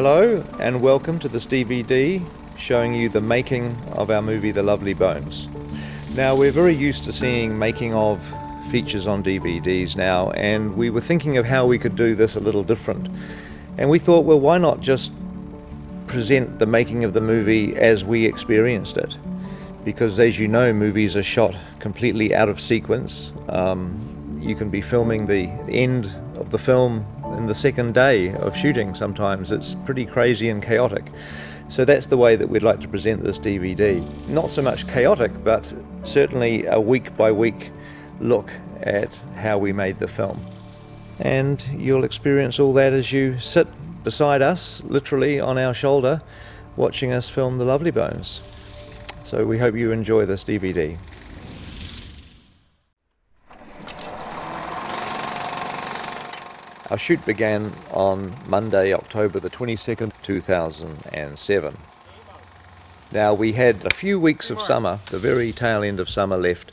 Hello, and welcome to this DVD showing you the making of our movie The Lovely Bones. Now, we're very used to seeing making of features on DVDs now, and we were thinking of how we could do this a little different. And we thought, well, why not just present the making of the movie as we experienced it? Because, as you know, movies are shot completely out of sequence. Um, you can be filming the end of the film in the second day of shooting sometimes. It's pretty crazy and chaotic. So that's the way that we'd like to present this DVD. Not so much chaotic, but certainly a week by week look at how we made the film. And you'll experience all that as you sit beside us, literally on our shoulder, watching us film The Lovely Bones. So we hope you enjoy this DVD. Our shoot began on Monday, October the 22nd, 2007. Now, we had a few weeks of summer, the very tail end of summer left,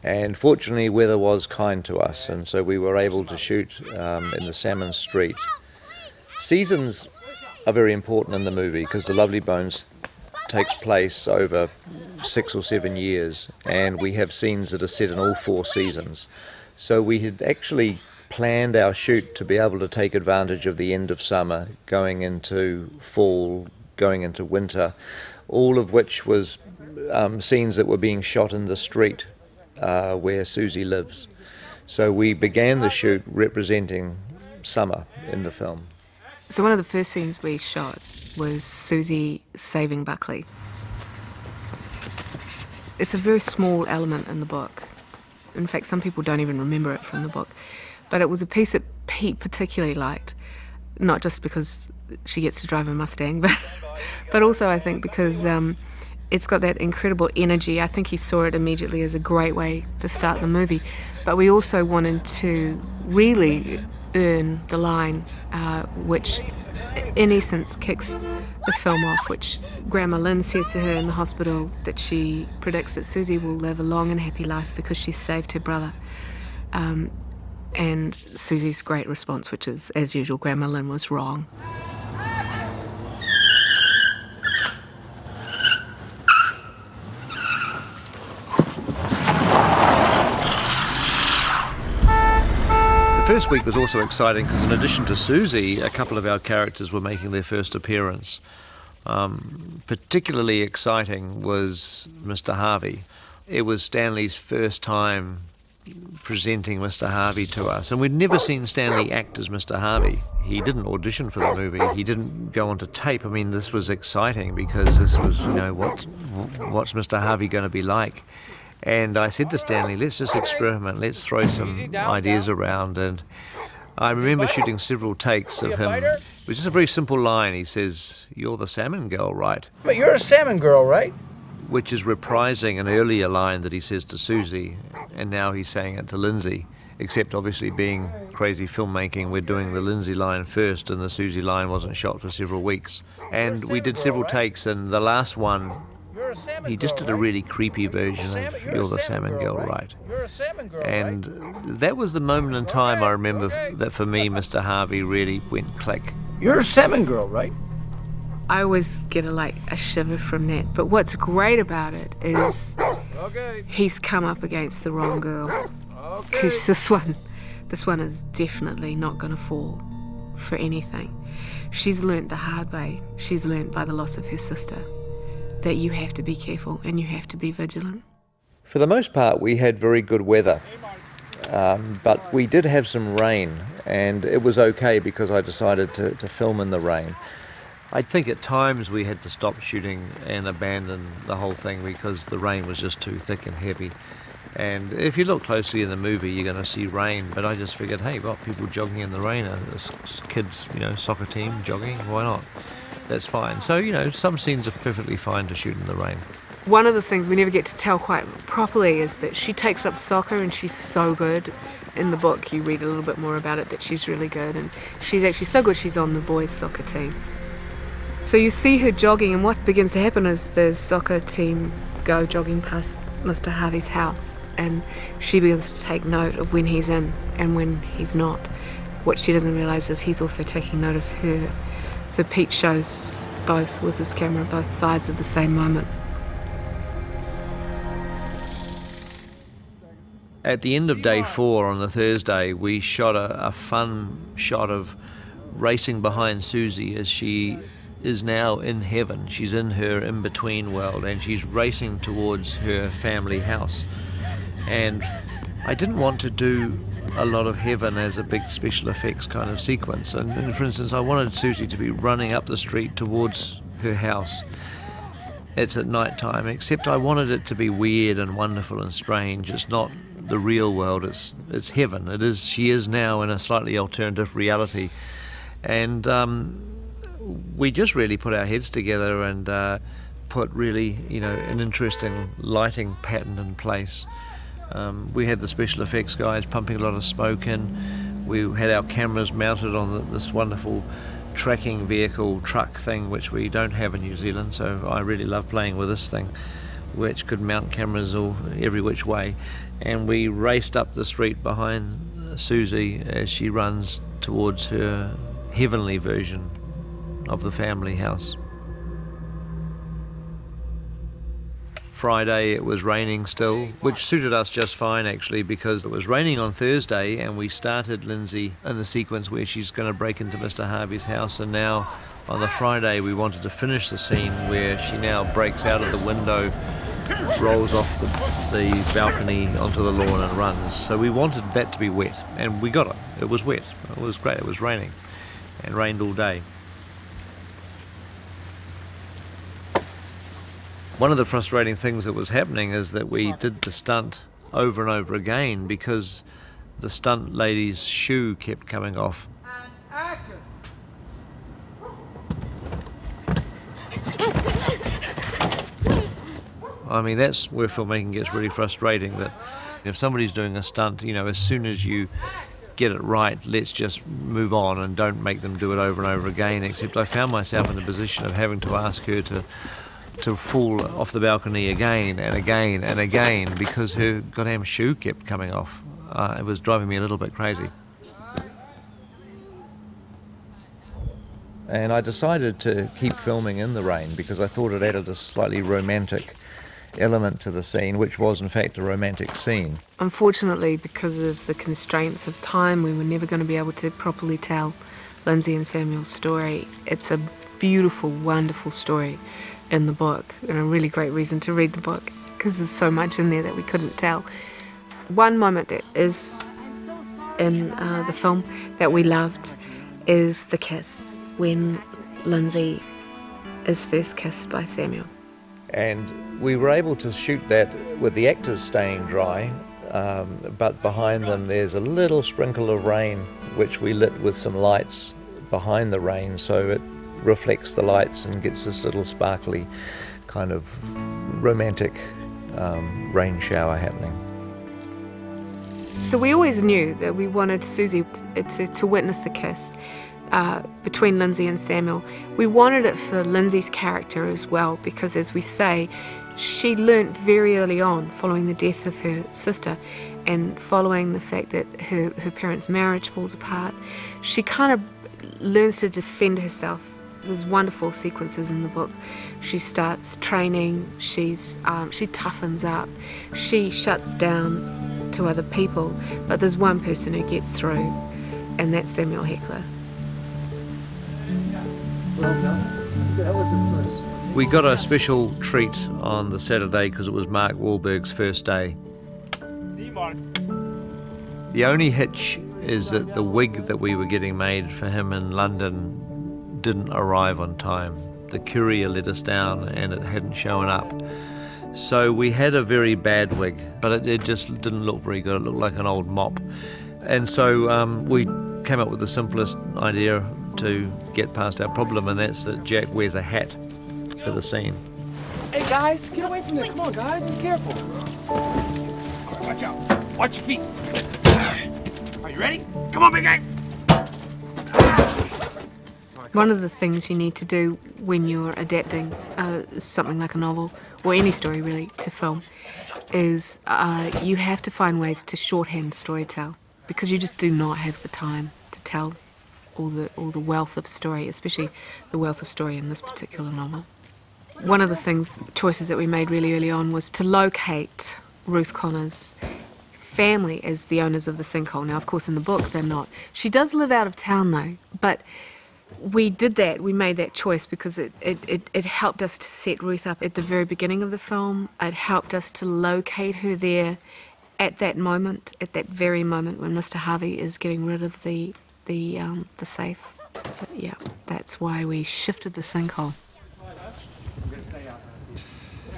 and fortunately, weather was kind to us, and so we were able to shoot um, in the Salmon Street. Seasons are very important in the movie because The Lovely Bones takes place over six or seven years, and we have scenes that are set in all four seasons. So we had actually planned our shoot to be able to take advantage of the end of summer, going into fall, going into winter, all of which was um, scenes that were being shot in the street uh, where Susie lives. So we began the shoot representing summer in the film. So one of the first scenes we shot was Susie saving Buckley. It's a very small element in the book. In fact, some people don't even remember it from the book. But it was a piece that Pete particularly liked, not just because she gets to drive a Mustang, but but also I think because um, it's got that incredible energy. I think he saw it immediately as a great way to start the movie. But we also wanted to really earn the line, uh, which in essence kicks the film off, which Grandma Lynn says to her in the hospital that she predicts that Susie will live a long and happy life because she saved her brother. Um, and Susie's great response, which is, as usual, Grandma Lynn was wrong. The first week was also exciting because, in addition to Susie, a couple of our characters were making their first appearance. Um, particularly exciting was Mr. Harvey. It was Stanley's first time presenting Mr. Harvey to us. And we'd never seen Stanley act as Mr. Harvey. He didn't audition for the movie. He didn't go onto tape. I mean, this was exciting because this was, you know, what, what's Mr. Harvey going to be like? And I said to Stanley, let's just experiment. Let's throw some ideas around. And I remember shooting several takes of him. It was just a very simple line. He says, You're the salmon girl, right? But you're a salmon girl, right? Which is reprising an earlier line that he says to Susie, and now he's saying it to Lindsay. Except obviously being crazy filmmaking, we're doing the Lindsay line first, and the Susie line wasn't shot for several weeks. And we did several takes, and the last one, he just did a really creepy version of "You're the Salmon Girl, right?" And that was the moment in time I remember that for me, Mr. Harvey really went click. You're a salmon girl, right? I always get a like a shiver from that. But what's great about it is okay. he's come up against the wrong girl. Because okay. this one, this one is definitely not going to fall for anything. She's learnt the hard way. She's learnt by the loss of her sister that you have to be careful and you have to be vigilant. For the most part, we had very good weather. Um, but we did have some rain, and it was okay because I decided to, to film in the rain. I think at times we had to stop shooting and abandon the whole thing because the rain was just too thick and heavy. And if you look closely in the movie, you're going to see rain. But I just figured, hey, well, people jogging in the rain, uh, kids, you know, soccer team jogging, why not? That's fine. So, you know, some scenes are perfectly fine to shoot in the rain. One of the things we never get to tell quite properly is that she takes up soccer and she's so good. In the book, you read a little bit more about it that she's really good, and she's actually so good she's on the boys' soccer team. So you see her jogging, and what begins to happen is the soccer team go jogging past Mr. Harvey's house, and she begins to take note of when he's in and when he's not. what she doesn't realise is he's also taking note of her. So Pete shows both with his camera, both sides of the same moment. At the end of day four on the Thursday, we shot a, a fun shot of racing behind Susie as she is now in heaven. She's in her in between world and she's racing towards her family house. And I didn't want to do a lot of heaven as a big special effects kind of sequence. And, and for instance, I wanted Susie to be running up the street towards her house. It's at night time, except I wanted it to be weird and wonderful and strange. It's not the real world. It's it's heaven. It is. She is now in a slightly alternative reality, and um, we just really put our heads together and uh, put really you know an interesting lighting pattern in place. Um, we had the special effects guys pumping a lot of smoke in. We had our cameras mounted on this wonderful tracking vehicle truck thing, which we don't have in New Zealand. So I really love playing with this thing, which could mount cameras all every which way and we raced up the street behind Susie as she runs towards her heavenly version of the family house. Friday it was raining still, which suited us just fine actually because it was raining on Thursday and we started Lindsay in the sequence where she's going to break into Mr. Harvey's house and now on the Friday we wanted to finish the scene where she now breaks out of the window rolls off the, the balcony onto the lawn and runs. So we wanted that to be wet, and we got it. It was wet. It was great. It was raining, and rained all day. One of the frustrating things that was happening is that we did the stunt over and over again because the stunt lady's shoe kept coming off. action! I mean, that's where filmmaking gets really frustrating. That if somebody's doing a stunt, you know, as soon as you get it right, let's just move on and don't make them do it over and over again. Except I found myself in the position of having to ask her to to fall off the balcony again and again and again because her goddamn shoe kept coming off. Uh, it was driving me a little bit crazy. And I decided to keep filming in the rain because I thought it added a slightly romantic element to the scene, which was in fact a romantic scene. Unfortunately, because of the constraints of time, we were never going to be able to properly tell Lindsay and Samuel's story. It's a beautiful, wonderful story in the book, and a really great reason to read the book because there's so much in there that we couldn't tell. One moment that is in uh, the film that we loved is the kiss when Lindsay is first kissed by Samuel. And we were able to shoot that with the actors staying dry, um, but behind them there's a little sprinkle of rain which we lit with some lights behind the rain so it reflects the lights and gets this little sparkly kind of romantic um, rain shower happening. So we always knew that we wanted Susie to, to witness the kiss uh, between Lindsay and Samuel. We wanted it for Lindsay's character as well, because as we say, she learnt very early on, following the death of her sister and following the fact that her, her parents' marriage falls apart, she kind of learns to defend herself. There's wonderful sequences in the book. She starts training, she's, um, she toughens up, she shuts down to other people, but there's one person who gets through, and that's Samuel Heckler. Well done. That was a first. We got a special treat on the Saturday because it was Mark Wahlberg's first day. The only hitch is that the wig that we were getting made for him in London didn't arrive on time. The courier let us down and it hadn't shown up. So we had a very bad wig, but it, it just didn't look very good. It looked like an old mop. And so um, we came up with the simplest idea to get past our problem, and that's that Jack wears a hat for the scene. Hey guys, get away from there. Come on, guys, be careful. watch out. Watch your feet. Are you ready? Come on, big guy. One of the things you need to do when you're adapting uh, something like a novel, or any story really, to film, is uh, you have to find ways to shorthand storytell because you just do not have the time to tell all the all the wealth of story, especially the wealth of story in this particular novel. One of the things choices that we made really early on was to locate Ruth Connor's family as the owners of the sinkhole. Now, of course, in the book they're not. She does live out of town though, but we did that, we made that choice because it, it, it, it, helped us to set Ruth up at the very beginning of the film. It helped us to locate her there at that moment, at that very moment when Mr. Harvey is getting rid of the, the, um, the safe. But yeah, that's why we shifted the sinkhole.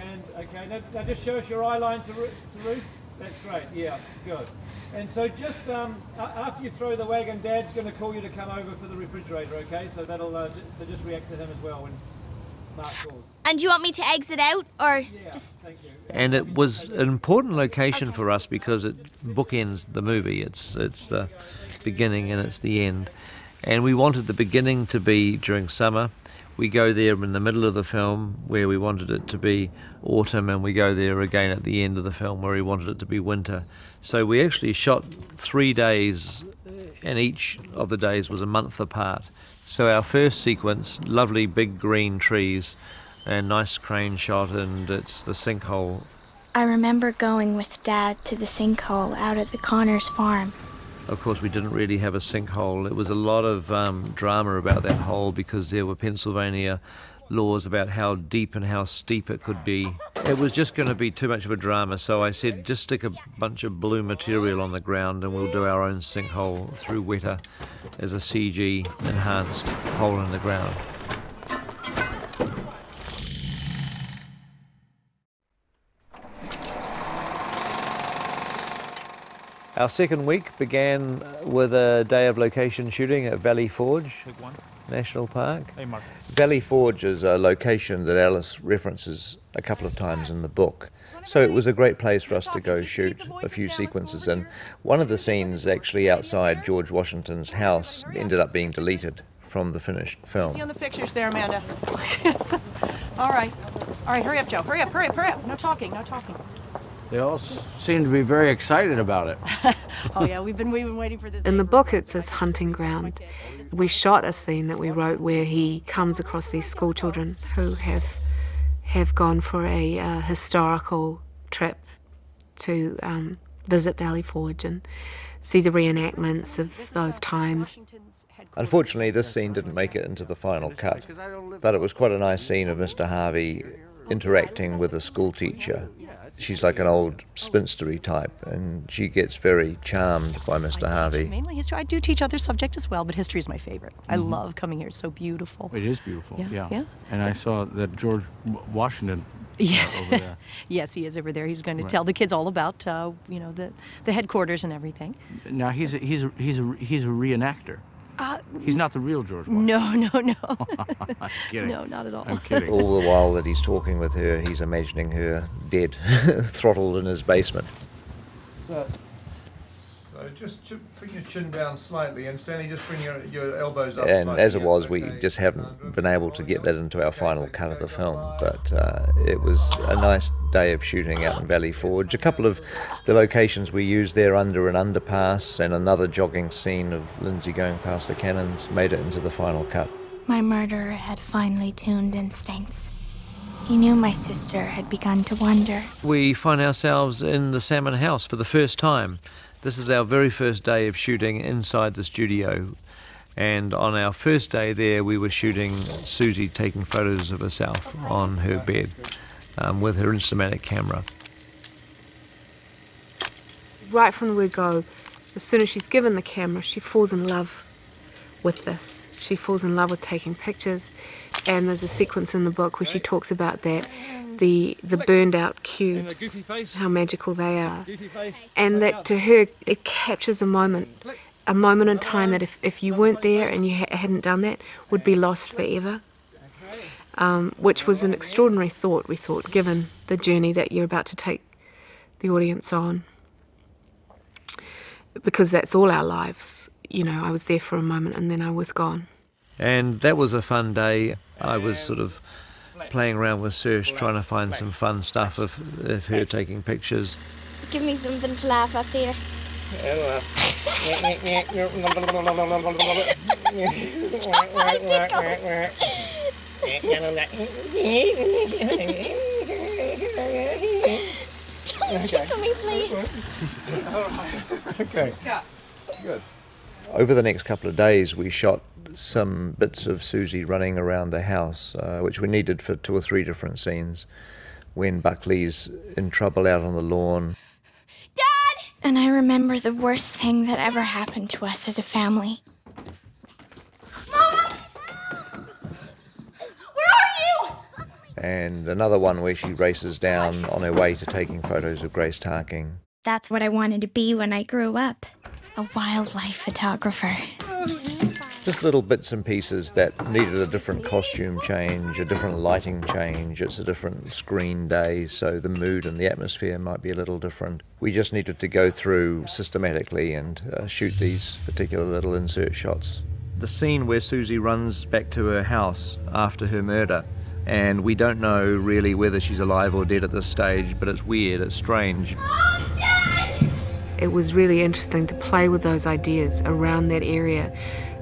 And okay, now, now just us your eye line to, to Ruth. That's great, yeah, good. And so just um, after you throw the wagon, Dad's going to call you to come over for the refrigerator, okay? So that'll uh, so just react to him as well when Mark calls. And do you want me to exit out or yeah, just? Thank you. And it was an important location for us because it bookends the movie. It's it's the beginning and it's the end, and we wanted the beginning to be during summer we go there in the middle of the film where we wanted it to be autumn, and we go there again at the end of the film where we wanted it to be winter. So we actually shot three days, and each of the days was a month apart. So our first sequence, lovely big green trees, and nice crane shot, and it's the sinkhole. I remember going with Dad to the sinkhole out at the Connors farm. Of course, we didn't really have a sinkhole. It was a lot of um, drama about that hole because there were Pennsylvania laws about how deep and how steep it could be. It was just going to be too much of a drama, so I said just stick a bunch of blue material on the ground and we'll do our own sinkhole through Weta as a CG enhanced hole in the ground. Our second week began with a day of location shooting at Valley Forge National Park. Hey, Mark. Valley Forge is a location that Alice references a couple of times in the book. So it was a great place for us to go shoot a few sequences in. One of the scenes actually outside George Washington's house ended up being deleted from the finished film. See on the pictures there, Amanda. All right. All right, hurry up, Joe. Hurry up, hurry up, hurry up. No talking, no talking. They all seem to be very excited about it. oh yeah, we've been we've been waiting for this. In the book, it says hunting ground. We shot a scene that we wrote where he comes across these school children who have have gone for a uh, historical trip to um, visit Valley Forge and see the reenactments of those times. Unfortunately, this scene didn't make it into the final cut, but it was quite a nice scene of Mr. Harvey interacting with a school teacher she's like an old spinstery type, and she gets very charmed by Mr. Harvey. Mainly history. I do teach other subjects as well, but history is my favorite. Mm-hmm. I love coming here. It's so beautiful. It is beautiful. Yeah. Yeah. yeah. And I saw that George Washington. Yes. Uh, over there. yes, he is over there. He's going to Right. tell the kids all about, uh, you know, the the headquarters and everything. Now he's a, he's a, he's a, he's a reenactor. Uh, He's not the real George Washington. no, no, no, I'm kidding. no, not at all. I'm kidding. All the while that he's talking with her, he's imagining her dead, throttled in his basement. So, so just ch- bring your chin down slightly, and Stanley, just bring your, your elbows up. And slightly, as it was, we okay. just haven't been able to get that into our final cut of the film. But uh, it was a nice day of shooting out in Valley Forge. A couple of the locations we used there under an underpass and another jogging scene of Lindsay going past the cannons made it into the final cut. My murderer had finely tuned instincts. He knew my sister had begun to wonder. We find ourselves in the Salmon House for the first time. This is our very first day of shooting inside the studio. And on our first day there, we were shooting Susie taking photos of herself on her bed um, with her Instamatic camera. Right from the word go, as soon as she's given the camera, she falls in love with this. She falls in love with taking pictures, and there's a sequence in the book where she talks about that, the the burned out cubes, how magical they are, and that to her it captures a moment, a moment in time that if, if you weren't there and you ha- hadn't done that would be lost forever. Um, which was an extraordinary thought, we thought, given the journey that you're about to take the audience on. Because that's all our lives. You know, I was there for a moment and then I was gone. And that was a fun day. I was sort of playing around with Saoirse, trying to find some fun stuff of, of her taking pictures. Give me something to laugh up here. and Don't tickle me, please. okay. Good. Over the next couple of days, we shot some bits of Susie running around the house, uh, which we needed for two or three different scenes. When Buckley's in trouble out on the lawn. Dad! And I remember the worst thing that ever happened to us as a family. Mom! Where are you? And another one where she races down on her way to taking photos of Grace Tarking. That's what I wanted to be when I grew up a wildlife photographer. Just little bits and pieces that needed a different costume change, a different lighting change. It's a different screen day, so the mood and the atmosphere might be a little different. We just needed to go through systematically and uh, shoot these particular little insert shots. The scene where Susie runs back to her house after her murder, and we don't know really whether she's alive or dead at this stage, but it's weird, it's strange. It was really interesting to play with those ideas around that area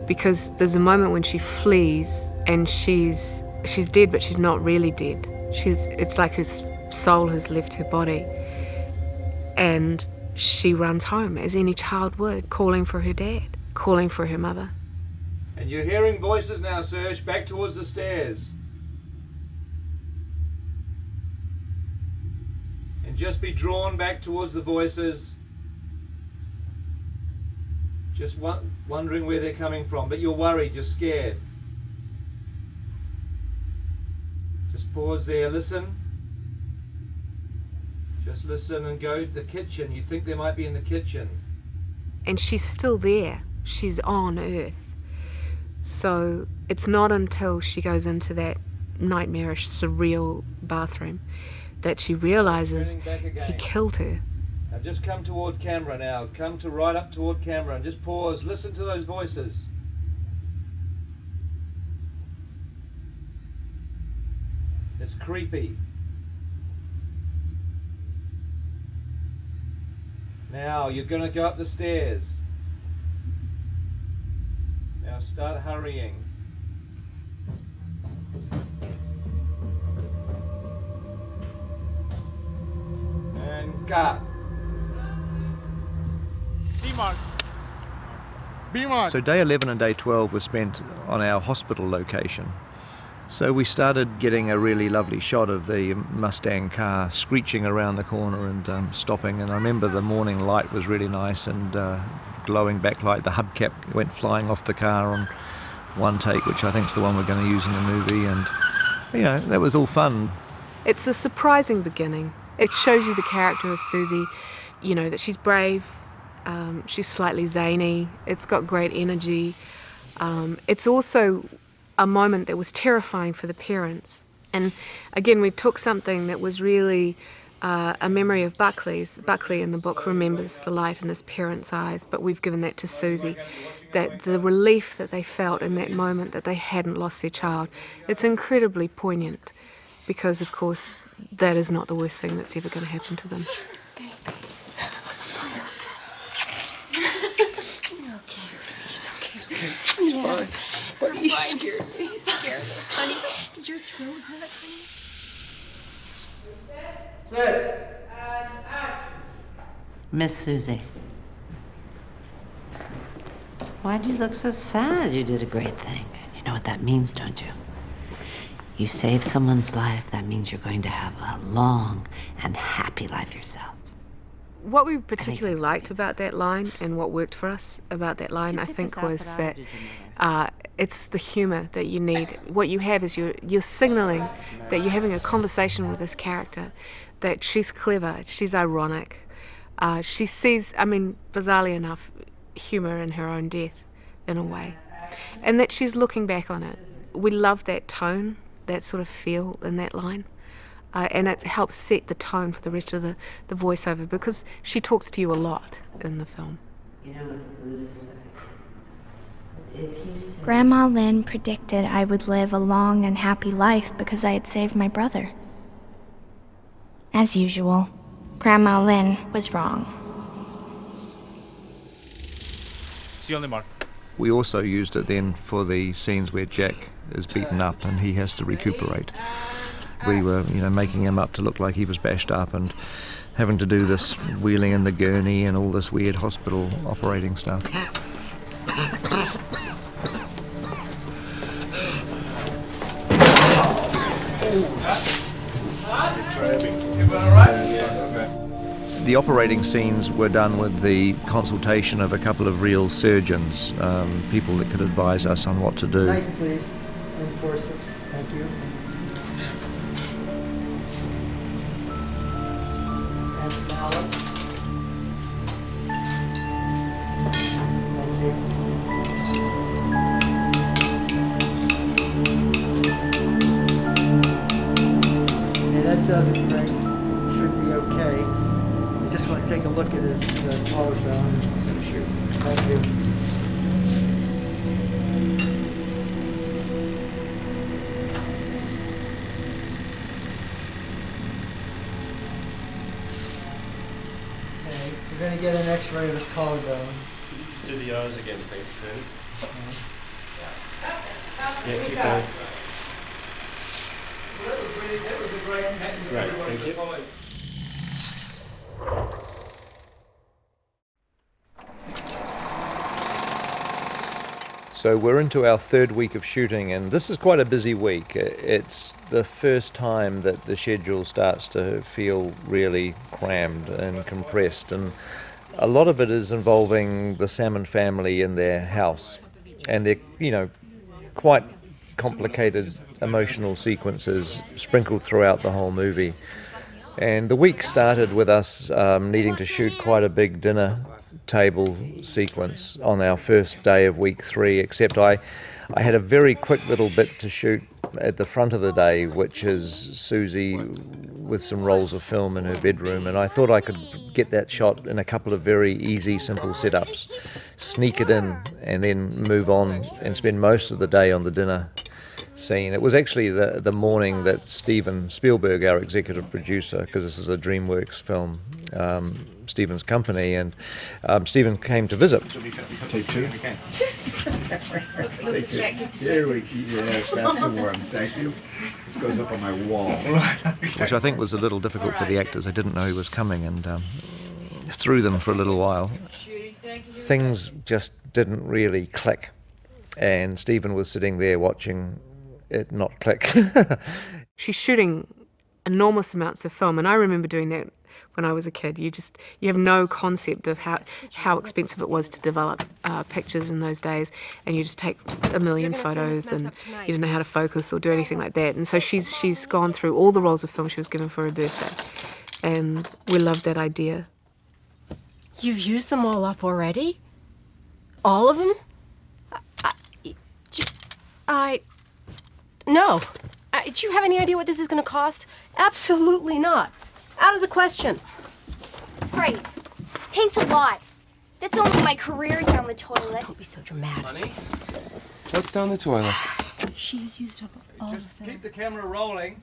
because there's a moment when she flees and she's she's dead but she's not really dead. She's it's like her soul has left her body. And she runs home as any child would, calling for her dad, calling for her mother. And you're hearing voices now, Saoirse, back towards the stairs. And just be drawn back towards the voices. Just wondering where they're coming from, but you're worried, you're scared. Just pause there, listen. Just listen and go to the kitchen. You think they might be in the kitchen. And she's still there. She's on Earth. So it's not until she goes into that nightmarish, surreal bathroom that she realizes he killed her. Now just come toward camera now. Come to right up toward camera and just pause. Listen to those voices. It's creepy. Now you're going to go up the stairs. Now start hurrying. And cut. So day 11 and day 12 were spent on our hospital location. So we started getting a really lovely shot of the Mustang car screeching around the corner and um, stopping. And I remember the morning light was really nice and uh, glowing backlight. The hubcap went flying off the car on one take, which I think is the one we're going to use in the movie. And, you know, that was all fun. It's a surprising beginning. It shows you the character of Susie, you know, that she's brave, um, she's slightly zany. It's got great energy. Um, it's also a moment that was terrifying for the parents. And again, we took something that was really uh, a memory of Buckley's. Buckley in the book remembers the light in his parents' eyes, but we've given that to Susie. That the relief that they felt in that moment that they hadn't lost their child, it's incredibly poignant because, of course, that is not the worst thing that's ever going to happen to them. He's fine. But he's scared. He's scared us, honey. Does your throat hurt, honey? Sit. Miss Susie. Why'd you look so sad? You did a great thing. You know what that means, don't you? You save someone's life, that means you're going to have a long and happy life yourself what we particularly liked about that line and what worked for us about that line, I think, was that uh, it's the humour that you need. What you have is you're, you're signalling that you're having a conversation with this character, that she's clever, she's ironic, uh, she sees, I mean, bizarrely enough, humour in her own death, in a way, and that she's looking back on it. We love that tone, that sort of feel in that line uh, and it helps set the tone for the rest of the, the voiceover because she talks to you a lot in the film. Grandma Lynn predicted I would live a long and happy life because I had saved my brother. As usual, Grandma Lynn was wrong. It's the only mark. We also used it then for the scenes where Jack is beaten up and he has to recuperate. We were, you know, making him up to look like he was bashed up and having to do this wheeling in the gurney and all this weird hospital operating stuff. The operating scenes were done with the consultation of a couple of real surgeons, um, people that could advise us on what to do. So we're into our third week of shooting, and this is quite a busy week. It's the first time that the schedule starts to feel really crammed and compressed, and a lot of it is involving the Salmon family in their house, and they're you know quite complicated emotional sequences sprinkled throughout the whole movie. And the week started with us um, needing to shoot quite a big dinner table sequence on our first day of week three, except I, I had a very quick little bit to shoot at the front of the day, which is Susie with some rolls of film in her bedroom. And I thought I could get that shot in a couple of very easy, simple setups, sneak it in, and then move on and spend most of the day on the dinner scene. It was actually the the morning that Steven Spielberg, our executive producer, because this is a DreamWorks film, um, Steven's company, and um, Steven came to visit. Take two. Here we yes, that's the one. Thank you. It goes up on my wall. which I think was a little difficult for the actors. They didn't know he was coming and um, threw them for a little while. Things just didn't really click, and Steven was sitting there watching it not click. She's shooting enormous amounts of film, and I remember doing that when I was a kid. You just you have no concept of how how expensive it was to develop uh, pictures in those days, and you just take a million photos, and you didn't know how to focus or do anything like that. And so she's she's gone through all the rolls of film she was given for her birthday, and we love that idea. You've used them all up already? All of them? I. I no. I, do you have any idea what this is going to cost? Absolutely not. Out of the question. Great. Thanks a lot. That's only my career down the toilet. Don't be so dramatic. Honey? What's down the toilet? She has used up all Just keep the camera rolling.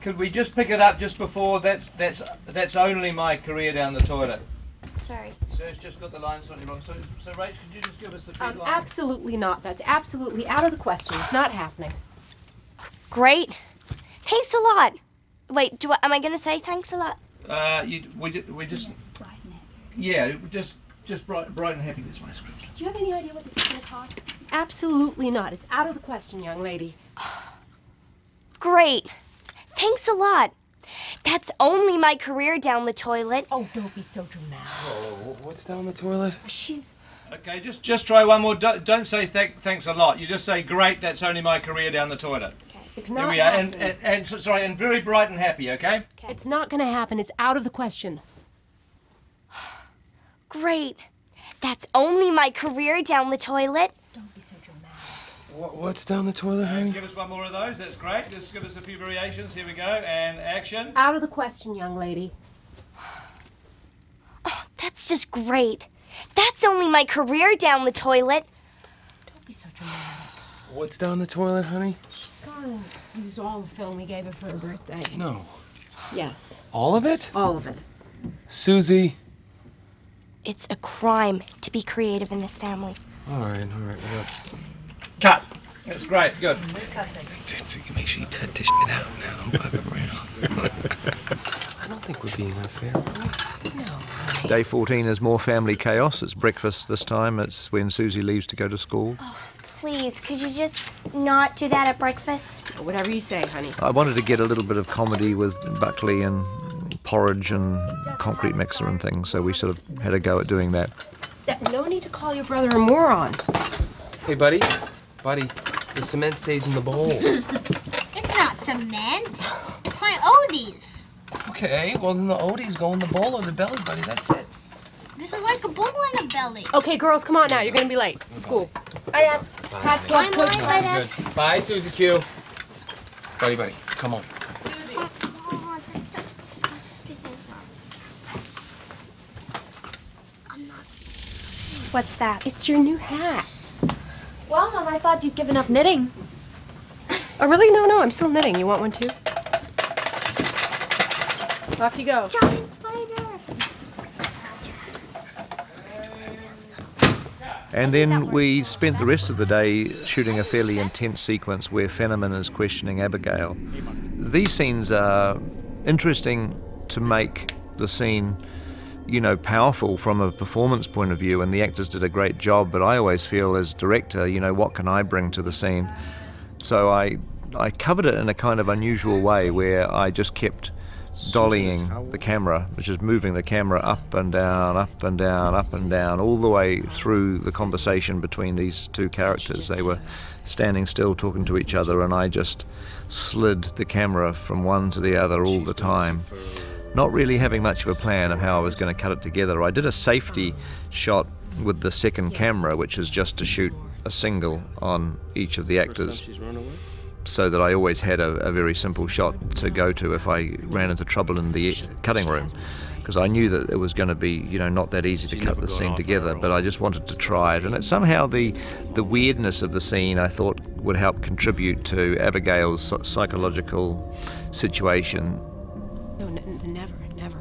Could we just pick it up just before that's that's that's only my career down the toilet? Sorry. So it's just got the line slightly wrong. So so Rach, could you just give us the beat Um, line? absolutely not. That's absolutely out of the question. It's not happening. Great. Thanks a lot. Wait, do I, am I gonna say thanks a lot? Uh, you, we, we just. Yeah, just just bright, bright and happy. That's my script. Do you have any idea what this is going to cost? Absolutely not. It's out of the question, young lady. Great. Thanks a lot. That's only my career down the toilet. Oh, don't be so dramatic. Oh, what's down the toilet? She's. Okay, just just try one more. Don't, don't say th- thanks a lot. You just say great. That's only my career down the toilet. It's There not we are, and, and, and so- sorry, and very bright and happy. Okay. It's not going to happen. It's out of the question. Great. That's only my career down the toilet. Don't be so dramatic. What, what's down the toilet, honey? Give us one more of those. That's great. Just give us a few variations. Here we go. And action. Out of the question, young lady. Oh, That's just great. That's only my career down the toilet. Don't be so dramatic. What's down the toilet, honey? She's gonna use all the film we gave her for her birthday. No. Yes. All of it? All of it. Susie. It's a crime to be creative in this family. All right, all right, we got. Cut. That's great. Good. Make sure you cut this shit out now. I'm fucking right I don't think we're being unfair. No. Day 14 is more family chaos. It's breakfast this time. It's when Susie leaves to go to school. Oh, Please, could you just not do that at breakfast? Whatever you say, honey. I wanted to get a little bit of comedy with Buckley and porridge and concrete mixer and things, so we sort of had a go at doing that. No need to call your brother a moron. Hey, buddy. Buddy, the cement stays in the bowl. It's not cement. It's my Odie's. okay, well then the Odie's go in the bowl or the belly, buddy. That's it. This is like a bowl in a belly. Okay, girls, come on now. You're gonna be late. School. I have Hats, Bye, gloves, Mom. coats. Bye, Dad. Good. Bye, Susie Q. Buddy, buddy, come on. What's that? It's your new hat. Well, Mom, I thought you'd given up knitting. Oh, really? No, no, I'm still knitting. You want one too? Off you go. Giant spider. And then we spent the rest of the day shooting a fairly intense sequence where Fenerman is questioning Abigail. These scenes are interesting to make the scene, you know, powerful from a performance point of view, and the actors did a great job. But I always feel, as director, you know, what can I bring to the scene? So I, I covered it in a kind of unusual way where I just kept dollying the camera, which is moving the camera up and down, up and down, up and down, all the way through the conversation between these two characters. They were standing still talking to each other, and I just slid the camera from one to the other all the time. Not really having much of a plan of how I was going to cut it together. I did a safety shot with the second camera, which is just to shoot a single on each of the actors. So that I always had a, a very simple shot to go to if I ran into trouble in the cutting room. Because I knew that it was going to be, you know, not that easy to cut the scene together, but I just wanted to try it. And it, somehow the the weirdness of the scene I thought would help contribute to Abigail's psychological situation. No, n- n- never, never.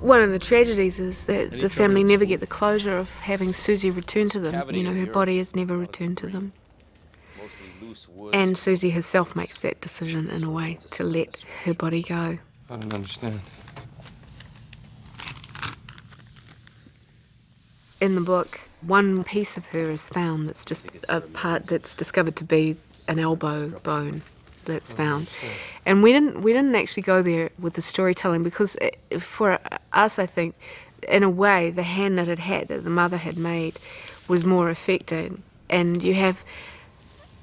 One of the tragedies is that the family never get the closure of having Susie return to them. You know, her body is never returned to them. And Susie herself makes that decision in a way to let her body go. I don't understand. In the book, one piece of her is found that's just a part that's discovered to be an elbow bone that's found. And we didn't we didn't actually go there with the storytelling because it, for us, I think, in a way, the hand knitted hat that the mother had made was more affecting. And you have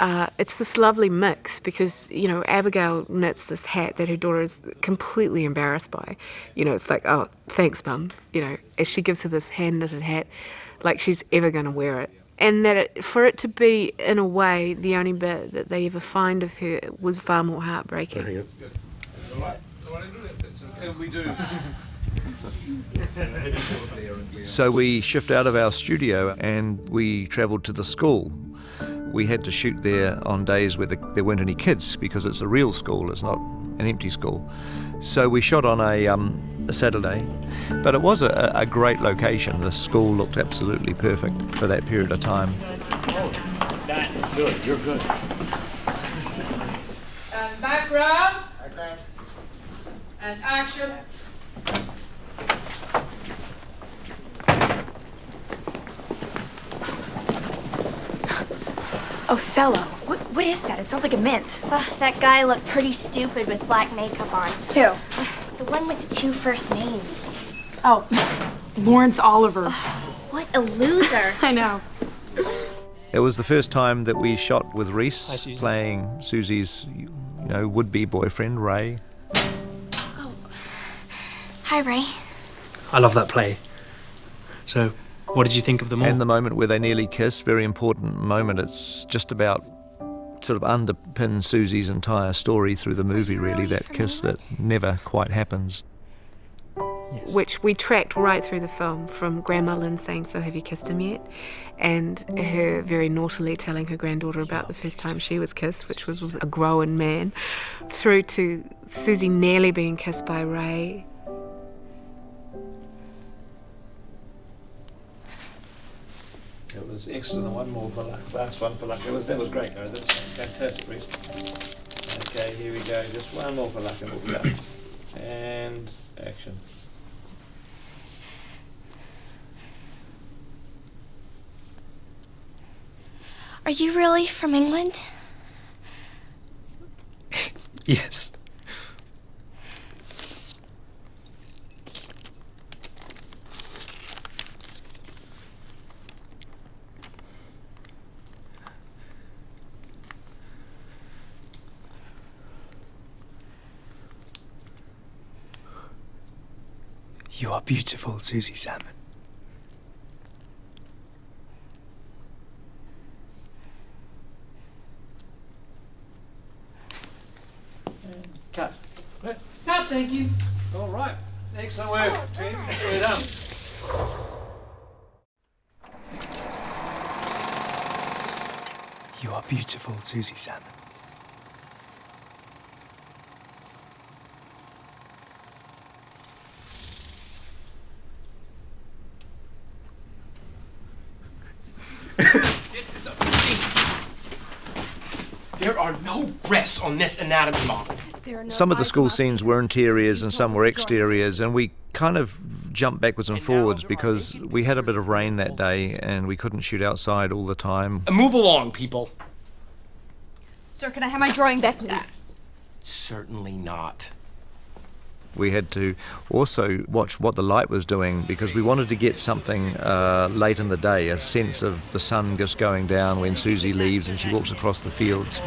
uh, it's this lovely mix because you know Abigail knits this hat that her daughter is completely embarrassed by. You know, it's like, oh, thanks, mum. You know, as she gives her this hand knitted hat, like she's ever going to wear it, and that it, for it to be in a way the only bit that they ever find of her was far more heartbreaking. So we shift out of our studio and we travelled to the school. We had to shoot there on days where the, there weren't any kids because it's a real school, it's not an empty school. So we shot on a, um, a Saturday, but it was a, a great location. The school looked absolutely perfect for that period of time. That's Good, you're good. And background. And action. Othello. What, what is that? It sounds like a mint. Ugh, that guy looked pretty stupid with black makeup on. Who? The one with two first names. Oh, Laurence Olivier. What a loser. I know. It was the first time that we shot with Reece playing Susie's, you know, would-be boyfriend Ray. Oh. Hi, Ray. I love that play. So, what did you think of them all? And the moment where they nearly kiss, very important moment. It's just about sort of underpin Susie's entire story through the movie, really, that kiss that never quite happens. which we tracked right through the film from Grandma Lynn saying, So have you kissed him yet? And her very naughtily telling her granddaughter about the first time she was kissed, which was with a grown man, through to Susie nearly being kissed by Ray. It was excellent. One more for luck. Last one for luck. It was that was great, guys. That was fantastic, Reece. Okay, here we go. Just one more for luck and we'll be done. And action. Are you really from England? Yes. You are beautiful, Susie Salmon. Cut. Cut, thank you. All right. Excellent oh, work, team. We're done. You are beautiful, Susie Salmon. This is obscene. There are no breasts on this anatomy model. Some of the school scenes were interiors and some were exteriors, and we kind of jumped backwards and forwards because we had a bit of rain that day and we couldn't shoot outside all the time. Uh, move along, people. Sir, can I have my drawing back, please? Certainly not. We had to also watch what the light was doing because we wanted to get something uh, late in the day, a sense of the sun just going down when Susie leaves and she walks across the fields.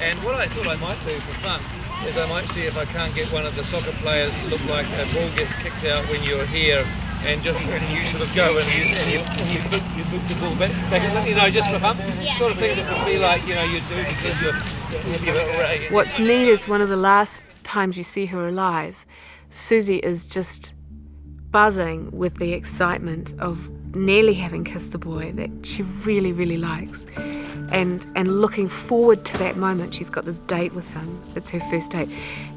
And what I thought I might do for fun is I might see if I can't get one of the soccer players to look like a ball gets kicked out when you're here and just and you sort of go and you and you, and you, look, you look the ball back, back you know just for fun Yeah. sort of thing that would be like you know you do because you're, you're array. What's neat is one of the last times you see her alive, Susie is just buzzing with the excitement of nearly having kissed the boy that she really, really likes. And and looking forward to that moment. She's got this date with him. It's her first date.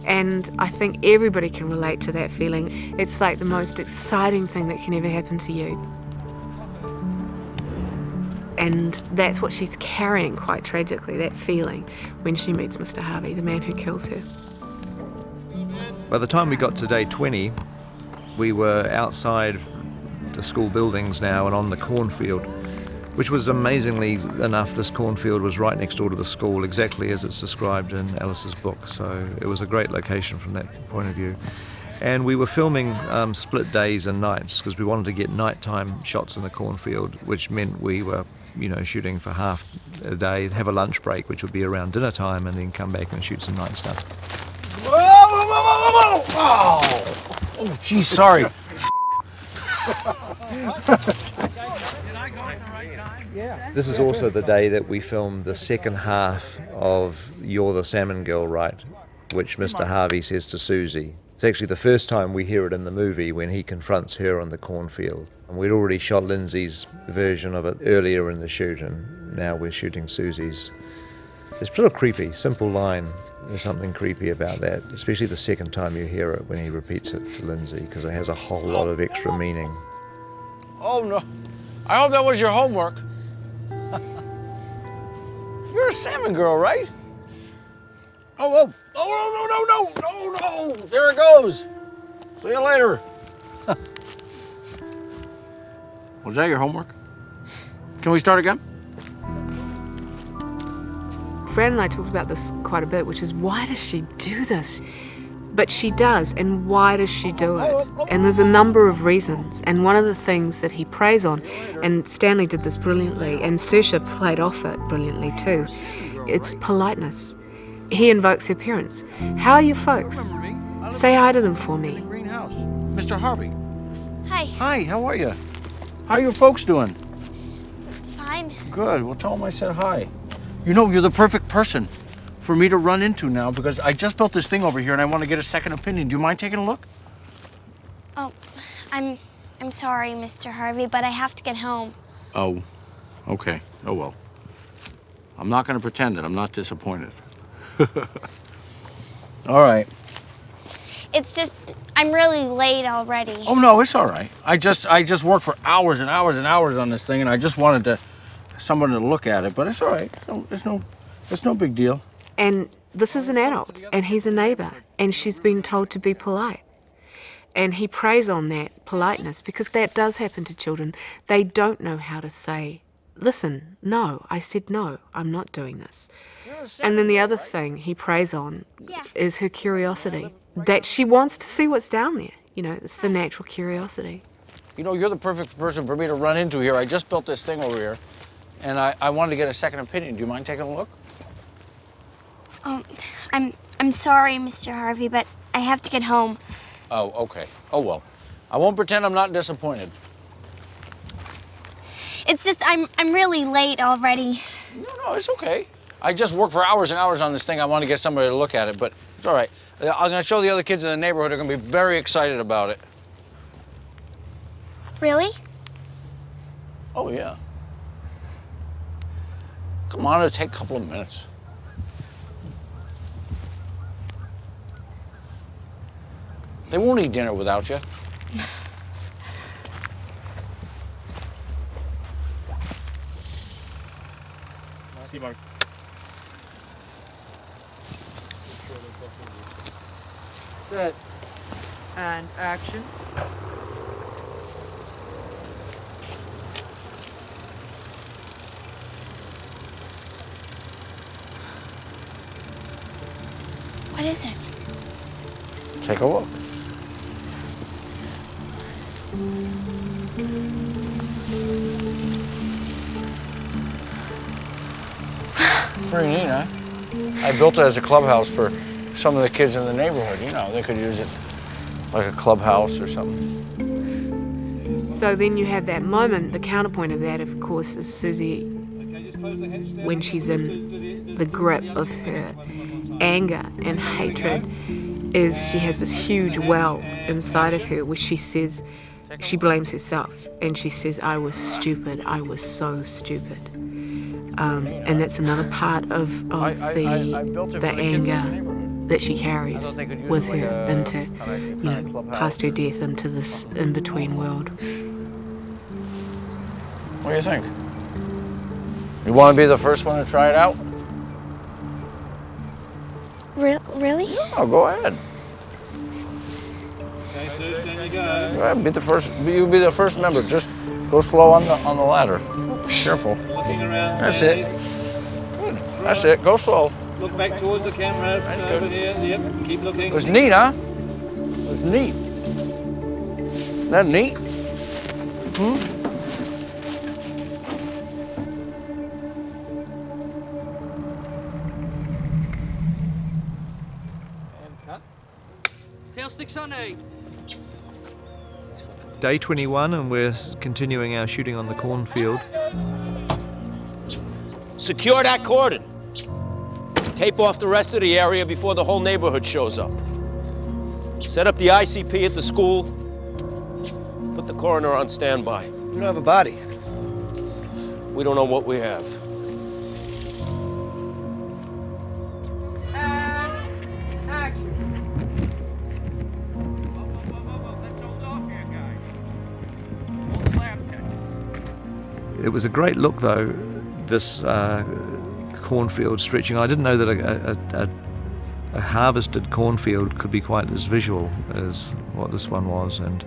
And I think everybody can relate to that feeling. It's like the most exciting thing that can ever happen to you. And that's what she's carrying quite tragically, that feeling, when she meets Mr. Harvey, the man who kills her. By the time we got to day 20, we were outside the school buildings now and on the cornfield, which was amazingly enough, this cornfield was right next door to the school, exactly as it's described in Alice's book. So it was a great location from that point of view. And we were filming um, split days and nights because we wanted to get nighttime shots in the cornfield, which meant we were, you know, shooting for half a day, have a lunch break, which would be around dinner time, and then come back and shoot some night stuff. Whoa! Oh, oh, geez, sorry. This is also the day that we filmed the second half of You're the Salmon Girl, right? Which Mr. Harvey says to Susie. It's actually the first time we hear it in the movie when he confronts her on the cornfield. And we'd already shot Lindsay's version of it earlier in the shoot, and now we're shooting Susie's. It's a little creepy, simple line. There's something creepy about that, especially the second time you hear it when he repeats it to Lindsay, because it has a whole lot of extra meaning. Oh, no. I hope that was your homework. You're a salmon girl, right? Oh, oh, oh, no, no, no, no, no, no. There it goes. See you later. was that your homework? Can we start again? Fran and I talked about this quite a bit, which is why does she do this? But she does, and why does she do it? And there's a number of reasons. And one of the things that he preys on, and Stanley did this brilliantly, and Saoirse played off it brilliantly too, it's politeness. He invokes her parents. How are your folks? Say hi to them for me. Greenhouse. Mr. Harvey. Hi. Hi, how are you? How are your folks doing? Fine. Good. Well, tell them I said hi. You know, you're the perfect person for me to run into now because I just built this thing over here and I want to get a second opinion. Do you mind taking a look? Oh, I'm I'm sorry, Mr. Harvey, but I have to get home. Oh, okay. Oh, well. I'm not going to pretend that I'm not disappointed. All right. It's just I'm really late already. Oh no, it's all right. I just I just worked for hours and hours and hours on this thing, and I just wanted to someone to look at it. But it's all right. It's no, it's no, it's no big deal. And this is an adult, and he's a neighbour, and she's been told to be polite. And he preys on that politeness because that does happen to children. They don't know how to say, listen, no, I said no, I'm not doing this. And then the other thing he preys on is her curiosity that she wants to see what's down there. You know, it's the natural curiosity. You know, you're the perfect person for me to run into here. I just built this thing over here, and I, I wanted to get a second opinion. Do you mind taking a look? Um, I'm I'm sorry, Mr. Harvey, but I have to get home. Oh, okay. Oh well. I won't pretend I'm not disappointed. It's just I'm I'm really late already. No, no, it's okay. I just worked for hours and hours on this thing. I want to get somebody to look at it, but it's all right. Uh, I'm going to show the other kids in the neighborhood. They're going to be very excited about it. Really? Oh, yeah. Come on, it'll take a couple of minutes. They won't eat dinner without you. See, Mark. Set. And action. What is it? Take a look. Pretty neat, huh? I built it as a clubhouse for some of the kids in the neighborhood. You know, they could use it like a clubhouse or something. So then you have that moment, the counterpoint of that, of course, is Susie when she's in the grip of her anger and hatred is she has this huge well inside of her where she says she blames herself and she says i was stupid. I was so stupid. Um, and that's another part of, of the, the anger that she carries with her into you know past her death into this in-between world. What do you think? You want to be the first one to try it out? Re- really? Oh, go ahead. Go ahead, be the first. You be the first member. Just go slow on the on the ladder. Careful. Looking around. That's it. Good. That's it. Go slow. Look back towards the camera. over here. Yep. Keep looking. It was neat, huh? It was neat. Isn't that neat? Hmm? Tail sticks on eight. Day 21, and we're continuing our shooting on the cornfield. Secure that cordon. Tape off the rest of the area before the whole neighborhood shows up. Set up the ICP at the school. Put the coroner on standby. We don't have a body. We don't know what we have. It was a great look, though, this uh, cornfield stretching. I didn't know that a, a, a, a harvested cornfield could be quite as visual as what this one was, and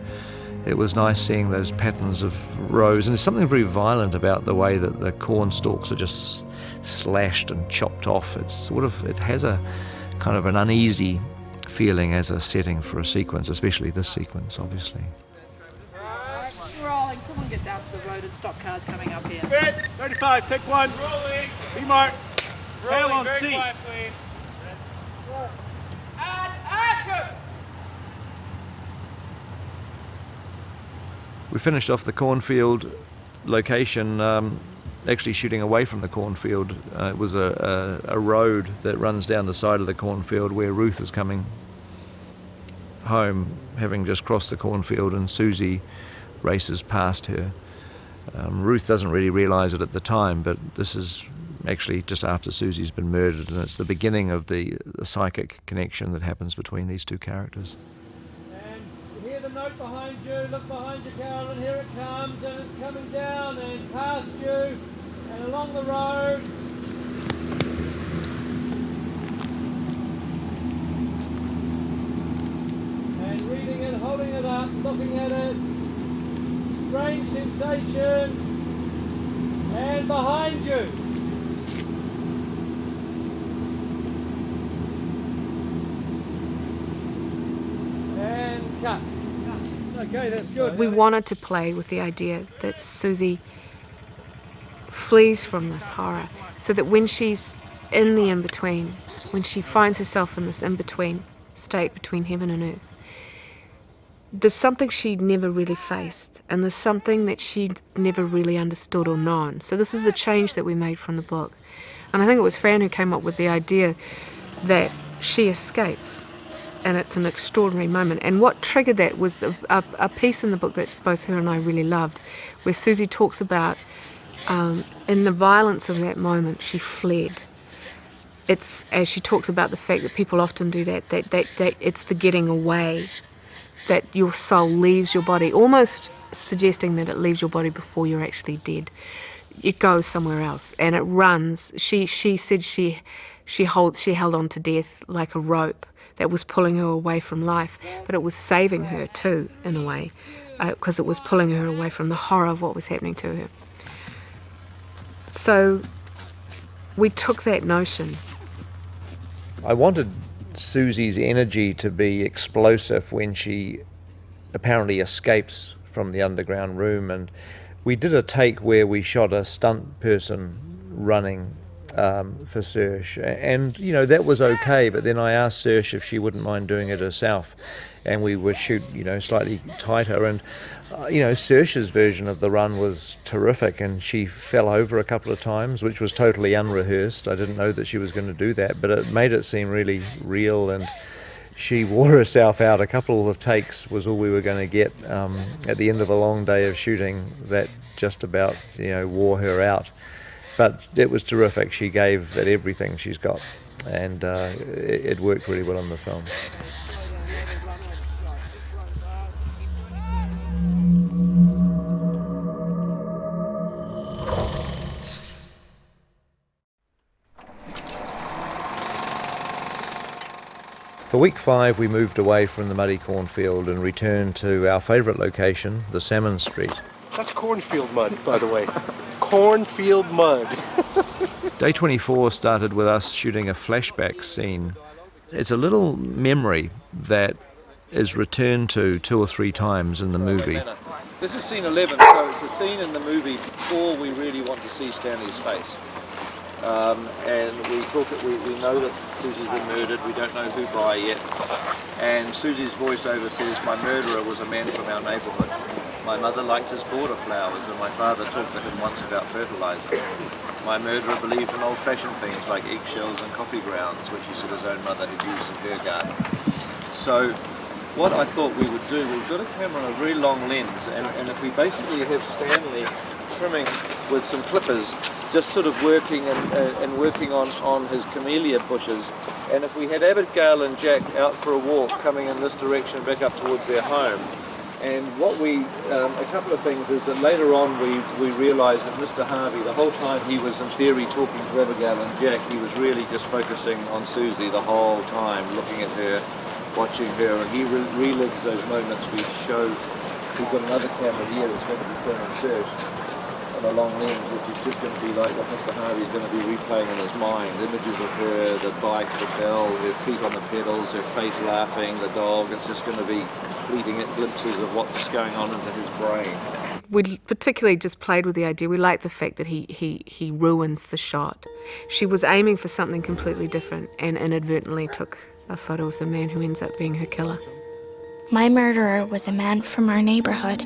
it was nice seeing those patterns of rows. And there's something very violent about the way that the corn stalks are just slashed and chopped off. It's sort of it has a kind of an uneasy feeling as a setting for a sequence, especially this sequence, obviously. Rolling. Someone get down to the road and stop cars coming up here. 35, take one. Rolling. B mark. Tail on C. action! We finished off the cornfield location, um, actually shooting away from the cornfield. Uh, it was a, a, a road that runs down the side of the cornfield where Ruth is coming home, having just crossed the cornfield, and Susie races past her. Um, Ruth doesn't really realize it at the time, but this is actually just after Susie's been murdered, and it's the beginning of the, the psychic connection that happens between these two characters. a note behind you. Look behind you, Carolyn. Here it comes, and it's coming down and past you and along the road. And reading it, holding it up, looking at it. Sensation. And behind you. And cut. Okay, that's good. We wanted to play with the idea that Susie flees from this horror so that when she's in the in between, when she finds herself in this in between state between heaven and earth, there's something she'd never really faced, and there's something that she'd never really understood or known. So, this is a change that we made from the book. And I think it was Fran who came up with the idea that she escapes and it's an extraordinary moment. And what triggered that was a, a, a, piece in the book that both her and I really loved, where Susie talks about um, in the violence of that moment, she fled. It's as she talks about the fact that people often do that, that, that, that it's the getting away, that your soul leaves your body, almost suggesting that it leaves your body before you're actually dead. It goes somewhere else and it runs. She she said she she holds she held on to death like a rope that was pulling her away from life, but it was saving her too, in a way, because uh, it was pulling her away from the horror of what was happening to her. So we took that notion. I wanted Susie's energy to be explosive when she apparently escapes from the underground room, and we did a take where we shot a stunt person running um, for Saoirse, and you know that was okay. But then I asked Saoirse if she wouldn't mind doing it herself, and we would shoot you know slightly tighter. And uh, you know Saoirse's version of the run was terrific, and she fell over a couple of times, which was totally unrehearsed. I didn't know that she was going to do that, but it made it seem really real and. She wore herself out. A couple of takes was all we were going to get um, at the end of a long day of shooting. That just about, you know, wore her out but it was terrific. She gave it everything she's got, and uh, it, it worked really well on the film. For week five, we moved away from the muddy cornfield and returned to our favourite location, the Salmon Street. That's cornfield mud, by the way. cornfield mud. Day 24 started with us shooting a flashback scene. It's a little memory that is returned to two or three times in the movie. This is scene 11, so it's a scene in the movie before we really want to see Stanley's face. Um, and we talk. We, we know that Susie's been murdered. We don't know who by yet. And Susie's voiceover says, "My murderer was a man from our neighbourhood. My mother liked his border flowers, and my father talked to him once about fertilizer. My murderer believed in old-fashioned things like eggshells and coffee grounds, which he said his own mother had used in her garden. So." What I thought we would do, we've got a camera on a very long lens, and, and if we basically have Stanley trimming with some clippers just sort of working and, uh, and working on, on his camellia bushes. And if we had Abigail and Jack out for a walk coming in this direction back up towards their home, and what we, um, a couple of things is that later on we, we realised that Mr. Harvey, the whole time he was in theory talking to Abigail and Jack, he was really just focusing on Susie the whole time, looking at her, watching her, and he re relives those moments we showed. We've got another camera here that's going to be filming Saoirse on a long lens, which is just going to be like what Mr. Harvey's going to be replaying in his mind. Images of her, the bike, the bell, her feet on the pedals, her face laughing, the dog. It's just going to be fleeting glimpses of what's going on into his brain. We particularly just played with the idea. We liked the fact that he, he, he ruins the shot. She was aiming for something completely different and inadvertently took a photo of the man who ends up being her killer. My murderer was a man from our neighborhood.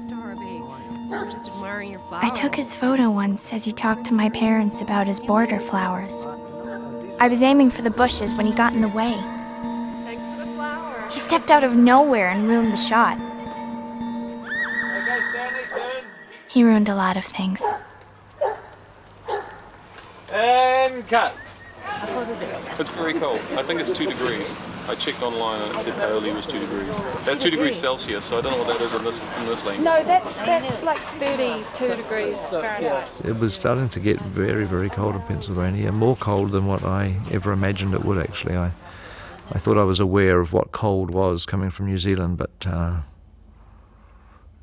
Just admiring your I took his photo once as he talked to my parents about his border flowers. I was aiming for the bushes when he got in the way. Thanks for the flower. He stepped out of nowhere and ruined the shot. Okay, Stanley, turn. He ruined a lot of things. And cut. How cold is it? It's very cold. I think it's two degrees. I checked online and it said Paoli was two degrees. That's two degrees degrees. Celsius, so I don't know what that is in this in this lane. No, that's that's like 32 degrees Fahrenheit. It was starting to get very, very cold in Pennsylvania, more cold than what I ever imagined it would actually. I, I thought I was aware of what cold was coming from New Zealand, but uh,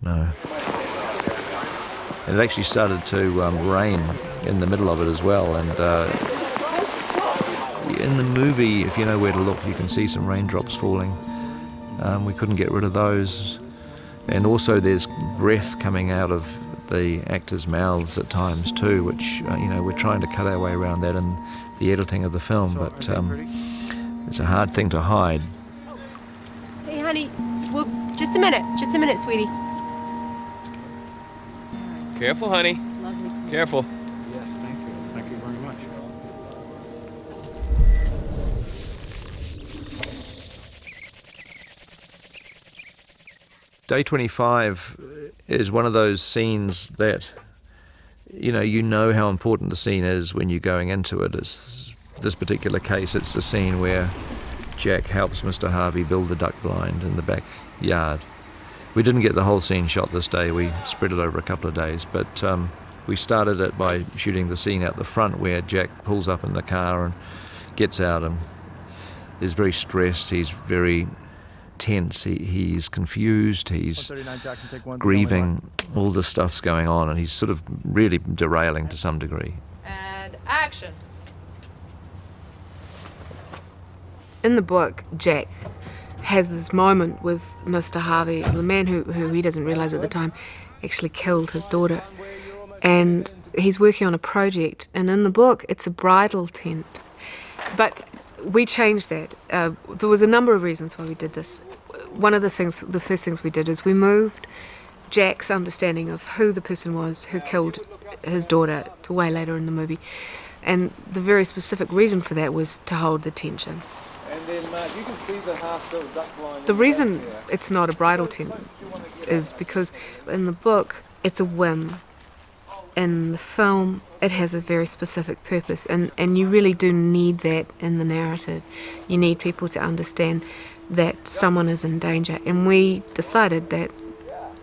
no. It actually started to um, rain in the middle of it as well, and uh, in the movie, if you know where to look, you can see some raindrops falling. Um, we couldn't get rid of those. And also, there's breath coming out of the actors' mouths at times too, which uh, you know we're trying to cut our way around that in the editing of the film, but um, it's a hard thing to hide. Hey, honey. Well, just a minute. Just a minute, sweetie. Careful, honey. Careful. Day 25 is one of those scenes that, you know, you know how important the scene is when you're going into it. It's this particular case, it's the scene where Jack helps Mr. Harvey build the duck blind in the backyard. We didn't get the whole scene shot this day, we spread it over a couple of days, but um, we started it by shooting the scene out the front where Jack pulls up in the car and gets out and is very stressed, he's very tense, he, he's confused, he's grieving, all this stuff's going on, and he's sort of really derailing to some degree. And action. In the book, Jack has this moment with Mr. Harvey, the man who, who he doesn't realize at the time actually killed his daughter. And he's working on a project, and in the book, it's a bridal tent. But we changed that. Uh, there was a number of reasons why we did this. One of the things, the first things we did is we moved Jack's understanding of who the person was who killed his daughter to way later in the movie. And the very specific reason for that was to hold the tension. And then, Mark, you can see the half-built duck blind. The reason it's not a bridal tent is because in the book it's a whim. In the film, it has a very specific purpose, and, and you really do need that in the narrative. You need people to understand that someone is in danger, and we decided that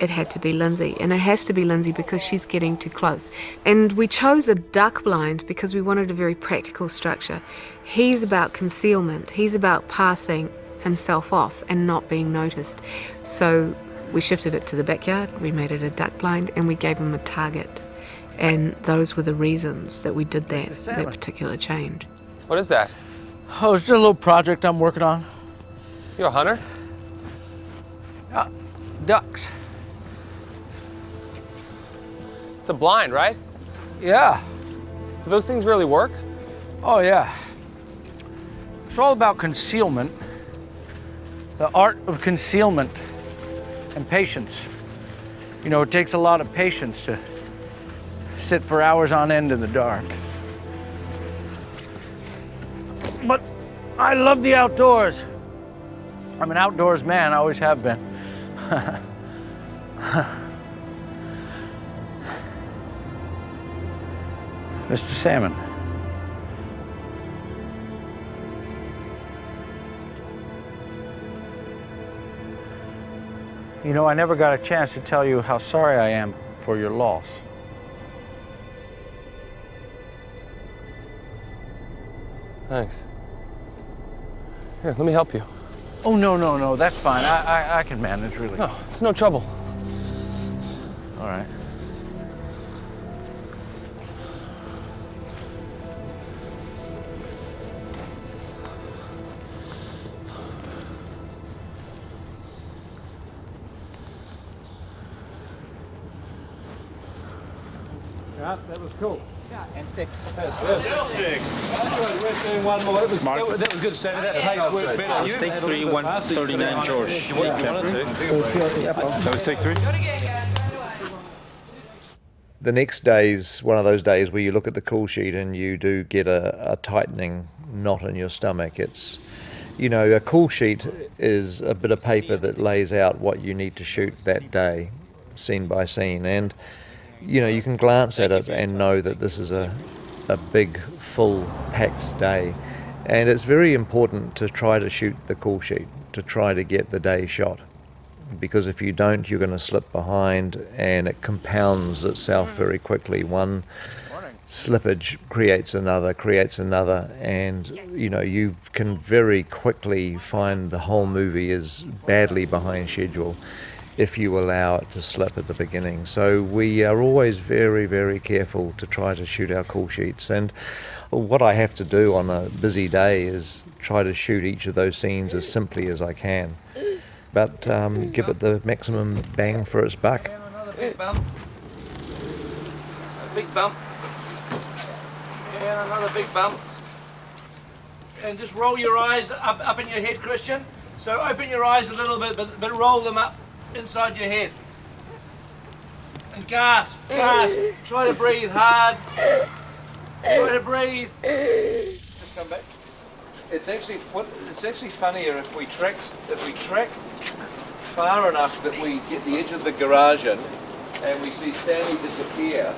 it had to be Lindsay, and it has to be Lindsay because she's getting too close. And we chose a duck blind because we wanted a very practical structure. He's about concealment, he's about passing himself off and not being noticed. So we shifted it to the backyard, we made it a duck blind, and we gave him a target. And those were the reasons that we did that, that particular change. What is that? Oh, it's just a little project I'm working on. You a hunter? Uh, ducks. It's a blind, right? Yeah. So those things really work? Oh, yeah. It's all about concealment. The art of concealment and patience. You know, it takes a lot of patience to sit for hours on end in the dark. But I love the outdoors. I'm an outdoors man, I always have been. Mr. Salmon. You know, I never got a chance to tell you how sorry I am for your loss. Thanks. Here, let me help you. Oh, no, no, no, that's fine. I, I, I can manage, really. No, it's no trouble. All right. Yeah, that was cool. And sticks. That's good. We're one more. That was, that that was good. Standing that pace worked better. You Take three, little bit one faster. thirty-nine, George. You wanted to. That was take three. The next day's one of those days where you look at the call sheet and you do get a, a tightening knot in your stomach. It's, you know, a call sheet is a bit of paper that lays out what you need to shoot that day, scene by scene. And, you know, you can glance at it and know that this is a, a big full packed day. And it's very important to try to shoot the call sheet, to try to get the day shot. Because if you don't, you're going to slip behind and it compounds itself very quickly. One slippage creates another, creates another, and you know, you can very quickly find the whole movie is badly behind schedule if you allow it to slip at the beginning. So we are always very, very careful to try to shoot our call sheets. And what I have to do on a busy day is try to shoot each of those scenes as simply as I can, but um, give it the maximum bang for its buck. Big bump. A big bump. And another big bump. And just roll your eyes up, up in your head, Christian. So open your eyes a little bit, but, but roll them up inside your head. And gasp, gasp. Try to breathe hard. Try to breathe. Just come back. It's actually it's actually funnier if we track if we track far enough that we get the edge of the garage in, and we see Stanley disappear,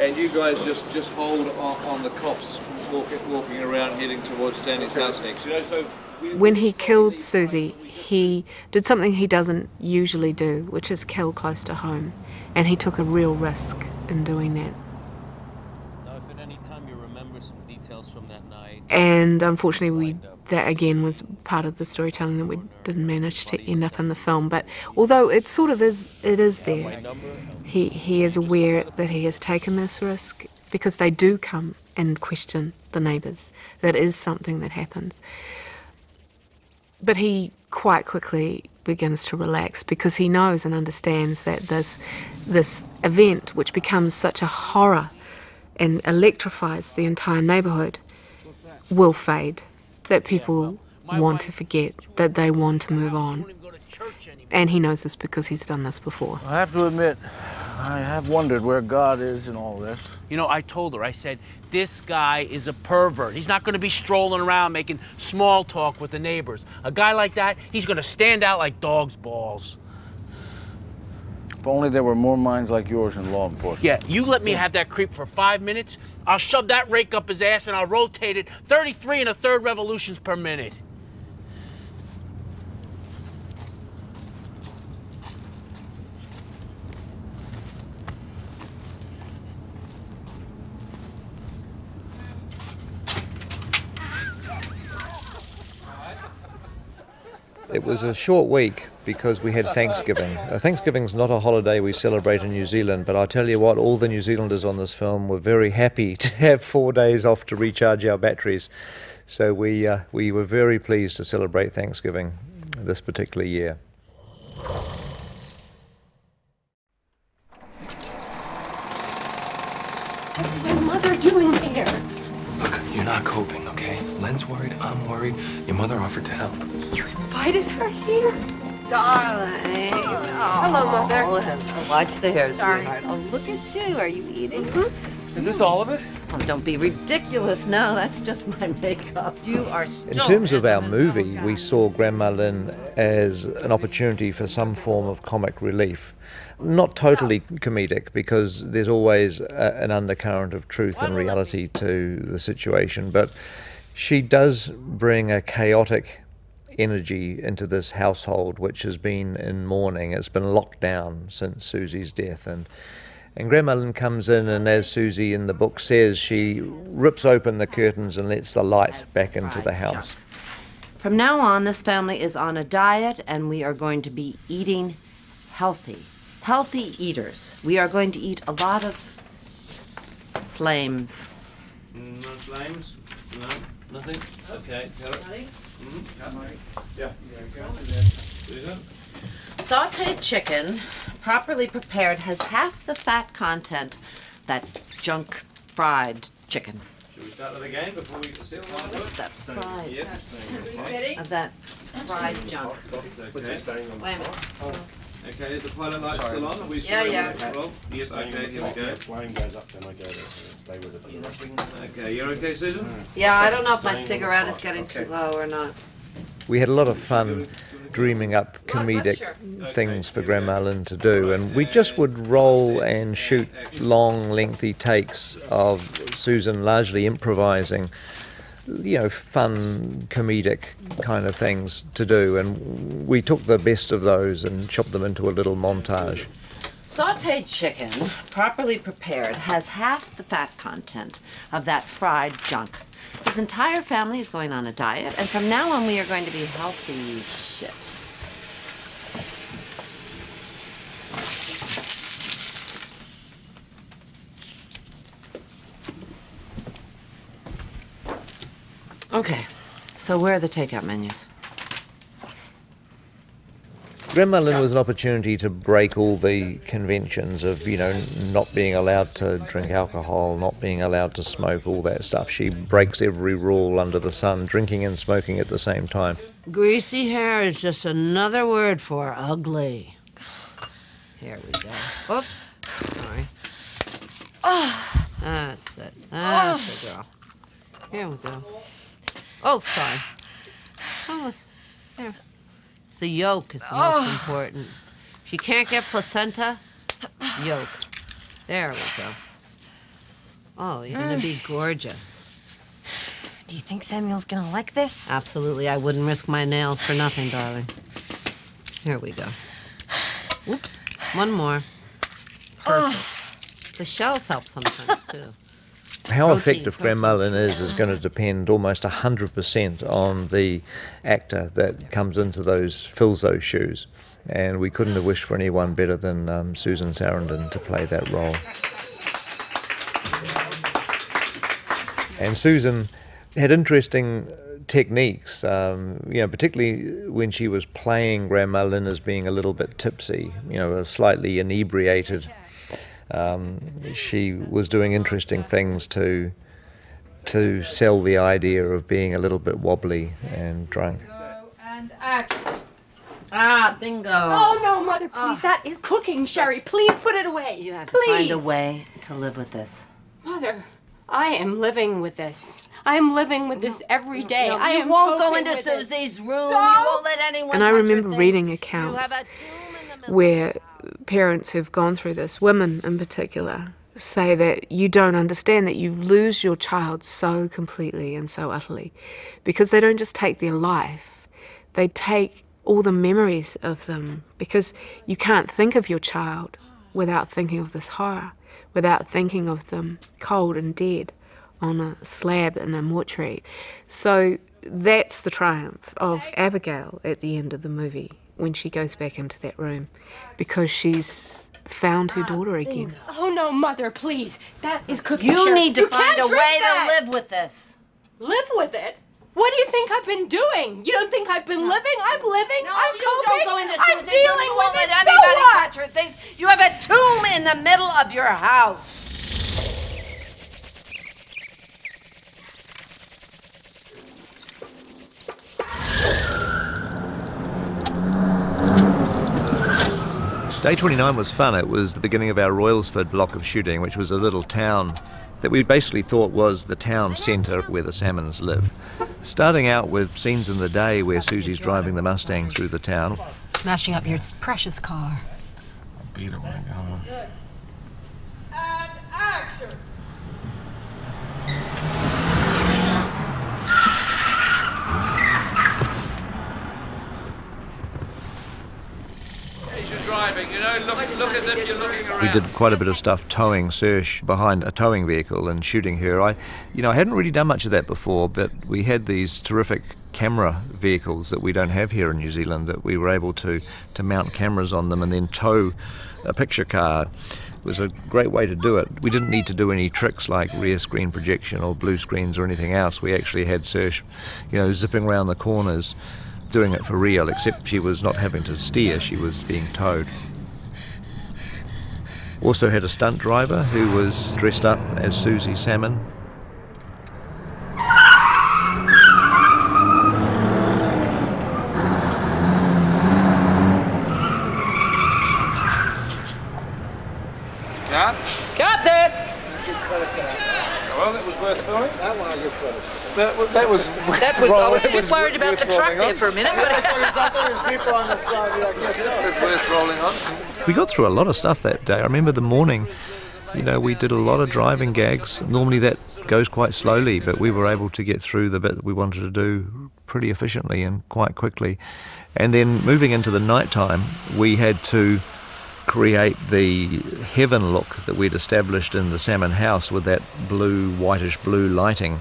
and you guys just just hold on, on the cops walking walking around heading towards Stanley's house next. You know, so When he killed Susie, he did something he doesn't usually do, which is kill close to home. And he took a real risk in doing that. Now, if at any time you remember some details from that night, And unfortunately, we that again was part of the storytelling that we didn't manage to end up in the film. But although it sort of is, it is there. He he is aware that he has taken this risk because they do come and question the neighbours. That is something that happens. But he quite quickly begins to relax because he knows and understands that this this event, which becomes such a horror and electrifies the entire neighbourhood, will fade. That people want to forget, that they want to move on. And he knows this because he's done this before. I have to admit, I have wondered where God is in all this. You know, I told her, I said, this guy is a pervert. He's not going to be strolling around making small talk with the neighbors. A guy like that, he's going to stand out like dog's balls. If only there were more minds like yours in law enforcement. Yeah, you let me have that creep for five minutes, I'll shove that rake up his ass and I'll rotate it 33 and a third revolutions per minute. It was a short week because we had Thanksgiving. Uh, Thanksgiving's not a holiday we celebrate in New Zealand, but I tell you what, all the New Zealanders on this film were very happy to have four days off to recharge our batteries. So we uh, we were very pleased to celebrate Thanksgiving this particular year. What's my mother doing here? Look, you're not coping, okay? Len's worried, I'm worried. Your mother offered to help. You invited her here? Darling. Hello, Mother. Oh, watch there, Sorry. sweetheart. Oh, look at you. Are you eating? Is this all of it? Oh, don't be ridiculous. No, that's just my makeup. You are In terms of our movie, we saw Grandma Lynn as an opportunity for some form of comic relief. Not totally oh. comedic, because there's always a, an undercurrent of truth and reality to the situation, but she does bring a chaotic energy into this household, which has been in mourning. It's been locked down since Susie's death, and and Grandma Lynn comes in, and as Susie in the book says, she rips open the curtains and lets the light back into the house. From now on, this family is on a diet and we are going to be eating healthy. Healthy eaters. We are going to eat a lot of flames. Mm, no flames? No? Nothing? Okay, got it. Mm-hmm. Yeah. Susan? Sauteed chicken, properly prepared, has half the fat content that junk fried chicken. Should we start with a game before we seal one That fried. Yeah. Of that fried junk. What's Wait a minute. Okay, is the pilot light still on? Are we Yeah, still yeah. on the roll? Yes, okay, here we go. Flame goes up, then I go to stay with the flame. Okay, you're okay, Susan? Yeah, I don't know if my cigarette is getting too low or not. We had a lot of fun dreaming up comedic things for Grandma Lynn to do, and we just would roll and shoot long, lengthy takes of Susan largely improvising, you know, fun, comedic kind of things to do, and we took the best of those and chopped them into a little montage. Sauteed chicken, properly prepared, has half the fat content of that fried junk. His entire family is going on a diet, and from now on we are going to be healthy shit. Okay, so where are the takeout menus? Grandma Lynn was an opportunity to break all the conventions of, you know, not being allowed to drink alcohol, not being allowed to smoke, all that stuff. She breaks every rule under the sun, drinking and smoking at the same time. Greasy hair is just another word for ugly. Here we go. Oops. Sorry. Oh, That's it. That's the girl. Here we go. Oh, sorry. Almost. There. It's the yolk is most Oh. important. If you can't get placenta, yolk. There we go. Oh, you're gonna be gorgeous. do you think Samuel's gonna like this? Absolutely, I wouldn't risk my nails for nothing, darling. Here we go. Oops, one more. Perfect. The shells help sometimes too. How Protein, effective Grandma Lynn is is going to depend almost 100% on the actor that comes into those, fills those shoes. And we couldn't have wished for anyone better than um, Susan Sarandon to play that role. And Susan had interesting techniques, um, you know, particularly when she was playing Grandma Lynn as being a little bit tipsy, you know, slightly inebriated. Um, she was doing interesting things to to sell the idea of being a little bit wobbly and drunk. And action. Ah, bingo. Oh no, Mother, please. That is cooking, Sherry. Please put it away. You have to please. find a way to live with this. Mother, I am living with this. I am living with this every day. No, I you won't go into. Susie's room. So? You won't let anyone. And I touch her remember reading You accounts where parents who've gone through this, women in particular, say that you don't understand that you lose your child so completely and so utterly because they don't just take their life, they take all the memories of them because you can't think of your child without thinking of this horror, without thinking of them cold and dead on a slab in a mortuary. So that's the triumph of Abigail at the end of the movie when she goes back into that room because she's found her ah, daughter again. Oh no, Mother, please. That is cooking. You Sherry. need to You find a way that. to live with this. Live with it? What do you think I've been doing? You don't think I've been living? I'm living. No, I'm you coping. don't go into I'm dealing room. You with won't it. let anybody what? touch her things. You have a tomb in the middle of your house. Day 29 was fun. It was the beginning of our Royersford block of shooting, which was a little town that we basically thought was the town centre where the salmons live. Starting out with scenes in the day where Susie's driving the Mustang through the town. Smashing up your precious car. Beat her when I get home. And action. As you're driving, you know, look, look as if you're looking around. We did quite a bit of stuff towing Saoirse behind a towing vehicle and shooting her. I, you know, I hadn't really done much of that before, but we had these terrific camera vehicles that we don't have here in New Zealand that we were able to to mount cameras on them and then tow a picture car. It was a great way to do it. We didn't need to do any tricks like rear screen projection or blue screens or anything else. We actually had Saoirse, you know, zipping around the corners doing it for real, except she was not having to steer, she was being towed. Also had a stunt driver who was dressed up as Susie Salmon. Cut. Cut that. Well, it was worth filming? That one I get finished. That was. That was, That was- I was a that bit worried about the truck there for a minute, but- I thought there was people on the side. Yeah, I guess so. It's worth rolling on. We got through a lot of stuff that day. I remember the morning, you know, we did a lot of driving gags. Normally that goes quite slowly, but we were able to get through the bit that we wanted to do pretty efficiently and quite quickly. And then moving into the night time, we had to create the heaven look that we'd established in the salmon house with that blue, whitish blue lighting.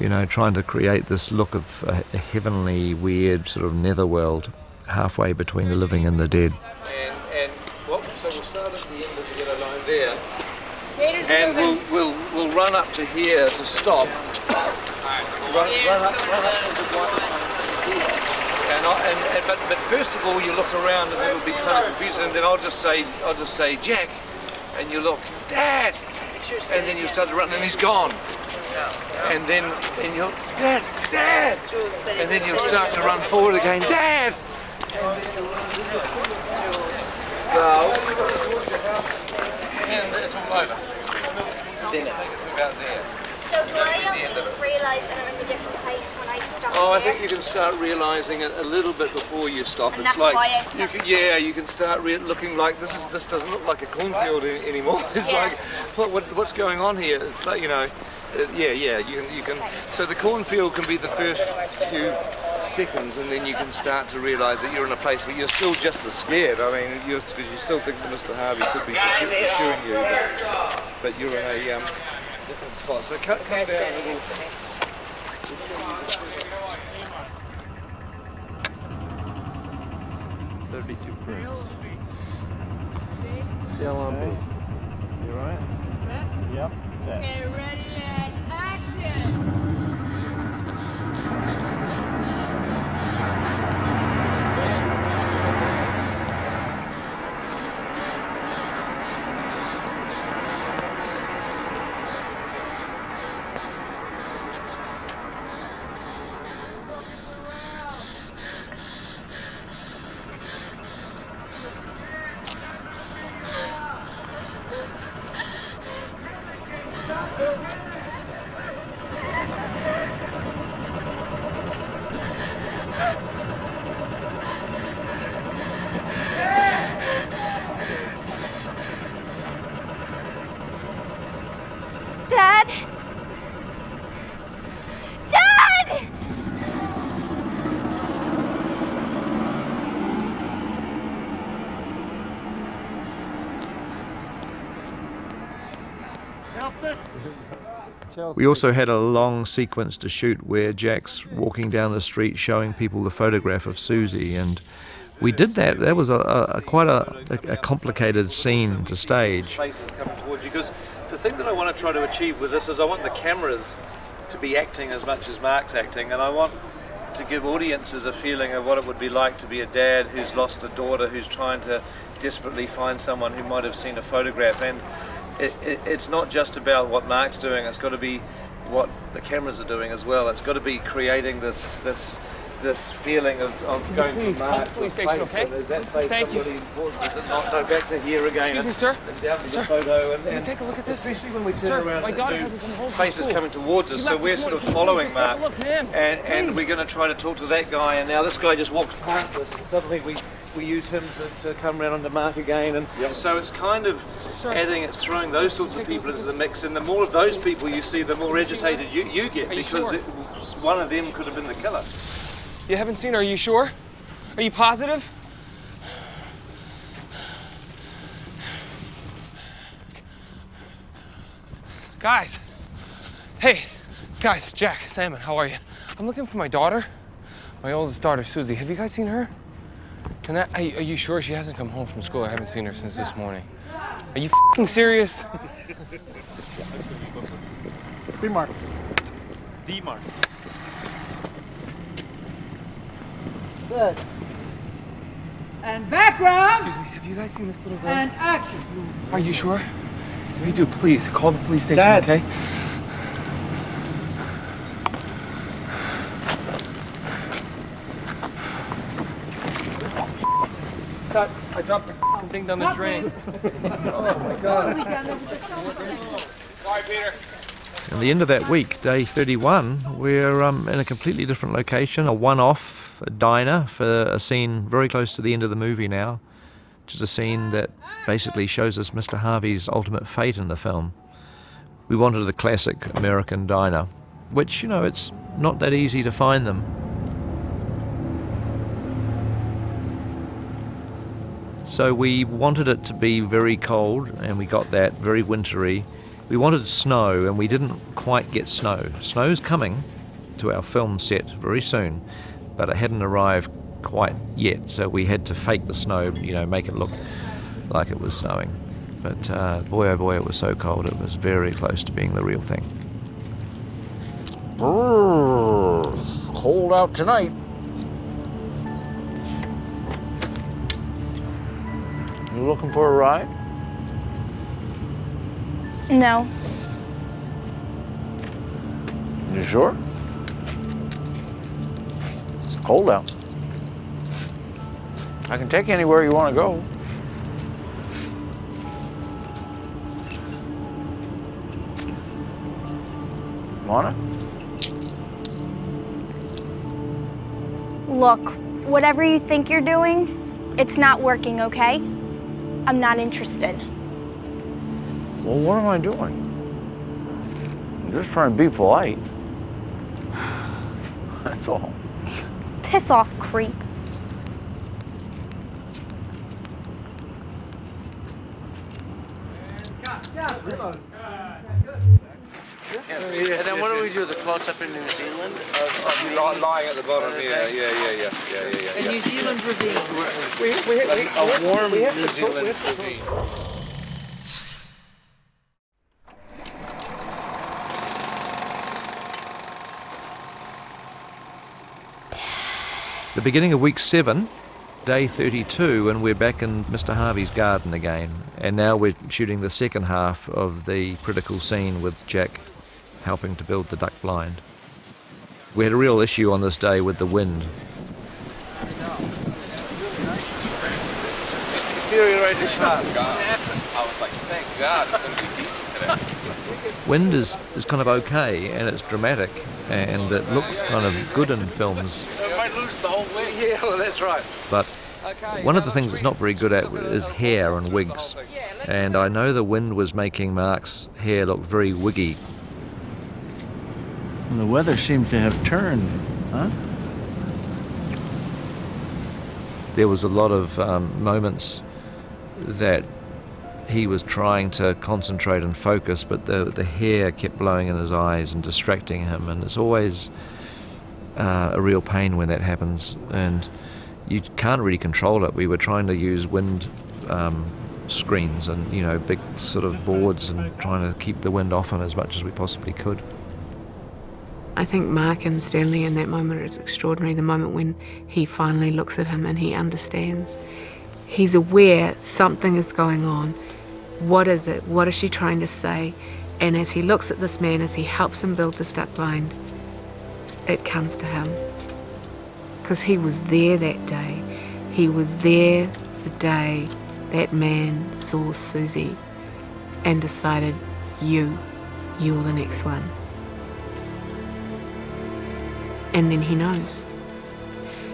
You know, trying to create this look of a, a heavenly, weird sort of netherworld halfway between the living and the dead. And, and well, so we'll start at the end of the yellow line there. And we'll, we'll, we'll run up to here to stop. Run, run up, run up to the white. And, I, and, and but, but first of all, you look around and it'll be kind of confusing. And then I'll just say, I'll just say, Jack, and you look, Dad, and then you start to run, and he's gone. And then, and you'll, Dad, Dad, and then you'll start to run forward again, Dad. No. And it's all over. Then it's about there. So oh, do I only realise that I'm in a different place when I stop Oh, I here? think you can start realizing it a little bit before you stop. And it's that's like why I you can, yeah, you can start re- looking like this is this doesn't look like a cornfield a- anymore. It's Yeah. like what, what what's going on here? It's like you know, uh, yeah, yeah. You can you can. So the cornfield can be the first few seconds, and then you can start to realise that you're in a place where you're still just as scared. I mean, because you still think that Mr. Harvey could be pursu- pursuing you, but, but you're in a um, different spot. So cut, come down a little. That'd be two frames. LMB. You alright? Set? Yep. Set. Okay, ready and action! Dad! Dad! We also had a long sequence to shoot where Jack's walking down the street showing people the photograph of Susie, and we did that. That was a, a, a quite a, a, a complicated scene to stage. Faces coming towards you because the thing that I want to try to achieve with this is I want the cameras to be acting as much as Mark's acting, and I want to give audiences a feeling of what it would be like to be a dad who's lost a daughter who's trying to desperately find someone who might have seen a photograph and it, it, it's not just about what Mark's doing it's got to be what the cameras are doing as well it's got to be creating this this this feeling of, of going Please, from Mark please, to face okay? and is that face Thank you. somebody important is it not no back to here again Excuse me, sir. and down to the Sir. photo and, Can you and take a look at this? especially when we turn Sir, around my daughter hasn't come home faces school. coming towards us so we're sort of following Mark look, and, and Please. we're going to try to talk to that guy and now this guy just walks past us and suddenly we, we use him to, to come round on the Mark again and so it's kind of adding it's throwing those sorts of people into the mix and the more of those people you see the more agitated you, you get Are you because sure? it, one of them could have been the killer You haven't seen her, are you sure? Are you positive? Guys, hey, guys, Jack, Salmon, how are you? I'm looking for my daughter, my oldest daughter, Susie. Have you guys seen her? Can that, are, you- are you sure she hasn't come home from school? I haven't seen her since this morning. Are you fing serious? B mark. D mark. Set. And background! Excuse me, have you guys seen this little girl? And action! Are you sure? If you do, please call the police station, Dad. okay? Cut. I dropped the thing down the drain. oh my god. We done this with the Sorry, Peter. And the end of that week, day 31, we're um, in a completely different location, a one off diner for a scene very close to the end of the movie now, which is a scene that basically shows us Mr. Harvey's ultimate fate in the film. We wanted the classic American diner, which, you know, it's not that easy to find them. So we wanted it to be very cold, and we got that very wintry. We wanted snow, and we didn't quite get snow. Snow's coming to our film set very soon, but it hadn't arrived quite yet, so we had to fake the snow, you know, make it look like it was snowing. But uh, boy, oh boy, it was so cold, it was very close to being the real thing. Cold out tonight. You looking for a ride? No. You sure? It's cold out. I can take you anywhere you want to go. Wanna? Look, whatever you think you're doing, it's not working, okay? I'm not interested. Well, what am I doing? I'm just trying to be polite. That's all. Piss off, creep. And then what do we do? The close up in New Zealand? lying at the bottom here. Yeah, yeah, yeah, yeah, yeah, yeah. And New Zealand ravine. We, we, we, a warm we New Zealand we have to- ravine. The beginning of week seven, day 32, and we're back in Mr. Harvey's garden again. And now we're shooting the second half of the critical scene with Jack helping to build the duck blind. We had a real issue on this day with the wind. Wind is, is kind of okay and it's dramatic and it looks kind of good in films, I might lose the whole way. Yeah, well, that's right. but one of the things it's not very good at is hair and wigs. And I know the wind was making Mark's hair look very wiggy And the weather seems to have turned, huh? there was a lot of um, moments that he was trying to concentrate and focus, but the, the hair kept blowing in his eyes and distracting him. And it's always uh, a real pain when that happens. And you can't really control it. We were trying to use wind um, screens and, you know, big sort of boards and trying to keep the wind off him as much as we possibly could. I think Mark and Stanley in that moment is extraordinary. The moment when he finally looks at him and he understands. He's aware something is going on. What is it? What is she trying to say? And as he looks at this man, as he helps him build this duck blind, it comes to him. Because he was there that day. He was there the day that man saw Susie and decided, you, you're the next one. And then he knows.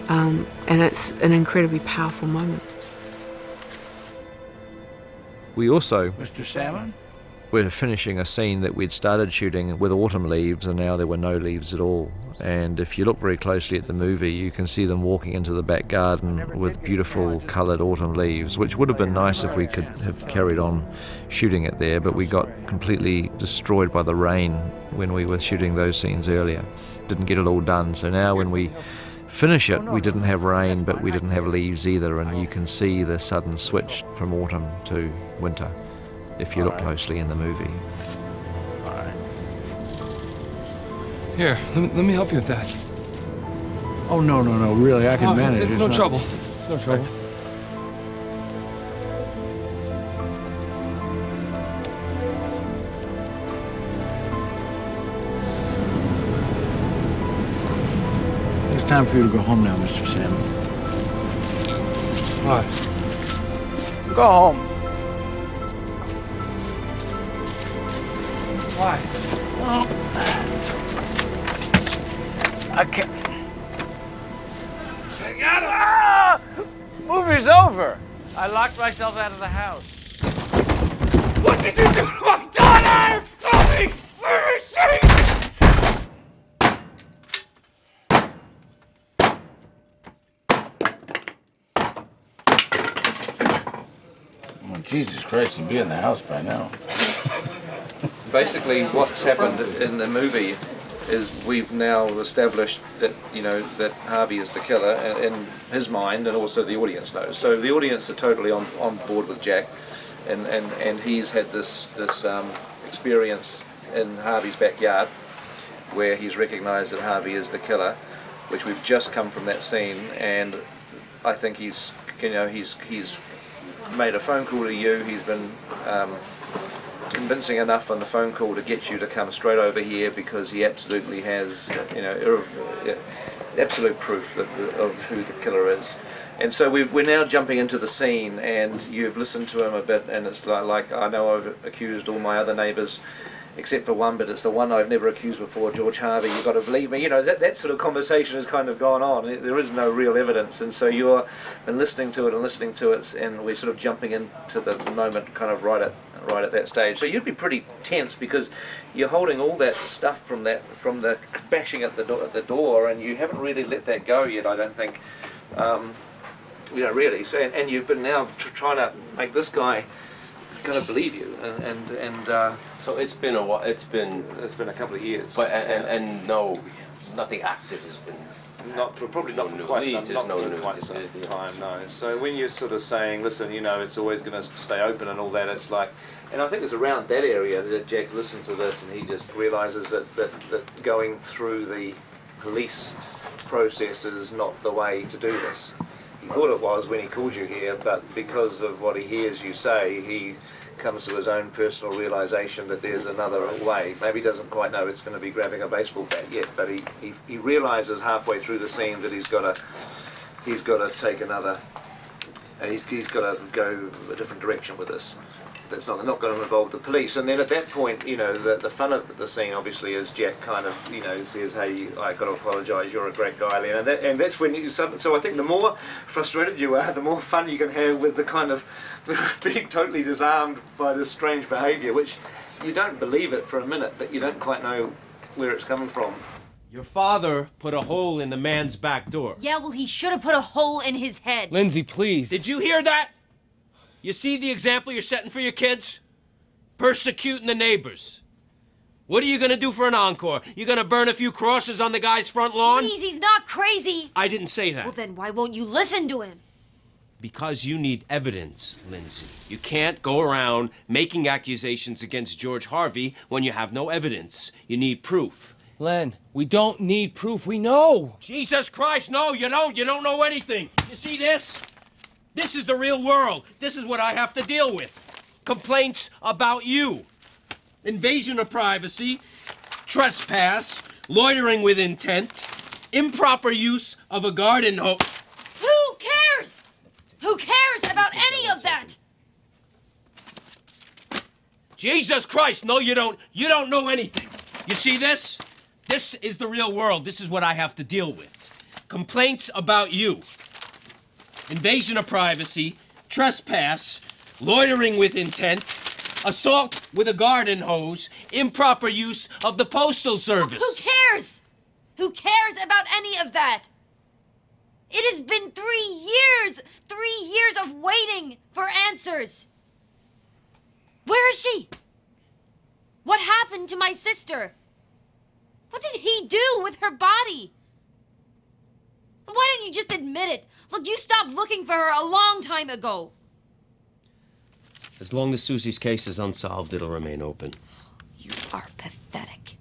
Um, and it's an incredibly powerful moment. We also Mr. Salmon? we're finishing a scene that we'd started shooting with autumn leaves and now there were no leaves at all and if you look very closely at the movie you can see them walking into the back garden with beautiful coloured autumn leaves which would have been nice if we could have carried on shooting it there but we got completely destroyed by the rain when we were shooting those scenes earlier didn't get it all done so now when we finish it we didn't have rain but we didn't have leaves either and you can see the sudden switch from autumn to winter if you look closely in the movie. Here, let me, let me help you with that. Oh, no, no, no, really, I can Oh, it's- manage. It's, no not- trouble. It's no trouble. It's time for you to go home now, Mr. Salmon. Why? Go home. Why? Oh. I can't. I got him! Ah! Movie's over. I locked myself out of the house. What did you do to my daughter? Tell me! Where is she? Jesus Christ, he'd be in the house by now. Basically, what's happened in the movie is we've now established that you know that Harvey is the killer in, his mind, and also the audience knows. So the audience are totally on, on board with Jack, and, and, and he's had this this um, experience in Harvey's backyard, where he's recognised that Harvey is the killer, which we've just come from that scene, and I think he's you know he's he's made a phone call to you. He's been um, convincing enough on the phone call to get you to come straight over here because he absolutely has, you know, absolute proof that, of who the killer is. And so we've, we're now jumping into the scene, and you've listened to him a bit, and it's like, like I know I've accused all my other neighbours, except for one, but it's the one I've never accused before, George Harvey. You've got to believe me. You know that that sort of conversation has kind of gone on. There is no real evidence, and so you're been listening to it and listening to it, and we're sort of jumping into the moment, kind of right at right at that stage. So you'd be pretty tense because you're holding all that stuff from that from the bashing at the door, at the door, and you haven't really let that go yet. I don't think. Um, you know, really. So, and, and you've been now tr- trying to make this guy kind of believe you, and and, and uh, so it's been a while. It's been it's been a couple of years. But and, and, and no, nothing active has been. Not for probably not no for new quite leads. some, There's not no for new quite some time. No. So when you're sort of saying, listen, you know, it's always going to stay open and all that, it's like. And I think it's around that area that Jack listens to this and he just realizes that, that, that going through the police process is not the way to do this. He thought it was when he called you here, but because of what he hears you say, he comes to his own personal realization that there's another way. Maybe he doesn't quite know it's going to be grabbing a baseball bat yet, but he, he, he realizes halfway through the scene that he's got to he's got to take another and he's, he's got to go a different direction with this. That's not not going to involve the police. And then at that point, you know, the, the fun of the scene obviously is Jack kind of, you know, says, "Hey, I got to apologise. You're a great guy, Len." And, that, and that's when you. So, so I think the more frustrated you are, the more fun you can have with the kind of being totally disarmed by this strange behaviour, which you don't believe it for a minute, but you don't quite know where it's coming from. Your father put a hole in the man's back door. Yeah, well, he should have put a hole in his head. Lindsay, please. Did you hear that? You see the example you're setting for your kids? Persecuting the neighbors. What are you gonna do for an encore? You gonna burn a few crosses on the guy's front lawn? Please, he's not crazy. I didn't say that. Well, then why won't you listen to him? Because you need evidence, Lindsay. You can't go around making accusations against George Harvey when you have no evidence. You need proof. Len, we don't need proof. We know. Jesus Christ, no, you don't. You don't know anything. You see this? This is the real world. This is what I have to deal with. Complaints about you. Invasion of privacy, trespass, loitering with intent, improper use of a garden hose. Who cares? Who cares about any of that? Jesus Christ, no, you don't. You don't know anything. You see this? This is the real world. This is what I have to deal with. Complaints about you. Invasion of privacy, trespass, loitering with intent, assault with a garden hose, improper use of the postal service. Who cares? Who cares about any of that? It has been three years, three years of waiting for answers. Where is she? What happened to my sister? What did he do with her body? Why don't you just admit it? Look, you stopped looking for her a long time ago. As long as Susie's case is unsolved, it'll remain open. You are pathetic,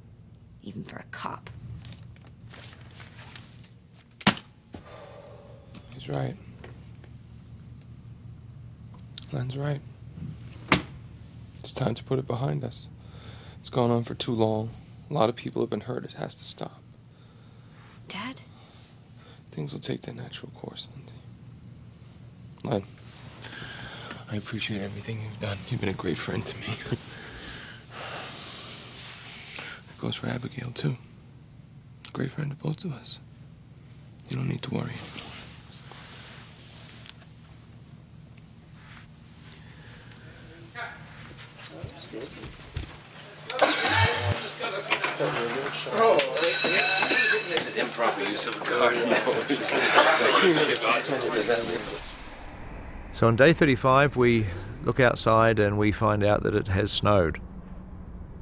even for a cop. He's right. Len's right. It's time to put it behind us. It's gone on for too long. A lot of people have been hurt. It has to stop. Dad? Things will take their natural course, Lindsay. Len, I appreciate everything you've done. You've been a great friend to me. goes for Abigail, too. Great friend to both of us. You don't need to worry. Oh, improper use of a garden. So on day 35, we look outside and we find out that it has snowed.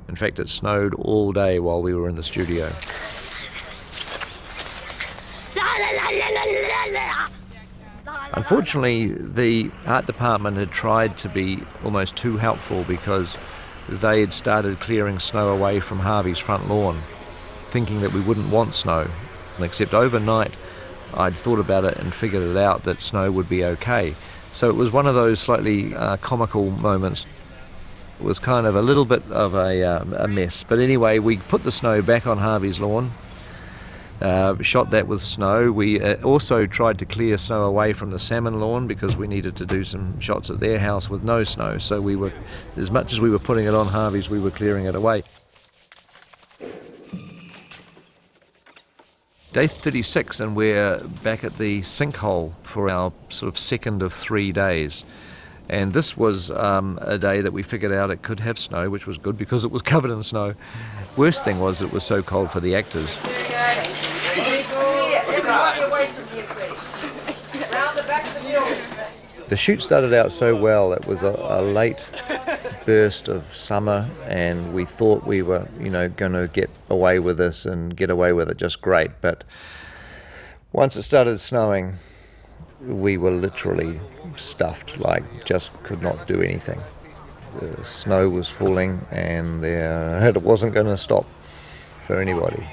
In fact, it snowed all day while we were in the studio. Unfortunately, the art department had tried to be almost too helpful because they had started clearing snow away from Harvey's front lawn, thinking that we wouldn't want snow. Except overnight, I'd thought about it and figured it out that snow would be okay. So it was one of those slightly uh, comical moments. It was kind of a little bit of a, uh, a mess. But anyway, we put the snow back on Harvey's lawn, uh, shot that with snow. We uh, also tried to clear snow away from the Salmon lawn because we needed to do some shots at their house with no snow. So we were, as much as we were putting it on Harvey's, we were clearing it away. Day 36, and we're back at the sinkhole for our sort of second of three days. And this was um, a day that we figured out it could have snow, which was good because it was covered in snow. Worst thing was it was so cold for the actors. The shoot started out so well. It was a, a late burst of summer, and we thought we were, you know, going to get away with this and get away with it just great. But once it started snowing, we were literally stuffed, like just could not do anything. The snow was falling, and there, it wasn't going to stop for anybody.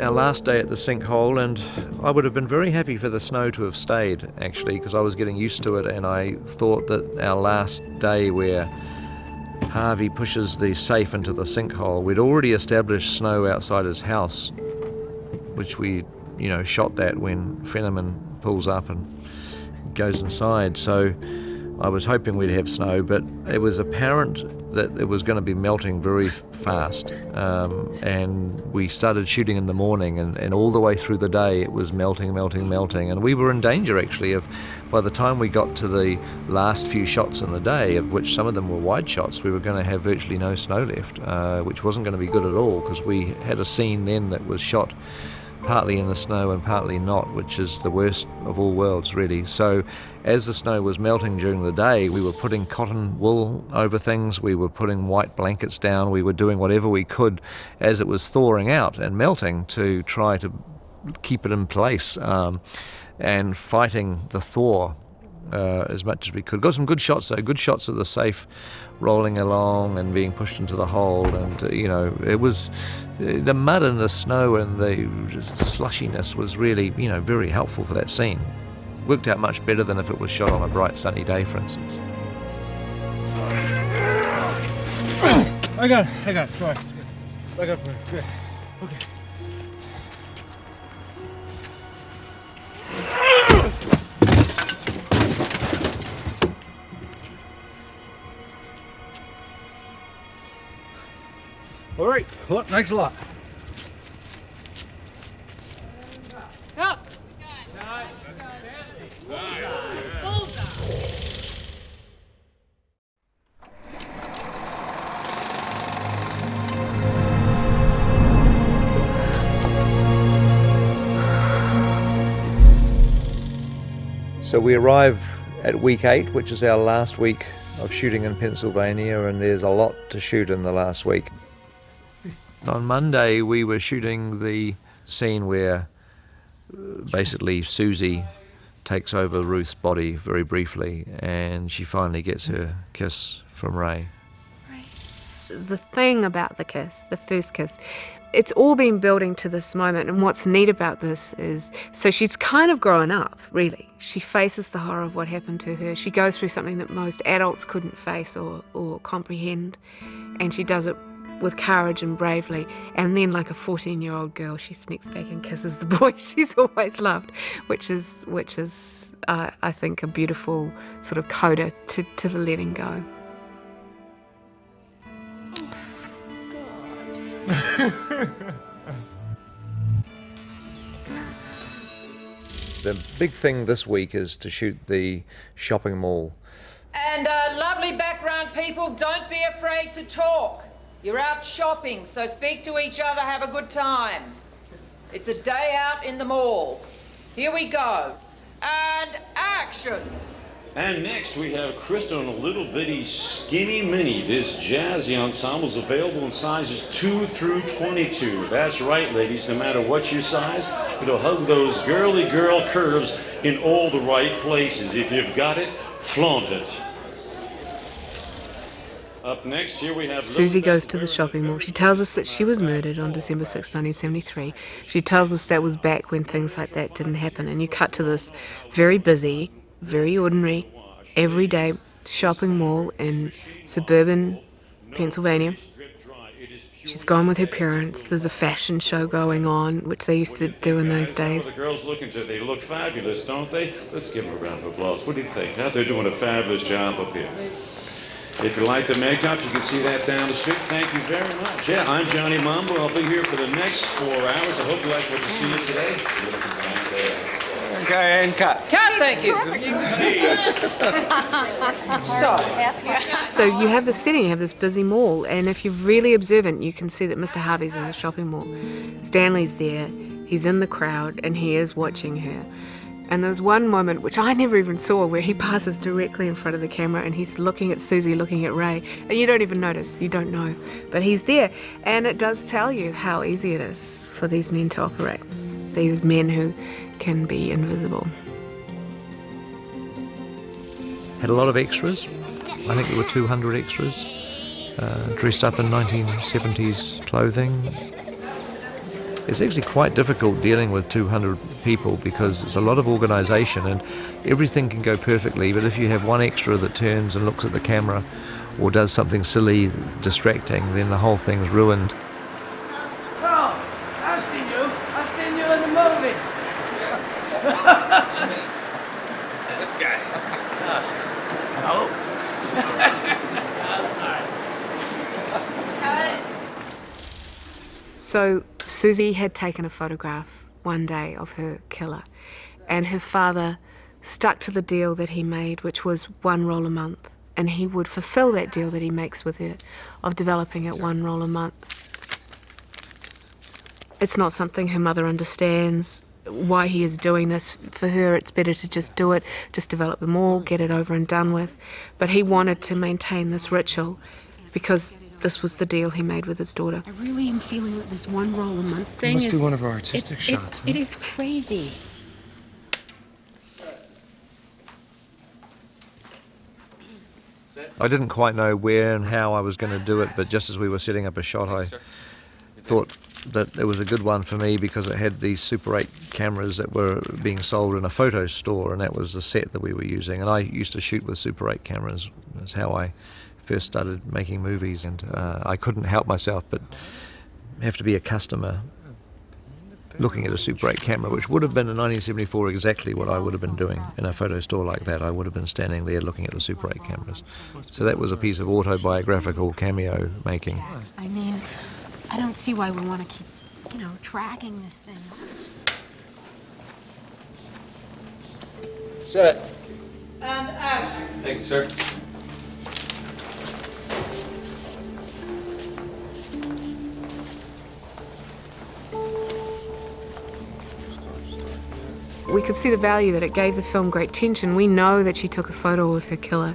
Our last day at the sinkhole, and I would have been very happy for the snow to have stayed actually, because I was getting used to it, and I thought that our last day where Harvey pushes the safe into the sinkhole, we'd already established snow outside his house, which we, you know, shot that when Fenerman pulls up and goes inside. So I was hoping we'd have snow, but it was apparent that it was going to be melting very fast. Um, and we started shooting in the morning, and, and all the way through the day, it was melting, melting, melting. And we were in danger actually of, by the time we got to the last few shots in the day, of which some of them were wide shots, we were going to have virtually no snow left, uh, which wasn't going to be good at all because we had a scene then that was shot partly in the snow and partly not, which is the worst of all worlds, really. So, as the snow was melting during the day, we were putting cotton wool over things, we were putting white blankets down, we were doing whatever we could as it was thawing out and melting to try to keep it in place um, and fighting the thaw. Uh, as much as we could. Got some good shots though, good shots of the safe rolling along and being pushed into the hole. And, uh, you know, it was uh, the mud and the snow and the slushiness was really, you know, very helpful for that scene. Worked out much better than if it was shot on a bright sunny day, for instance. I got it, I got it, sorry. I got it, good. Okay. All right, well, thanks a lot. Up. So we arrive at week eight, which is our last week of shooting in Pennsylvania, and there's a lot to shoot in the last week. On Monday, we were shooting the scene where uh, basically Susie takes over Ruth's body very briefly, and she finally gets her kiss from Ray. the thing about the kiss, the first kiss, it's all been building to this moment. And what's neat about this is so she's kind of grown up, really. She faces the horror of what happened to her. She goes through something that most adults couldn't face or, or comprehend. And she does it with courage and bravely. And then, like a 14 year old girl, she sneaks back and kisses the boy she's always loved, which is, which is uh, I think, a beautiful sort of coda to, to the letting go. The big thing this week is to shoot the shopping mall. And uh, lovely background people, don't be afraid to talk. You're out shopping, so speak to each other, have a good time. It's a day out in the mall. Here we go. And action! And next we have Krista and a little bitty skinny mini. This jazzy ensemble is available in sizes 2 through 22. That's right, ladies, no matter what your size, it'll hug those girly girl curves in all the right places. If you've got it, flaunt it. Up next, here we have Susie goes to the shopping mall. She tells us that she was murdered on December 6, 1973. She tells us that was back when things like that didn't happen. And you cut to this very busy, very ordinary, everyday shopping mall in suburban Pennsylvania. She's gone with her parents. There's a fashion show going on, which they used to do in those days. The girls looking to they look fabulous, don't they? Let's give them a round of applause. What do you think? Huh? They're doing a fabulous job up here. If you like the makeup, you can see that down the street. Thank you very much. Yeah, I'm Johnny Mambo. I'll be here for the next four hours. I hope you like what you see today. Okay, and cut. Cut, thank you. so, So you have this setting, you have this busy mall, and if you're really observant, you can see that Mr. Harvey's in the shopping mall. Stanley's there, he's in the crowd, and he is watching her. And there's one moment which I never even saw where he passes directly in front of the camera and he's looking at Susie, looking at Ray, and you don't even notice, you don't know. But he's there, and it does tell you how easy it is for these men to operate. These men who can be invisible. Had a lot of extras. I think there were 200 extras uh, dressed up in 1970s clothing. It's actually quite difficult dealing with 200 people because it's a lot of organisation and everything can go perfectly. But if you have one extra that turns and looks at the camera or does something silly, distracting, then the whole thing's ruined. Oh, I've seen you. I've seen you in the movies. This guy. Oh. So Susie had taken a photograph one day of her killer, and her father stuck to the deal that he made, which was one roll a month, and he would fulfill that deal that he makes with her of developing it one roll a month. It's not something her mother understands why he is doing this. For her, it's better to just do it, just develop them all, get it over and done with. But he wanted to maintain this ritual because this was the deal he made with his daughter. I really am feeling that this one roll a month thing it must is. be one of our artistic it- shots, It, huh? it is crazy. I didn't quite know where and how I was going to do it, but just as we were setting up a shot, I thought that it was a good one for me because it had these Super 8 cameras that were being sold in a photo store, and that was the set that we were using. And I used to shoot with Super 8 cameras. That's how I first started making movies, and uh, I couldn't help myself but have to be a customer looking at a Super 8 camera, which would have been in 1974 exactly what I would have been doing in a photo store like that. I would have been standing there looking at the Super 8 cameras. So that was a piece of autobiographical cameo making. I mean, I don't see why we want to keep, you know, tracking this thing. Set. and action. Thank you, sir. We could see the value that it gave the film great tension. We know that she took a photo of her killer,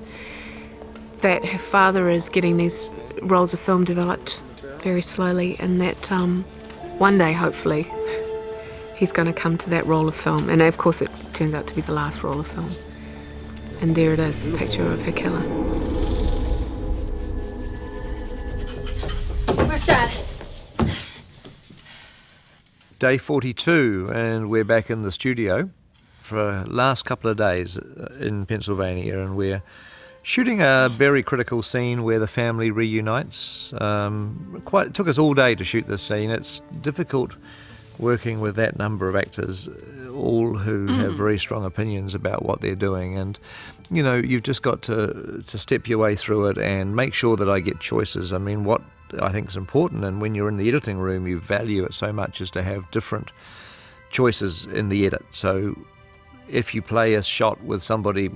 that her father is getting these rolls of film developed very slowly, and that um, one day, hopefully, he's going to come to that roll of film. And of course, it turns out to be the last roll of film. And there it is, the picture of her killer. Dad? Day 42, and we're back in the studio for a last couple of days uh, in Pennsylvania, and we're shooting a very critical scene where the family reunites. Um, quite it took us all day to shoot this scene. It's difficult working with that number of actors, all who have very strong opinions about what they're doing, and you know, you've just got to to step your way through it and make sure that I get choices. I mean, what I think is important, and when you're in the editing room, you value it so much, as to have different choices in the edit. So if you play a shot with somebody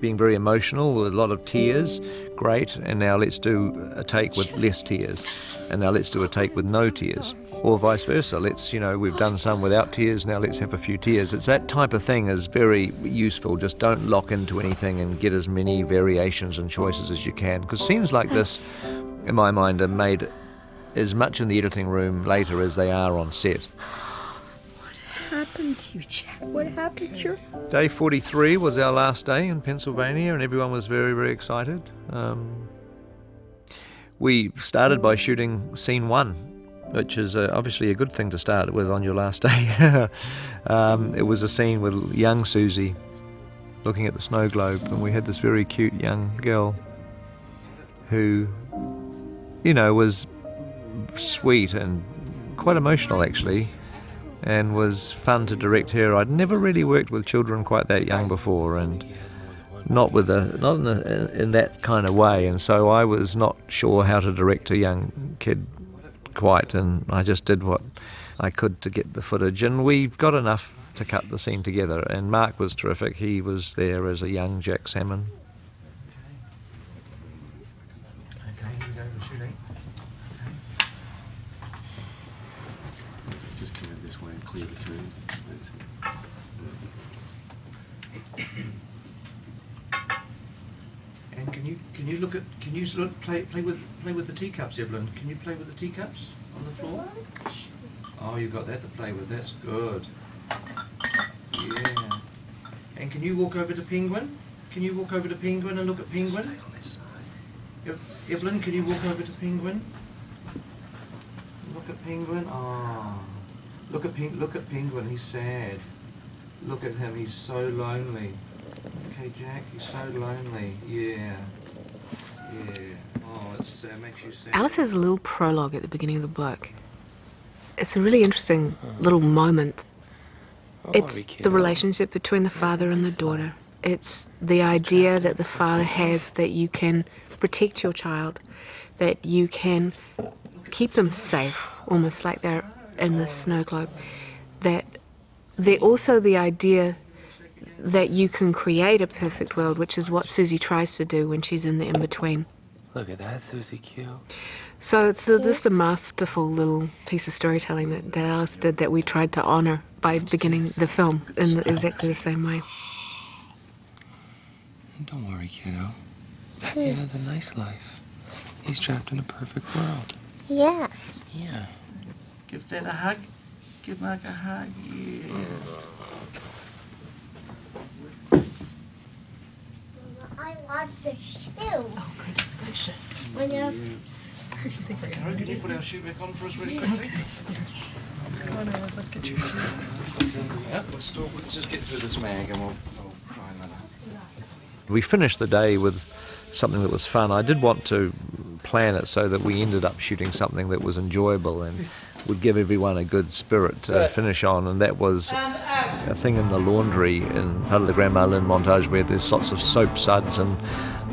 being very emotional with a lot of tears, great. And now let's do a take with less tears. And now let's do a take with no tears. Or vice versa. Let's, you know, we've done some without tears, now let's have a few tears. It's that type of thing is very useful. Just don't lock into anything and get as many variations and choices as you can. Because scenes like this, in my mind, are made as much in the editing room later as they are on set. What happened to you, Jack? What happened to your... Day 43 was our last day in Pennsylvania, and everyone was very, very excited. Um, we started by shooting scene one, which is uh, obviously a good thing to start with on your last day. um, it was a scene with young Susie looking at the snow globe, and we had this very cute young girl who, you know, was sweet and quite emotional actually and was fun to direct her. I'd never really worked with children quite that young before, and not with a not in, a, in that kind of way. And so I was not sure how to direct a young kid quite, and I just did what I could to get the footage. And we've got enough to cut the scene together. And Mark was terrific. He was there as a young Jack Salmon. Just come in this way and clear the tree. And can you can you look at can you play play with play with the teacups, Evelyn? Can you play with the teacups on the floor? Oh, you've got that to play with. That's good. Yeah. And can you walk over to Penguin? Can you walk over to Penguin and look at Penguin? Ev- Evelyn, can you walk over to Penguin? Look at Penguin. Oh, look at Pen- look at Penguin. He's sad. Look at him. He's so lonely. Okay, Jack. He's so lonely. Yeah. Yeah. Oh, it's uh, makes you sad. Alice has a little prologue at the beginning of the book. It's a really interesting little moment. It's the relationship between the father and the daughter. It's the idea that the father has that you can protect your child, that you can keep them safe, almost like they're in the snow globe. That they're also the idea that you can create a perfect world, which is what Susie tries to do when she's in the in between. Look at that, Susie Q. So it's a, just a masterful little piece of storytelling that, that Alice did that we tried to honour by beginning the film in the, exactly the same way. Don't worry, kiddo. He hmm. has a nice life. He's trapped in a perfect world. Yes. Yeah. Give Dad a hug. Give Mark a hug. Yeah. Lost a shoe. Oh, goodness gracious. When you're Where you think we're Carol, going can you put our shoe back on for us really quickly? What's going on? Let's get your shoe. Yep, let's, talk, let's just get through this mag and we'll, we'll try another. We finished the day with something that was fun. I did want to plan it so that we ended up shooting something that was enjoyable and would give everyone a good spirit to finish on, and that was a thing in the laundry in part of the Grandma Lynn montage where there's lots of soap suds and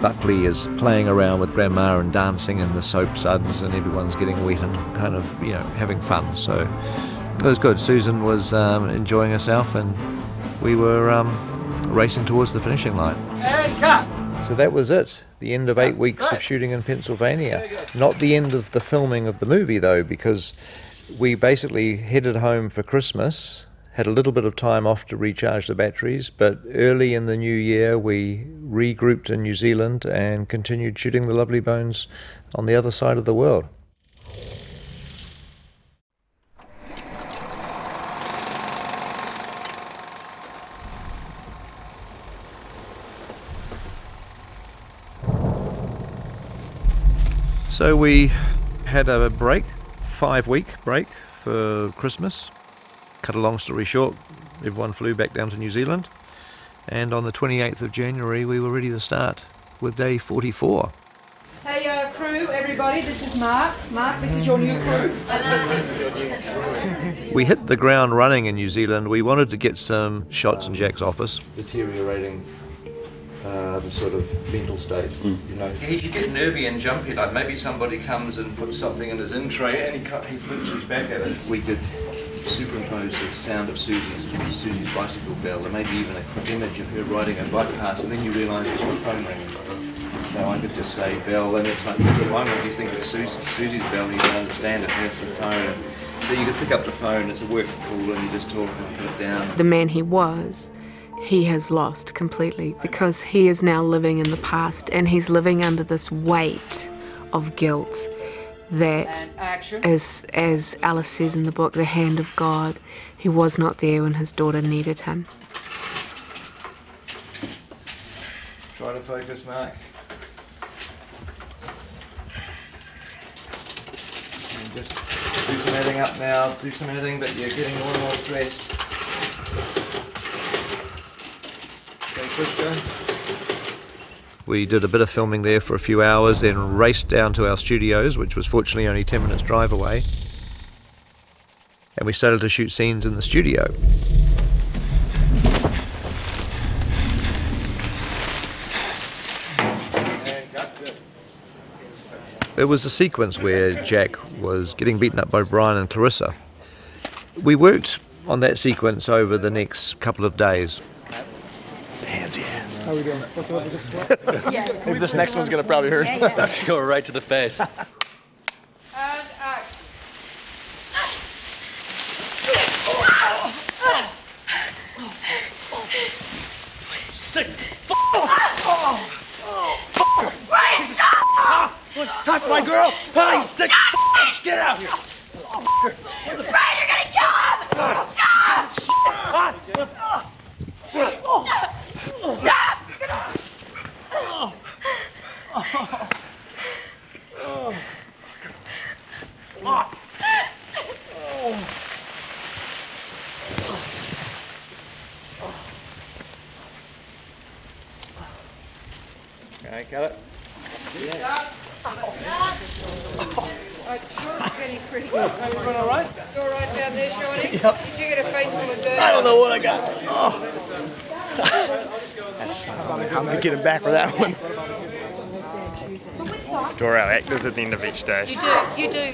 Buckley is playing around with Grandma and dancing in the soap suds and everyone's getting wet and kind of, you know, having fun. So it was good. Susan was um, enjoying herself and we were um, racing towards the finishing line. And cut! So that was it. The end of eight weeks of shooting in Pennsylvania. Not the end of the filming of the movie, though, because we basically headed home for Christmas, had a little bit of time off to recharge the batteries, but early in the new year we regrouped in New Zealand and continued shooting the Lovely Bones on the other side of the world. So we had a break, five week break for Christmas. Cut a long story short, everyone flew back down to New Zealand. And on the 28th of January, we were ready to start with day 44. Hey, uh, crew, everybody. everybody. This is Mark. Mark, this is your new crew. We hit the ground running in New Zealand. We wanted to get some shots in Jack's office. Deteriorating um, sort of mental state, you know. He should get nervy and jumpy, like maybe somebody comes and puts something in his in tray and he, cut, he flinches back at it. We could superimpose the sound of Susie's, Susie's bicycle bell and maybe even a quick image of her riding a bike past and then you realise it's your phone ringing. So I could just say bell and it's like, at the moment you think it's Susie's, Susie's bell you don't understand it and it's the phone. So you could pick up the phone, it's a work tool and you just talk and put it down. The man he was, he has lost completely because he is now living in the past and he's living under this weight of guilt that as as Alice says in the book, the hand of God, he was not there when his daughter needed him. Try to focus, Mark. And just do some editing up now, do some editing, but you're getting more and more stressed. We did a bit of filming there for a few hours, then raced down to our studios, which was fortunately only 10 minutes drive away. And we started to shoot scenes in the studio. It was a sequence where Jack was getting beaten up by Brian and Clarissa. We worked on that sequence over the next couple of days. Pansy ass. How are we doing? Maybe this next one's gonna probably hurt. Yeah, yeah. Let's go right to the face. And action. Sick. Brian, stop! Touch my girl! Hey, sick! Get out here! Brian, you're gonna kill him! Stop! Okay, got it? Right, Sean's getting pretty good. Are you Everyone all right? You all right down there, Shawnee? Yep. Did you get a face full of dirt? I don't know what I got. Oh. I'm gonna get him back for that one. Store our actors at the end of each day. You do, you do.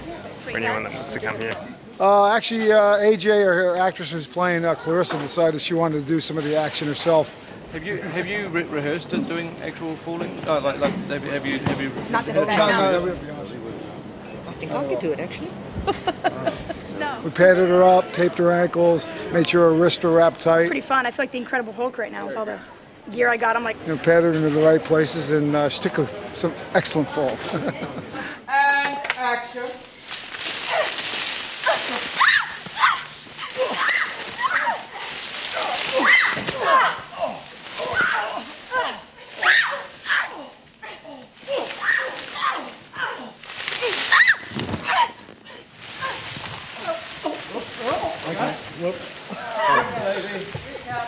For anyone that wants to come here. Uh, actually, uh, AJ, or her actress who's playing uh, Clarissa, decided she wanted to do some of the action herself. Have you have you re- rehearsed it doing actual falling? Oh, like, like have you have you have you? Not this No, bad, no, no. no, we'll be honest. I think I could do it, actually. no. We padded her up, taped her ankles, made sure her wrists were wrapped tight, Pretty fun. I feel like the Incredible Hulk right now with all the gear I got. I'm like, you know, padded her into the right places, and uh, she took some excellent falls. And action.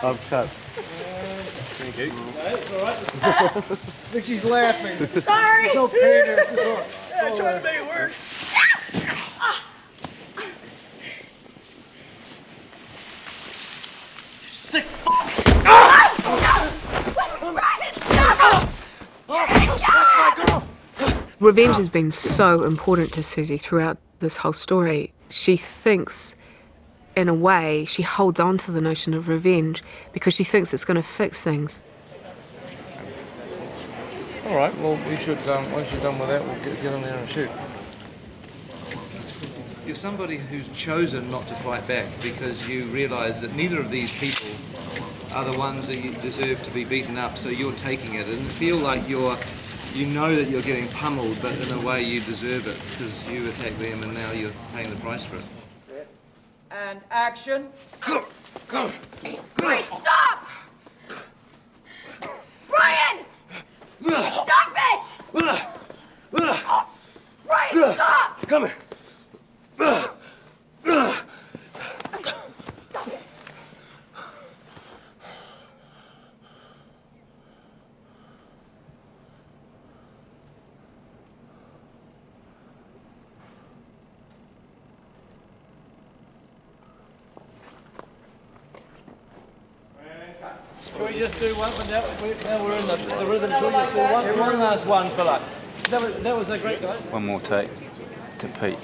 I'm cut. Thank you. It's all right. I think she's laughing. Sorry. There's no pain there. It's just all- Yeah, trying to make it work. Sick Revenge has been so important to Susie throughout this whole story. She thinks, in a way, she holds on to the notion of revenge because she thinks it's going to fix things. All right. Well, we should. Um, once you're done with that, we'll get, get in there and shoot. You're somebody who's chosen not to fight back because you realise that neither of these people are the ones that you deserve to be beaten up. So you're taking it, and feel like you're. You know that you're getting pummeled, but in a way you deserve it because you attacked them, and now you're paying the price for it. And action. Come, come. Wait, stop! Brian! Stop it! Brian, stop! Come here. Do one, but now, we, now we're in the, the rhythm too. Just do one, one last one, fella. That was, that was a great guy. One more take to Pete.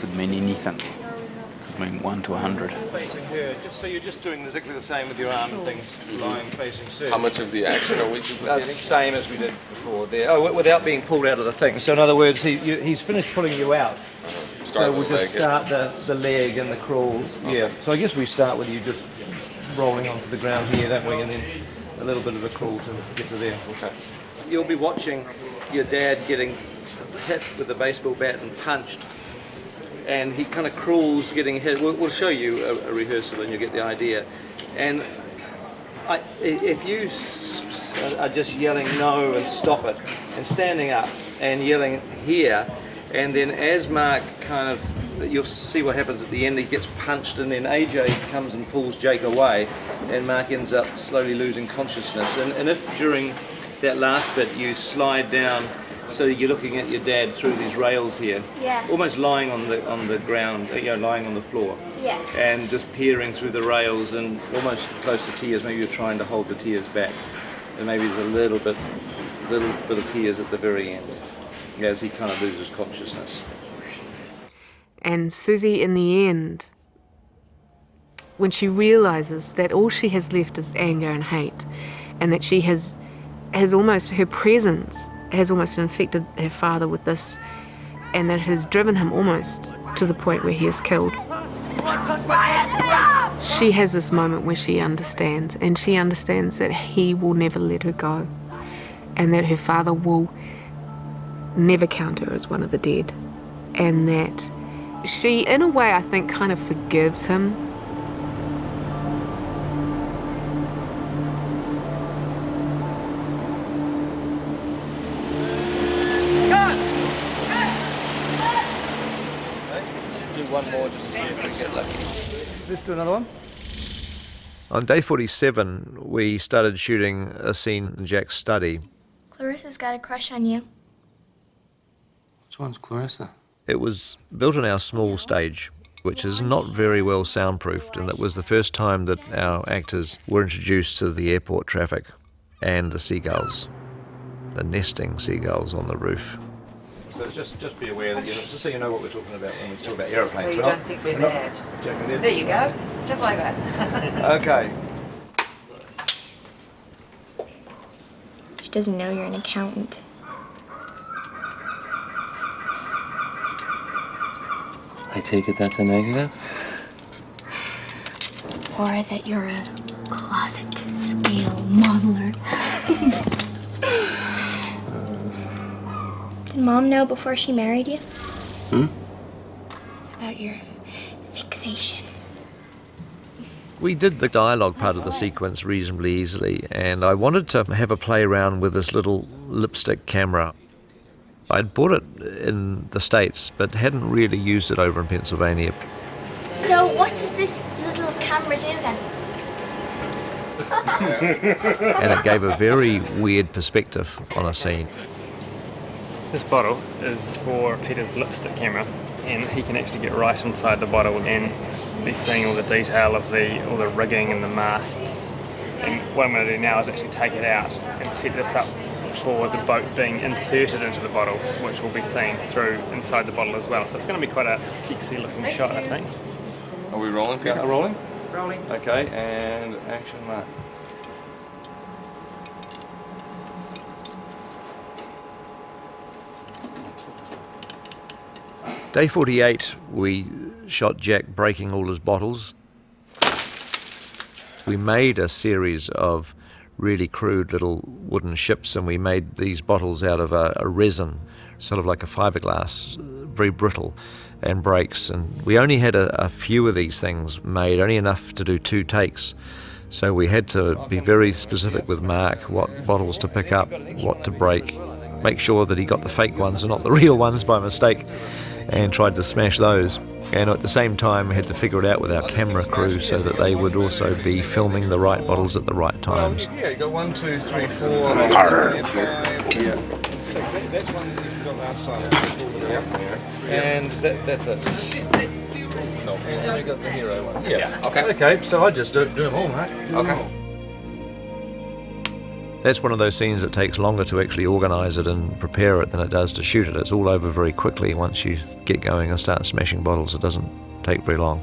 Could mean anything. Could mean one to a hundred. Facing her, just so you're just doing exactly the same with your arm and things, lying facing Sue. How much of the action are we That's the same as we did before there. Oh, without being pulled out of the thing. So in other words, he, you, he's finished pulling you out. Uh-huh. Start so we'll just leg, start the, the leg and the crawl. Yeah. So I guess we start with you just rolling onto the ground here, that way? And then a little bit of a crawl to get to there. Okay. You'll be watching your dad getting hit with a baseball bat and punched. And he kind of crawls getting hit. We'll, we'll show you a, a rehearsal and you'll get the idea. And I, if you are just yelling no and stop it, and standing up and yelling here, and then as Mark kind of, you'll see what happens at the end. He gets punched, and then AJ comes and pulls Jake away, and Mark ends up slowly losing consciousness. And, and if during that last bit you slide down, so you're looking at your dad through these rails here, Yeah. almost lying on the on the ground, uh, you know, lying on the floor Yeah. and just peering through the rails and almost close to tears. Maybe you're trying to hold the tears back, and maybe there's a little bit, little bit of tears at the very end, as he kind of loses consciousness. And Susie, in the end, when she realizes that all she has left is anger and hate, and that she has, has almost, her presence has almost infected her father with this, and that has driven him almost to the point where he is killed. She has this moment where she understands, and she understands that he will never let her go, and that her father will never count her as one of the dead, and that she, in a way, I think, kind of forgives him. Do one more just to see if we get lucky. Let's do another one. On day 47, we started shooting a scene in Jack's study. Clarissa's got a crush on you. Which one's Clarissa? It was built on our small stage, which is not very well soundproofed, and it was the first time that our actors were introduced to the airport traffic and the seagulls, the nesting seagulls on the roof. So just just be aware that you just so you know what we're talking about when we talk about aeroplanes. So you don't think we're we're bad. There you go. Just like that. Okay. She doesn't know you're an accountant. I take it that's a negative? Or that you're a closet scale modeler. Did mom know before she married you Hmm? about your fixation? We did the dialogue part of the sequence reasonably easily, and I wanted to have a play around with this little lipstick camera. I'd bought it in the States, but hadn't really used it over in Pennsylvania. So what does this little camera do then? and it gave a very weird perspective on a scene. This bottle is for Peter's lipstick camera, and he can actually get right inside the bottle and be seeing all the detail of the all the rigging and the masts. And what I'm going to do now is actually take it out and set this up for the boat being inserted into the bottle, which we'll be seeing through inside the bottle as well. So it's going to be quite a sexy looking shot, I think. Are we rolling, Peter? Yeah, rolling? Rolling. Okay, and action mark. Day 48, we shot Jack breaking all his bottles. We made a series of really crude little wooden ships, and we made these bottles out of a, a resin, sort of like a fiberglass, very brittle, and breaks. And we only had a, a few of these things made, only enough to do two takes. So we had to be very specific with Mark what bottles to pick up, what to break, make sure that he got the fake ones and not the real ones by mistake, and tried to smash those. And at the same time, we had to figure it out with our camera crew so that they would also be filming the right bottles at the right times. Yeah, you got one, two, three, four, Arr. yeah, six. That- That's one you forgot last time. Yeah. And that, that's it. No, and you got the hero one. Yeah. Okay. Okay, so I just do, do them all, mate. Do them Okay. That's one of those scenes that takes longer to actually organise it and prepare it than it does to shoot it. It's all over very quickly once you get going and start smashing bottles. It doesn't take very long.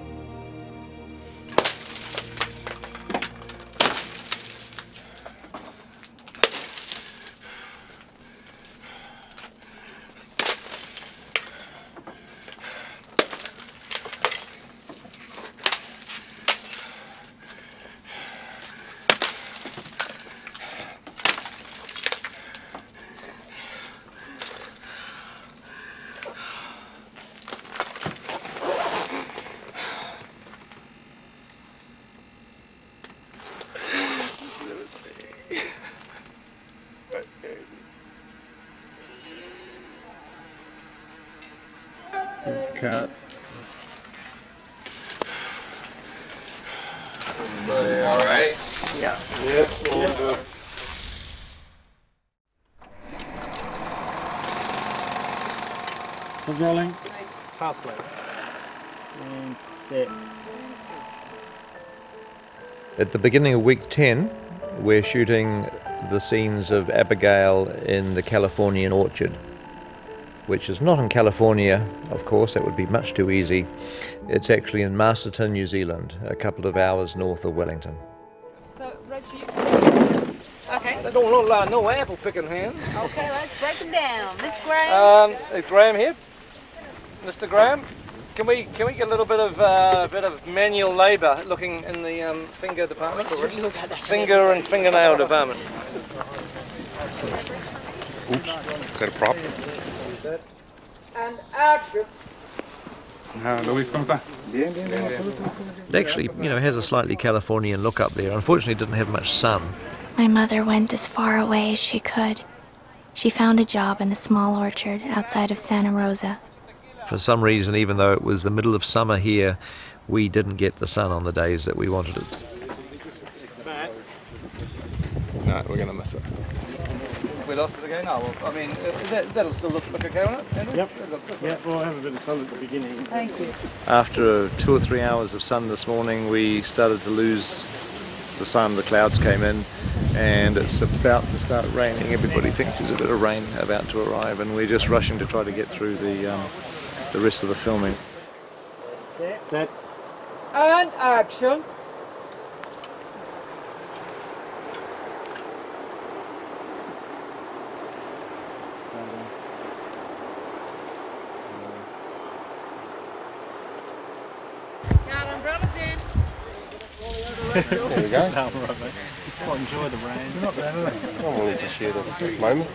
Beginning of week 10, we're shooting the scenes of Abigail in the Californian orchard, which is not in California, of course, that would be much too easy. It's actually in Masterton, New Zealand, a couple of hours north of Wellington. So, Reggie, Okay. They don't look like no apple picking hands. Okay, let's break them down. Mr. Graham. Um, is Graham here? Mr. Graham, can we can we get a little bit of uh, bit of manual labour looking in the um, finger department? Finger and fingernail department. Oops, got a prop. And action. Ah, Luis, ¿cómo está? Bien, bien, It actually, you know, has a slightly Californian look up there. Unfortunately, it didn't have much sun. My mother went as far away as she could. She found a job in a small orchard outside of Santa Rosa. For some reason, even though it was the middle of summer here, we didn't get the sun on the days that we wanted it. No, we're gonna miss it. We lost it again. Oh, well, I mean, uh, that, that'll still look, look okay, won't it? Yep. That'll look- look Yeah, we'll have a bit of sun at the beginning. Thank you. After two or three hours of sun this morning, we started to lose the sun. The clouds came in, and it's about to start raining. Everybody thinks there's a bit of rain about to arrive, and we're just rushing to try to get through the um, the rest of the filming. Set. Set. And action. Got umbrellas in. There we go. No, right, mate. Enjoy the rain. Not bad, are they? I wanted to share this moment.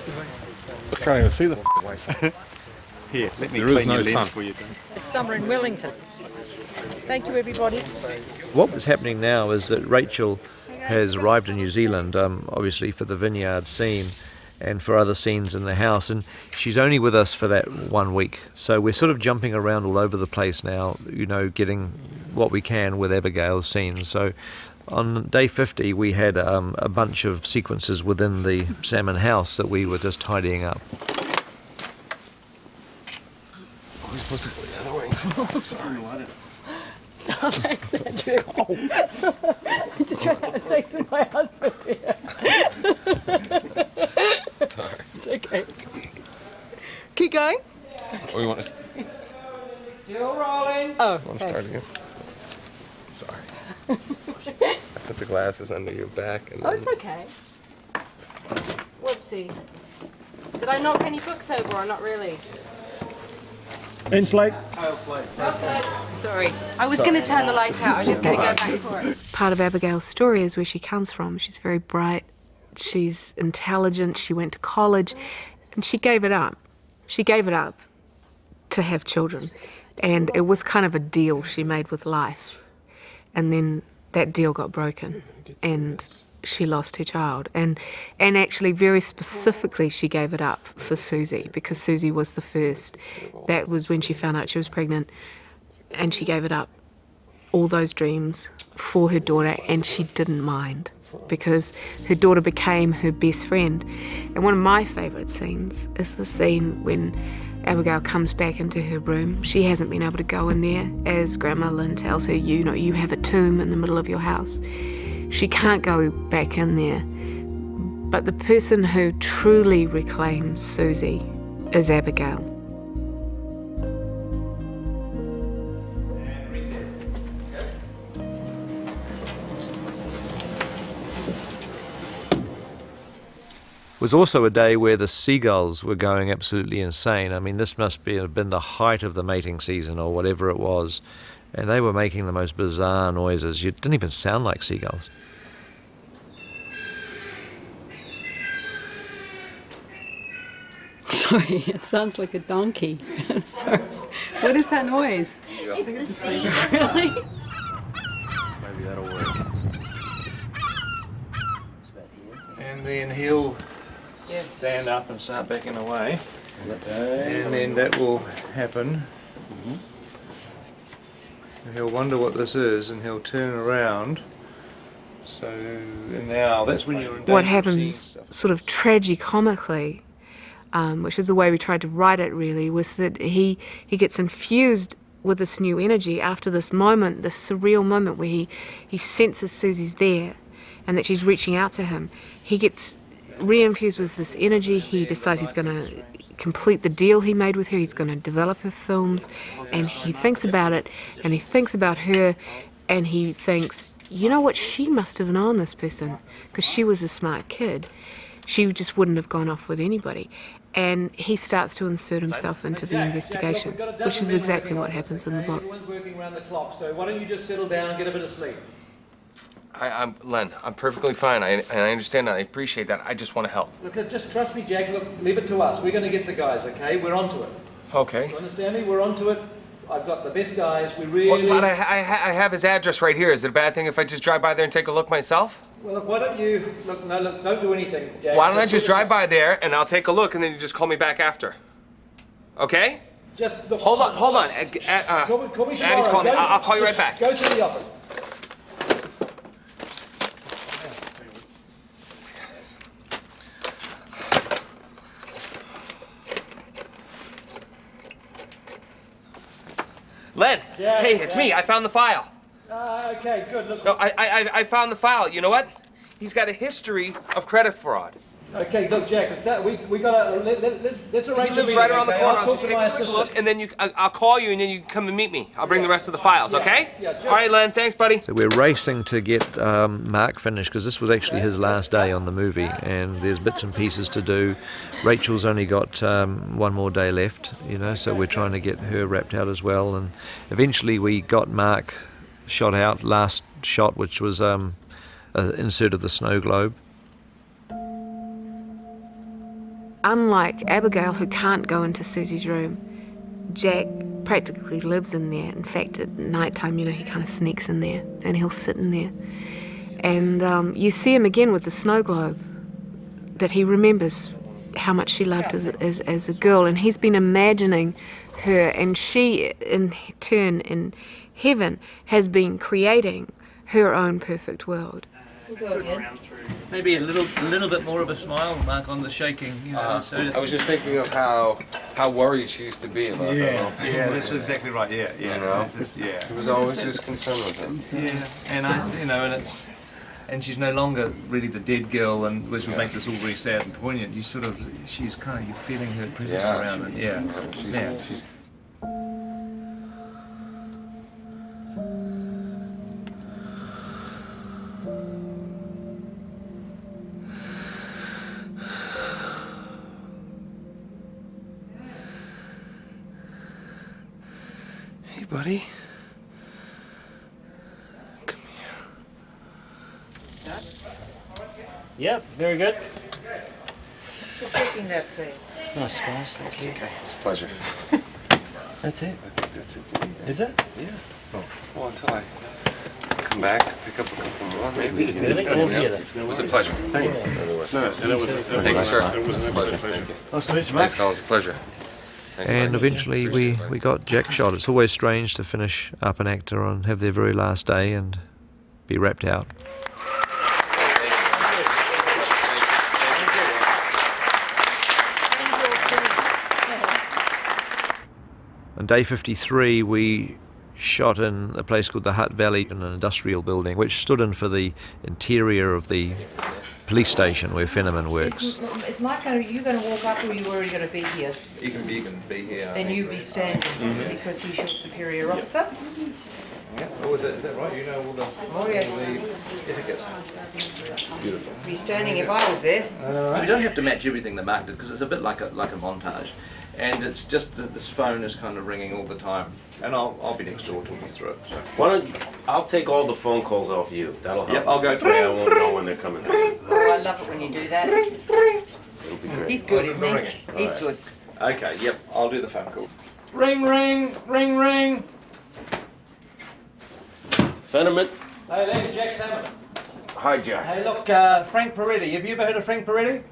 I can't even see the place. Here, let me There is clean no your sun. lens for you. Dan. It's summer in Wellington. Thank you, everybody. What is happening now is that Rachel has arrived in New Zealand, um, obviously for the vineyard scene and for other scenes in the house, and she's only with us for that one week. So we're sort of jumping around all over the place now, you know, getting what we can with Abigail's scenes. So on day 50, we had um, a bunch of sequences within the salmon house that we were just tidying up. We're supposed to go the other way. Sorry. Oh, thanks, Andrew. I'm just trying to have sex with my husband here. Sorry. It's okay. Keep going. Oh, you want to, Still rolling. Oh, want to start again? Sorry. I put the glasses under your back and Oh, it's okay. Whoopsie. Did I knock any books over or not really? Insulate. Sorry. I was going to turn the light out. I was just going to go back for it. Part of Abigail's story is where she comes from. She's very bright, she's intelligent, she went to college, and she gave it up. She gave it up to have children. And it was kind of a deal she made with life. And then that deal got broken, and she lost her child. And, and actually, very specifically, she gave it up for Susie because Susie was the first. That was when she found out she was pregnant, and she gave it up all those dreams for her daughter, and she didn't mind because her daughter became her best friend. And one of my favourite scenes is the scene when Abigail comes back into her room. She hasn't been able to go in there, as Grandma Lynn tells her, you know, you have a tomb in the middle of your house. She can't go back in there, But the person who truly reclaims Susie is Abigail. Was also a day where the seagulls were going absolutely insane. I mean, this must be have been the height of the mating season or whatever it was, and they were making the most bizarre noises. You didn't even sound like seagulls. Sorry, it sounds like a donkey. Sorry. What is that noise? It's the sea. really? Maybe that'll work. And then he'll stand up and start backing away. And then that will happen. Mm-hmm. And He'll wonder what this is and he'll turn around. So now that's when you're in what happens sort of tragicomically, um, which is the way we tried to write it really, was that he, he gets infused with this new energy after this moment, this surreal moment where he, he senses Susie's there and that she's reaching out to him. He gets reinfused with this energy. He decides he's going to complete the deal he made with her. He's going to develop her films, and he thinks about it, and he thinks about her, and he thinks, you know what? She must have known this person because she was a smart kid. She just wouldn't have gone off with anybody. And he starts to insert himself into the investigation, which is exactly what happens in the book. Everyone's working around the clock, so why don't you just settle down and get a bit of sleep? I, I'm Len. I'm perfectly fine. I, and I understand that. I appreciate that. I just want to help. Look, uh, just trust me, Jack. Look, leave it to us. We're going to get the guys, okay? We're onto it. Okay. You understand me? We're onto it. I've got the best guys. We really. Well, but I, I, I have his address right here. Is it a bad thing if I just drive by there and take a look myself? Well, look, why don't you look? No, look, don't do anything, Jack. Why don't I just drive by there and I'll take a look and then you just call me back after? Okay? Just look. Hold on, hold on. Uh, uh, Call me, call me Addie's calling me. I'll call you right back. Go to the office. Len, Yeah, hey, it's yeah. me. I found the file. Uh, okay, good. Look. No, I, I, I- I found the file. You know what? He's got a history of credit fraud. Okay, look, Jack. It's that we we gotta let, let, let, let's arrange He a lives meeting. right around the okay? corner. I'll I'll talk just to take my a quick assistant. look, and then you, I, I'll call you, and then you can come and meet me. I'll bring the rest of the files. Yeah, Okay? yeah, just- All right, Len. Thanks, buddy. So we're racing to get um, Mark finished because this was actually his last day on the movie, and there's bits and pieces to do. Rachel's only got um, one more day left, you know, so we're trying to get her wrapped out as well. And eventually we got Mark shot out, last shot, which was um, an insert of the snow globe. Unlike Abigail, who can't go into Susie's room, Jack practically lives in there. In fact, at night time, you know, he kind of sneaks in there and he'll sit in there. And um, you see him again with the snow globe that he remembers how much she loved as, as, as a girl. And he's been imagining her, and she, in turn, in heaven, has been creating her own perfect world. Maybe a little, a little bit more of a smile, Mark, on the shaking. You know, Uh, so I was just thinking of how how worried she used to be about that. Yeah, whole thing. yeah, that's exactly right. Yeah, yeah. You know, just- yeah. He was always just concerned with it. Yeah, and I, you know, and it's, and she's no longer really the dead girl, and which would make this all very sad and poignant. You sort of, she's kind of, you're feeling her presence Yeah, around it. Yeah, she's- yeah. she's- Hey, buddy. Yep, very good. For taking that thing. Nice, guys. Thank you. It's a pleasure. That's it. I think that's it for me. Is it? Yeah. Oh. Well, until I come back, pick up a couple more, maybe. Really? Yeah. We'll get it. It was a pleasure. Thanks. Otherwise- No, and it was a- it Thank you, sir. it was an absolute pleasure. Thank you. Nice to meet you, Thanks, Mike. Colin. It's a pleasure. And eventually we, we got Jack shot. It's always strange to finish up an actor and have their very last day and be wrapped out. On day 53, we shot in a place called the Hutt Valley, in an industrial building, which stood in for the interior of the police station where Fenerman works. Is, is Mike going to, you going to walk up or are you already going to be here? You can, you can be here. Then think. you be standing Mhm. because he's your superior officer. Yeah. Oh, is that, is that right? You know all the, Oh, yeah. all the etiquette. Beautiful. Be standing if I was there. We don't have to match everything that Mark did because it's a bit like a like a montage, and it's just that this phone is kind of ringing all the time, and I'll I'll be next door talking through it. So. Why don't you, I'll take all the phone calls off you. That'll help. Yep, I'll go This way I won't know when they're coming. Oh, I love it when you do that. It'll be great. He's good, isn't he? Ringing. He's Alright. good. Okay. Yep. I'll do the phone call. Ring, ring, ring, ring. Fenerman. Hey, there's Jack Salmon. Hi, Jack. Hey, look, uh, Frank Peretti. Have you ever heard of Frank Peretti?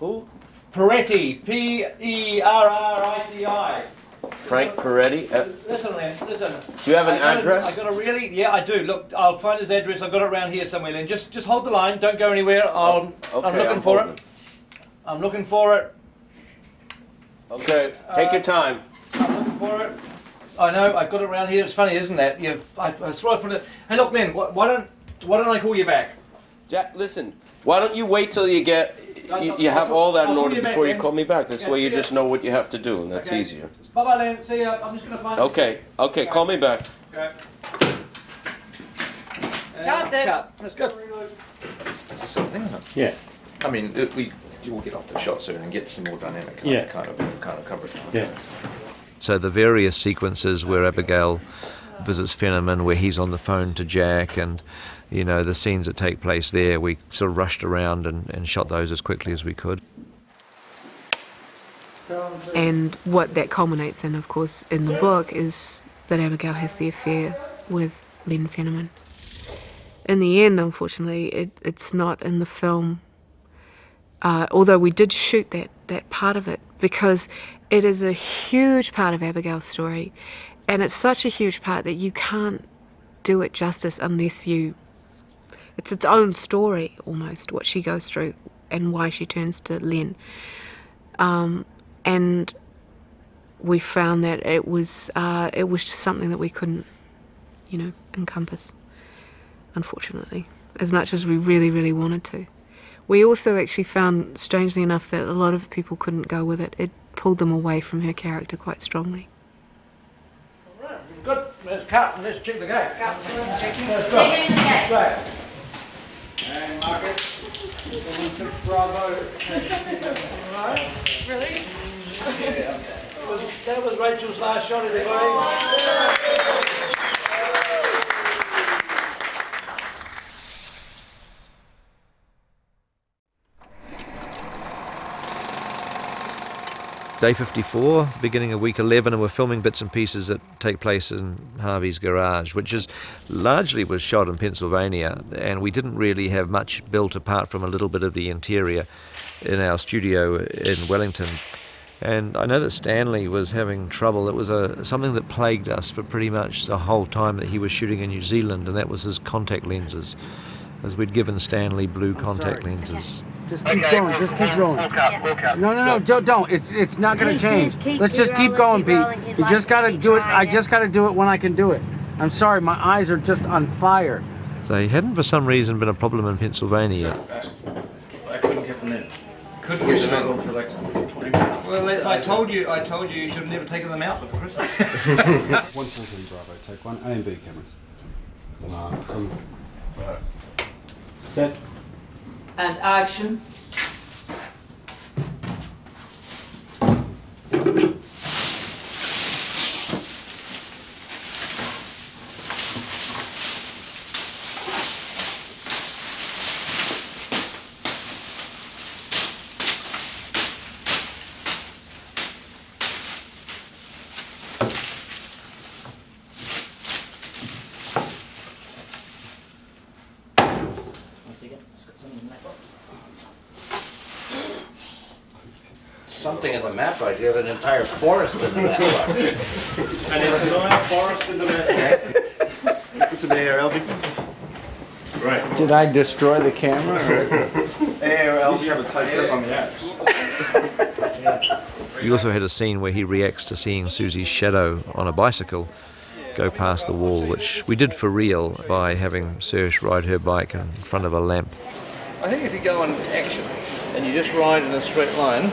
Who? Peretti. P E R R I T I. Frank Peretti. Uh, Listen, Len, listen. Do you have an I got address? I got a really, yeah, I do. Look, I'll find his address. I've got it around here somewhere, Len. Just, just hold the line. Don't go anywhere. I'll, Oh, okay, I'm looking I'm for holding. it. I'm looking for it. okay, take your time. I'm looking for it. I know. I've got it around here. It's funny, isn't that? You, I, that's I put it. Hey, look, Len. Why, why don't, why don't I call you back? Jack, listen. Why don't you wait till you get you, you have all that in order before you call me back? This Okay, way you just know what you have to do, and that's Okay. easier. Bye, bye, Len. See ya. I'm just gonna find. Okay, okay, call me back. Okay. Cut um, it. Cut. That's good. It's a silly thing, isn't it? Yeah. I mean, it, we will get off the shot soon and get some more dynamic kind, Yeah. of, kind of kind of coverage. Yeah. So the various sequences where Abigail visits Fenerman, where he's on the phone to Jack, and you know the scenes that take place there, we sort of rushed around and, and shot those as quickly as we could. And what that culminates in, of course, in the book is that Abigail has the affair with Len Fenerman. In the end, unfortunately, it, it's not in the film. Uh, although we did shoot that, that part of it because it is a huge part of Abigail's story, and it's such a huge part that you can't do it justice unless you. It's its own story almost, what she goes through and why she turns to Len. Um, and we found that it was uh, it was just something that we couldn't, you know, encompass. Unfortunately, as much as we really, really wanted to. We also actually found, strangely enough, that a lot of people couldn't go with it. It pulled them away from her character quite strongly. Good. Let's cut and let's check the gate. Cut. Let's go. Check it in the gate. And mark it. Seven. Alright. Really? Yeah. That that was Rachel's last shot, everybody. Day 54, beginning of week 11, and we're filming bits and pieces that take place in Harvey's garage, which is largely was shot in Pennsylvania, and we didn't really have much built apart from a little bit of the interior in our studio in Wellington. And I know that Stanley was having trouble. It was a, something that plagued us for pretty much the whole time that he was shooting in New Zealand, and that was his contact lenses, as we'd given Stanley blue oh, contact lenses. Just keep going. Just keep rolling. No, no, no. Don't. Don't. It's it's not going He to change. says keep Let's just keep rolling, going, keep Pete. rolling. You like just got to do it. trying I it. just got to do it when I can do it. I'm sorry. My eyes are just on fire. So he hadn't, for some reason, been a problem in Pennsylvania. I couldn't get them in. Couldn't we get them in. for like 20 minutes. Well, as I told you, I told you you should have never taken them out before Christmas. one fourteen Bravo, take one. A and B cameras. Uh, come. Set. And action. Once again, it's got something in that box. Something in the map, right? You have an entire forest in the map. And it's not a forest in the map. It's an ARL. Right. Did I destroy the camera? At least you have a tight grip on the axe. You also had a scene where he reacts to seeing Susie's shadow on a bicycle, go past the wall, which we did for real by having Saoirse ride her bike in front of a lamp. I think if you go on action and you just ride in a straight line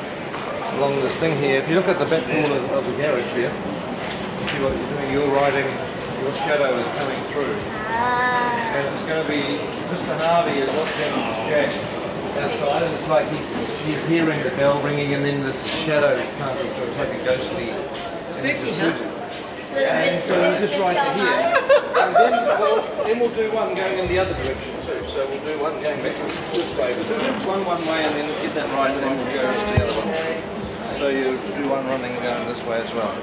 along this thing here, if you look at the back wall of, of the garage here, see what you're doing, you're riding, your shadow is coming through. And it's going to be, Mr. Harvey is watching Jack outside and it's like he's, he's hearing the bell ringing and then this shadow passes through, it's like a ghostly Spooky, huh? And so you just right to here. And then we'll, then we'll do one going in the other direction too. So we'll do one going back this, this way. Do one one way and then get that right and then we'll go to the other one. So you do one running going this way as well.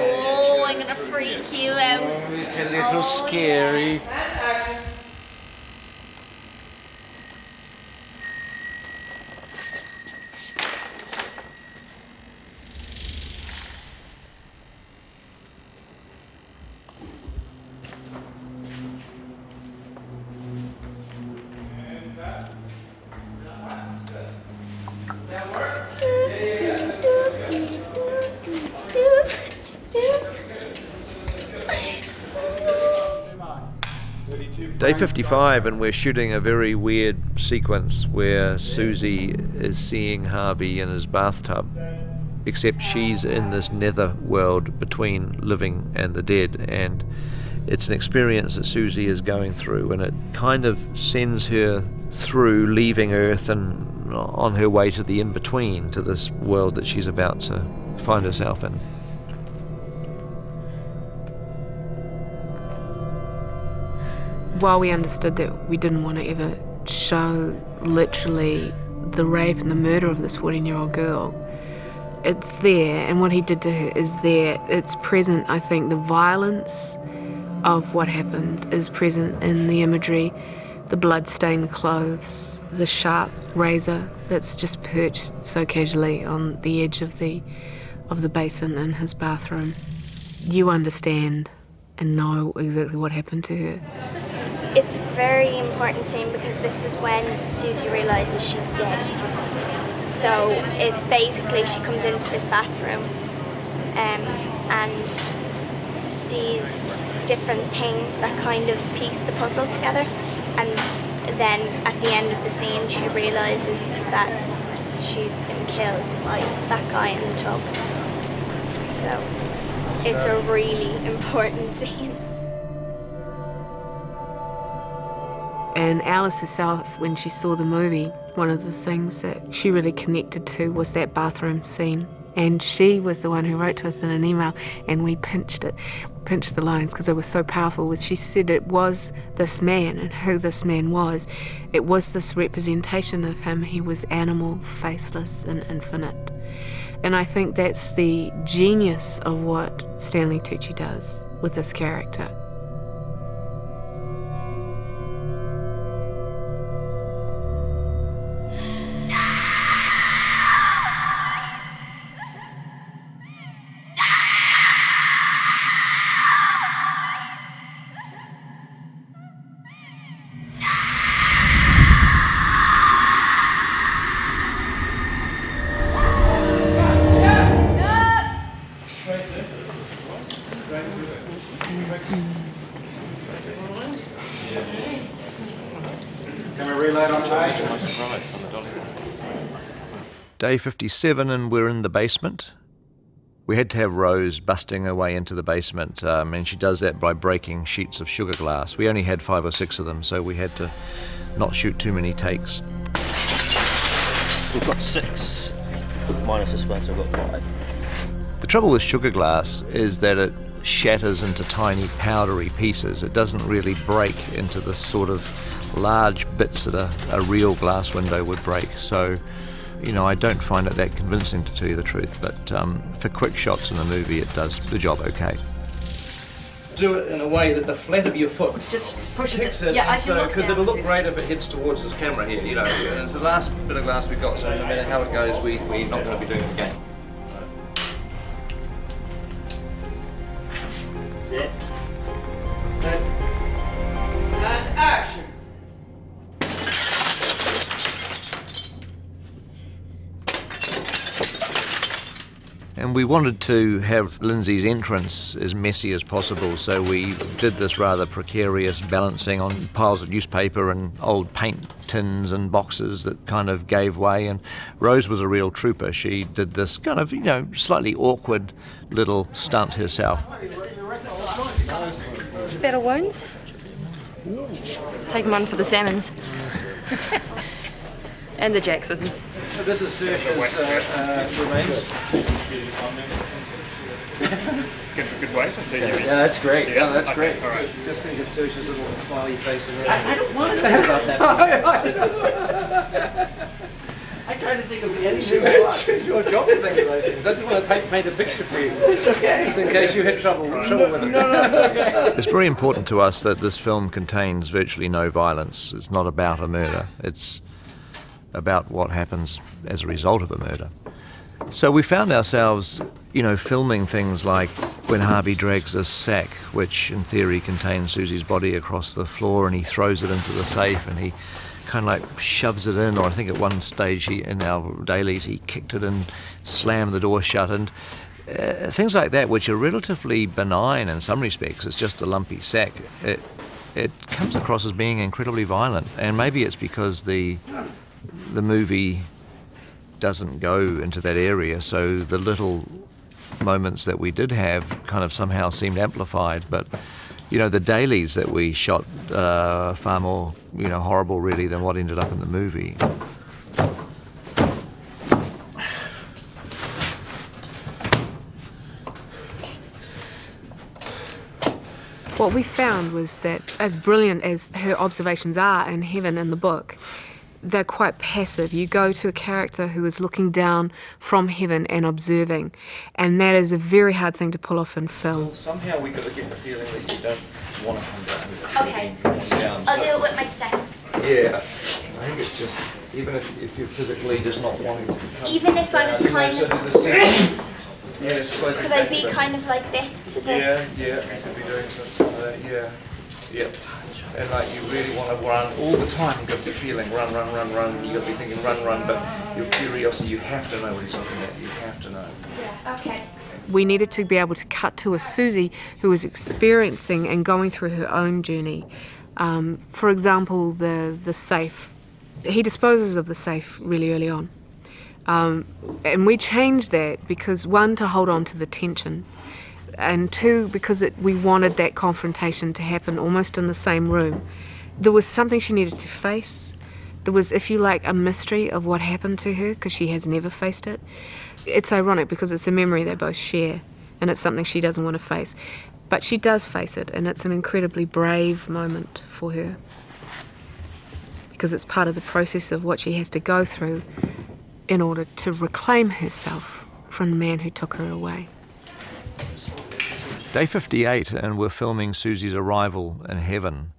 Oh, I'm gonna freak you out. Oh, it's a little scary. Day 55, and we're shooting a very weird sequence where Susie is seeing Harvey in his bathtub, except she's in this nether world between living and the dead, and it's an experience that Susie is going through, and it kind of sends her through leaving Earth and on her way to the in between, to this world that she's about to find herself in. While we understood that we didn't want to ever show literally the rape and the murder of this 14 year old girl, it's there, and what he did to her is there. It's present. I think the violence of what happened is present in the imagery, the blood-stained clothes, the sharp razor that's just perched so casually on the edge of the of the basin in his bathroom. You understand and know exactly what happened to her. It's a very important scene because this is when Susie realizes she's dead. So it's basically she comes into this bathroom um, and sees different things that kind of piece the puzzle together. And then at the end of the scene, she realizes that she's been killed by that guy in the tub. So it's a really important scene. And Alice herself, when she saw the movie, one of the things that she really connected to was that bathroom scene. And she was the one who wrote to us in an email, and we pinched it, pinched the lines because they were so powerful. Was she said it was this man and who this man was. It was this representation of him. He was animal, faceless, and infinite. And I think that's the genius of what Stanley Tucci does with this character. Day 57, and we're in the basement. We had to have Rose busting her way into the basement, um, and she does that by breaking sheets of sugar glass. We only had five or six of them, so we had to not shoot too many takes. We've got six, minus this one, so we've got five. The trouble with sugar glass is that it shatters into tiny powdery pieces. It doesn't really break into the sort of large bits that a, a real glass window would break. So, you know, I don't find it that convincing to tell you the truth, but um, for quick shots in the movie, it does the job okay. Do it in a way that the flat of your foot Just pushes kicks it. it, Yeah, I and can so look because it'll look great if it hits towards this camera here, you know. And it's the last bit of glass we've got, so no matter how it goes, we we're not going to be doing it again. That's it. And action. And we wanted to have Lindsay's entrance as messy as possible, so we did this rather precarious balancing on piles of newspaper and old paint tins and boxes that kind of gave way. And Rose was a real trooper. She did this kind of, you know, slightly awkward little stunt herself. Better wounds? Take them on for the salmons. and the Jacksons. So this is Saoirse's uh, uh, remains. Good, good way to see you. Yeah, that's great. Yeah, that's Okay, great. all right. Just think of Saoirse's little smiley face. And I- I don't want to think think about about that. I try to think of It's anything. your job to think of those things. I just want to paint, paint a picture for you. It's okay. Just in case you had trouble, trouble with it. No, no, it's okay. It's very important to us that this film contains virtually no violence. It's not about a murder, it's about what happens as a result of a murder. So we found ourselves, you know, filming things like when Harvey drags a sack, which in theory contains Susie's body across the floor, and he throws it into the safe and he kind of like shoves it in, or I think at one stage he, in our dailies he kicked it and slammed the door shut. And uh, things like that, which are relatively benign in some respects, it's just a lumpy sack. It, it comes across as being incredibly violent, and maybe it's because the the movie doesn't go into that area, so the little moments that we did have kind of somehow seemed amplified. But you know, the dailies that we shot uh, far more you know horrible really than what ended up in the movie. What we found was that, as brilliant as her observations are in Heaven in the book, they're quite passive. You go to a character who is looking down from heaven and observing, and that is a very hard thing to pull off in film. Somehow we got to get the feeling that you don't want to come down. Okay. down. I'll So- do it with my steps. Yeah, I think it's just even if, if you're physically just not wanting to come Even if I was down, you know, kind so of- there's a yeah, it's slightly Could I be kind of like this to the? Yeah, yeah, you could be doing some, some of that, yeah. Yep. And like you really want to run all the time, you've got to be feeling run, run, run, run, you've got to be thinking run, run, but your curiosity, you have to know what he's looking at, you have to know. Yeah. Okay. We needed to be able to cut to a Susie who was experiencing and going through her own journey. Um, for example, the the safe. He disposes of the safe really early on, um, and we changed that because one to hold on to the tension, and two because it, we wanted that confrontation to happen almost in the same room. There was something she needed to face. There was, if you like, a mystery of what happened to her because she has never faced it. It's ironic because it's a memory they both share and it's something she doesn't want to face. But she does face it, and it's an incredibly brave moment for her because it's part of the process of what she has to go through in order to reclaim herself from the man who took her away. Day 58, and we're filming Susie's arrival in heaven.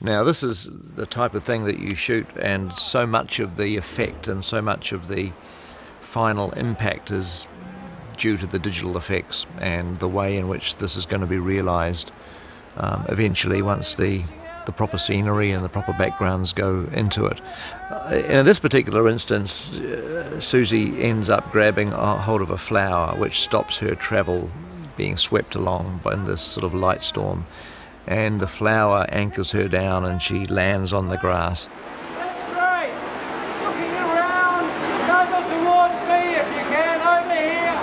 Now, this is the type of thing that you shoot, and so much of the effect and so much of the final impact is due to the digital effects and the way in which this is going to be realized um, eventually once the the proper scenery and the proper backgrounds go into it. Uh, in this particular instance, uh, Susie ends up grabbing a hold of a flower which stops her travel being swept along in this sort of light storm. And the flower anchors her down and she lands on the grass. That's great. Looking around, and over towards me if you can, over here.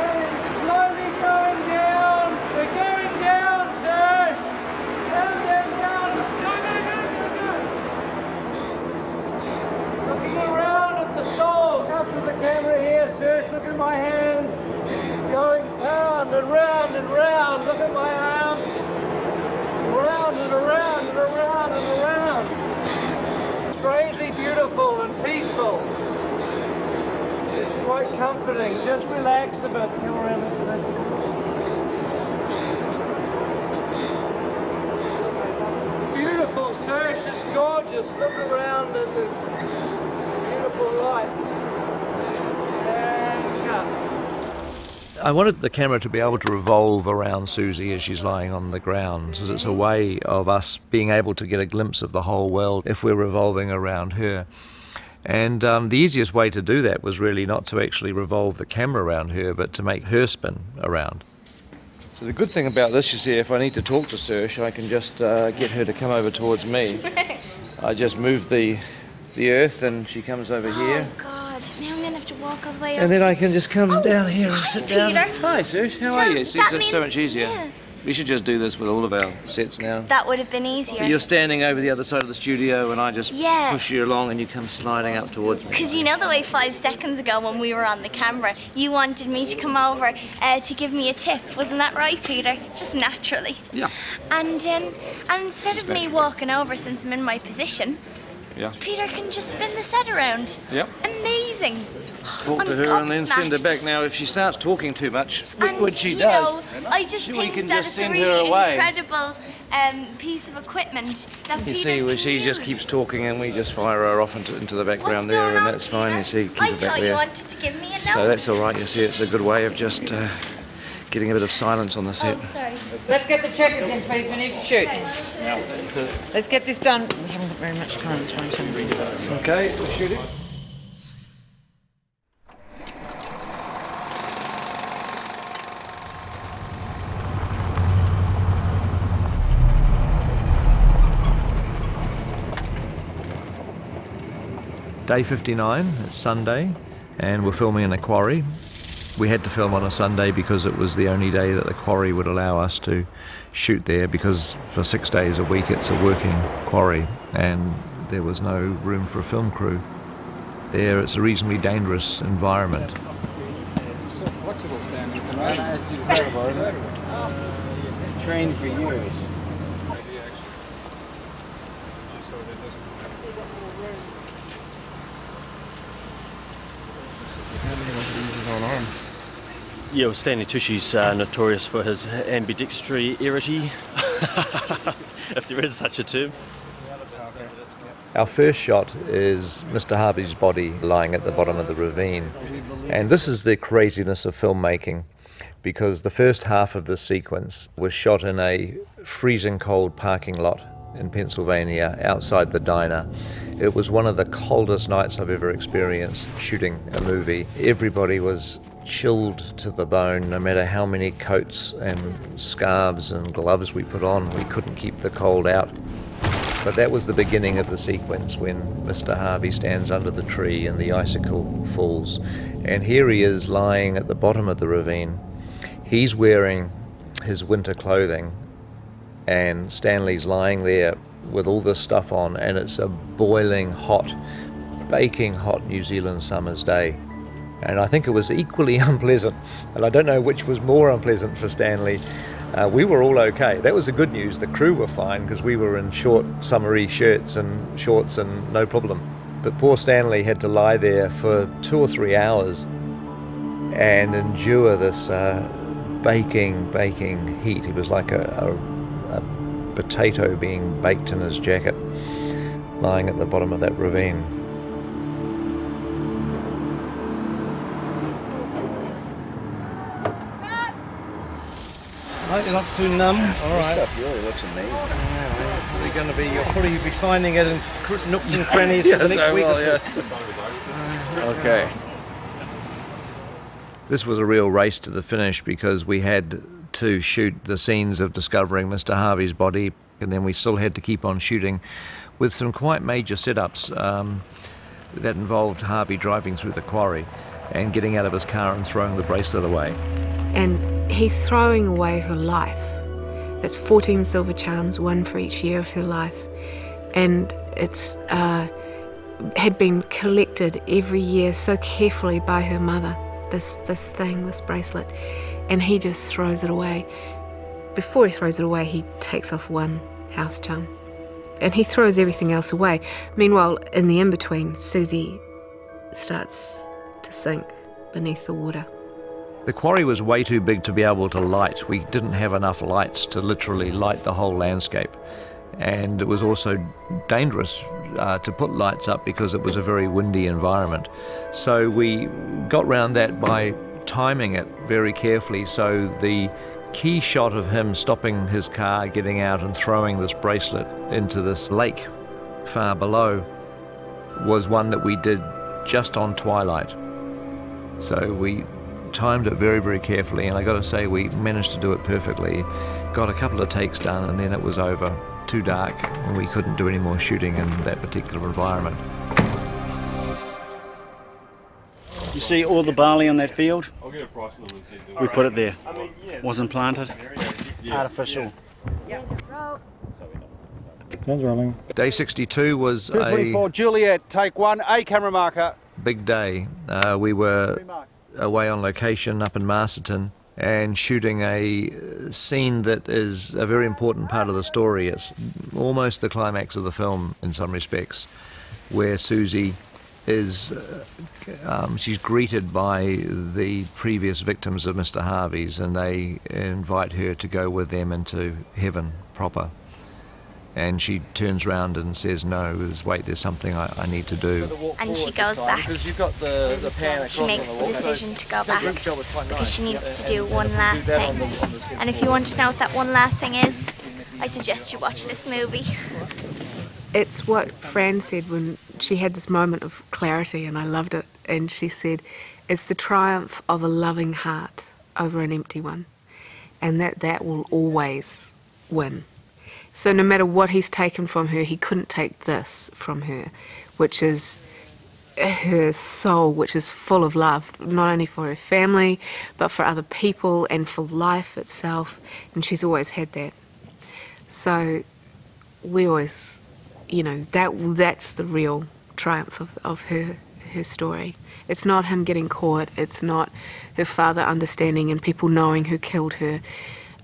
And slowly going down. We're going down, sir. Down, down, down. Go, go, go, go, go. Looking around at the soles. Up to the camera here, sir. Look at my hands. Going round and round and round. Look at my arms. Round and around and around and around strangely beautiful and peaceful. It's quite comforting. Just relax a bit. Come around this way. Beautiful. It's just gorgeous. Look around at the beautiful lights. Cut. Uh, I wanted the camera to be able to revolve around Susie as she's lying on the ground, because it's a way of us being able to get a glimpse of the whole world if we're revolving around her. And um, the easiest way to do that was really not to actually revolve the camera around her, but to make her spin around. So the good thing about this, you see, if I need to talk to Saoirse, I can just uh, get her to come over towards me. I just move the the earth, and she comes over here. Oh God! Now I'm gonna have to walk all the way. And then I can just come Oh, down here and hi, sit down. Peter. Hi, Saoirse. How So are you? See, that so, so much easier. yeah. We should just do this with all of our sets now. That would have been easier. You're standing over the other side of the studio, and I just Yeah. push you along, and you come sliding up towards me. Because you know the way five seconds ago when we were on the camera, you wanted me to come over uh, to give me a tip. Wasn't that right, Peter? Just naturally. Yeah. And um, and instead of me walking over, since I'm in my position, Yeah. Peter can just spin the set around. Yep. Amazing. Talk to her and then send her back. Now, if she starts talking too much, wh- And, which she you does, know, I just we think can just it's a send her really away. incredible um, piece of equipment that you Peter see, where can she just keeps talking, and we just fire her off into, into the background there, and that's fine. You see, keep I her back you there. wanted to give me a note. So that's all right. You see, it's a good way of just uh, getting a bit of silence on the set. Oh, sorry. Let's get the checkers in, please. We need to shoot. Let's get this done. We haven't got very much time. This one. Okay, we'll shoot it. Day 59, it's Sunday, and we're filming in a quarry. We had to film on a Sunday because it was the only day that the quarry would allow us to shoot there because for six days a week it's a working quarry and there was no room for a film crew. There it's a reasonably dangerous environment. So flexible standing. That's incredible? Trained for years. Yeah, well, Stanley Tucci's uh, notorious for his ambidexterity, if there is such a term. Our first shot is Mr. Harvey's body lying at the bottom of the ravine. And this is the craziness of filmmaking because the first half of the sequence was shot in a freezing cold parking lot in Pennsylvania outside the diner. It was one of the coldest nights I've ever experienced shooting a movie. Everybody was chilled to the bone, no matter how many coats and scarves and gloves we put on, we couldn't keep the cold out. But that was the beginning of the sequence when Mr. Harvey stands under the tree and the icicle falls. And here he is lying at the bottom of the ravine. He's wearing his winter clothing, and Stanley's lying there with all this stuff on, and it's a boiling hot, baking hot New Zealand summer's day. And I think it was equally unpleasant, and I don't know which was more unpleasant for Stanley. Uh, we were all okay. That was the good news. The crew were fine because we were in short, summery shirts and shorts and no problem. But poor Stanley had to lie there for two or three hours and endure this uh, baking, baking heat. He was like a, a, a potato being baked in his jacket, lying at the bottom of that ravine. Right, you're not too numb. All right. stuff really looks amazing. You're going to be, you'll probably be finding it in cr- nooks and crannies Yes, for the next I week will, or two. Okay. Uh, this was a real race to the finish because we had to shoot the scenes of discovering Mr. Harvey's body, and then we still had to keep on shooting with some quite major setups um, that involved Harvey driving through the quarry and getting out of his car and throwing the bracelet away. And he's throwing away her life. That's 14 silver charms, one for each year of her life. And it's uh, had been collected every year so carefully by her mother, this, this thing, this bracelet. And he just throws it away. Before he throws it away, he takes off one house charm. And he throws everything else away. Meanwhile, in the in between, Susie starts to sink beneath the water. The quarry was way too big to be able to light. We didn't have enough lights to literally light the whole landscape. And it was also dangerous uh, to put lights up because it was a very windy environment. So we got round that by timing it very carefully so the key shot of him stopping his car, getting out and throwing this bracelet into this lake far below was one that we did just on twilight. So we timed it very, very carefully, and I got to say, we managed to do it perfectly. Got a couple of takes done, and then it was over. Too dark, and we couldn't do any more shooting in that particular environment. You see all the barley on that field? We put it there. Wasn't planted. Artificial. Sounds rolling. Day 62 was a 224 Juliet, take one, A camera marker. big day. Uh, we were away on location up in Masterton and shooting a uh, scene that is a very important part of the story. It's almost the climax of the film in some respects, where Susie is uh, um, she's greeted by the previous victims of Mr. Harvey's, and they invite her to go with them into heaven proper. And she turns round and says, "No, there's, wait, there's something I, I need to do." And she goes back. You've got the, the pan She makes the decision to go back because she needs to do one last thing. And if you want to know what that one last thing is, I suggest you watch this movie. It's what Fran said when she had this moment of clarity, and I loved it. And she said, It's the triumph of a loving heart over an empty one, and that that will always win. So, no matter what he's taken from her, he couldn't take this from her, which is her soul, which is full of love, not only for her family, but for other people and for life itself. And she's always had that. So, we always you know that that's the real triumph of, of her her story. It's not him getting caught. It's not her father understanding and people knowing who killed her.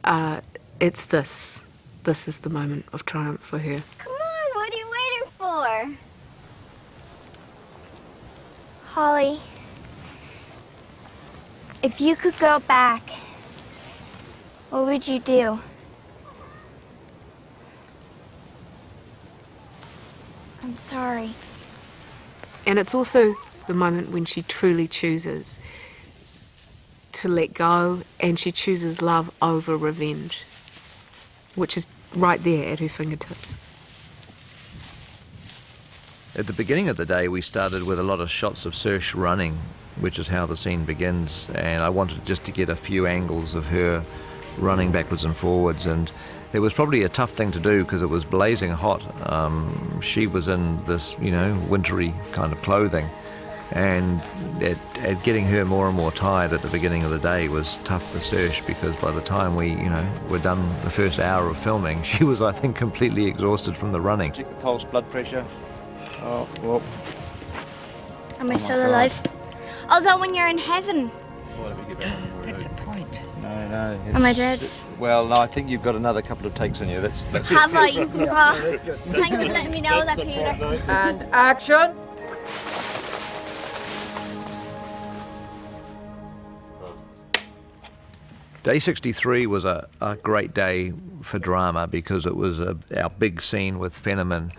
Uh, it's this. This is the moment of triumph for her. Come on, what are you waiting for? Holly, if you could go back, what would you do? I'm sorry. And it's also the moment when she truly chooses to let go and she chooses love over revenge, which is right there at her fingertips. At the beginning of the day, we started with a lot of shots of Saoirse running, which is how the scene begins. And I wanted just to get a few angles of her running backwards and forwards. And it was probably a tough thing to do because it was blazing hot. Um, she was in this, you know, wintry kind of clothing. And at, at getting her more and more tired at the beginning of the day was tough for Saoirse because by the time we, you know, were done the first hour of filming, she was, I think, completely exhausted from the running. Check the pulse, blood pressure. Oh, well. Am I Oh still alive? Although when you're in heaven, That's a point. No, no. Am I it's- dead? Well, no, I think you've got another couple of takes on you. That's, that's it. have I? Yeah, Oh, thanks for letting me know that, Peter. And action. Day 63 was a, a great day for drama because it was a, our big scene with Fenerman,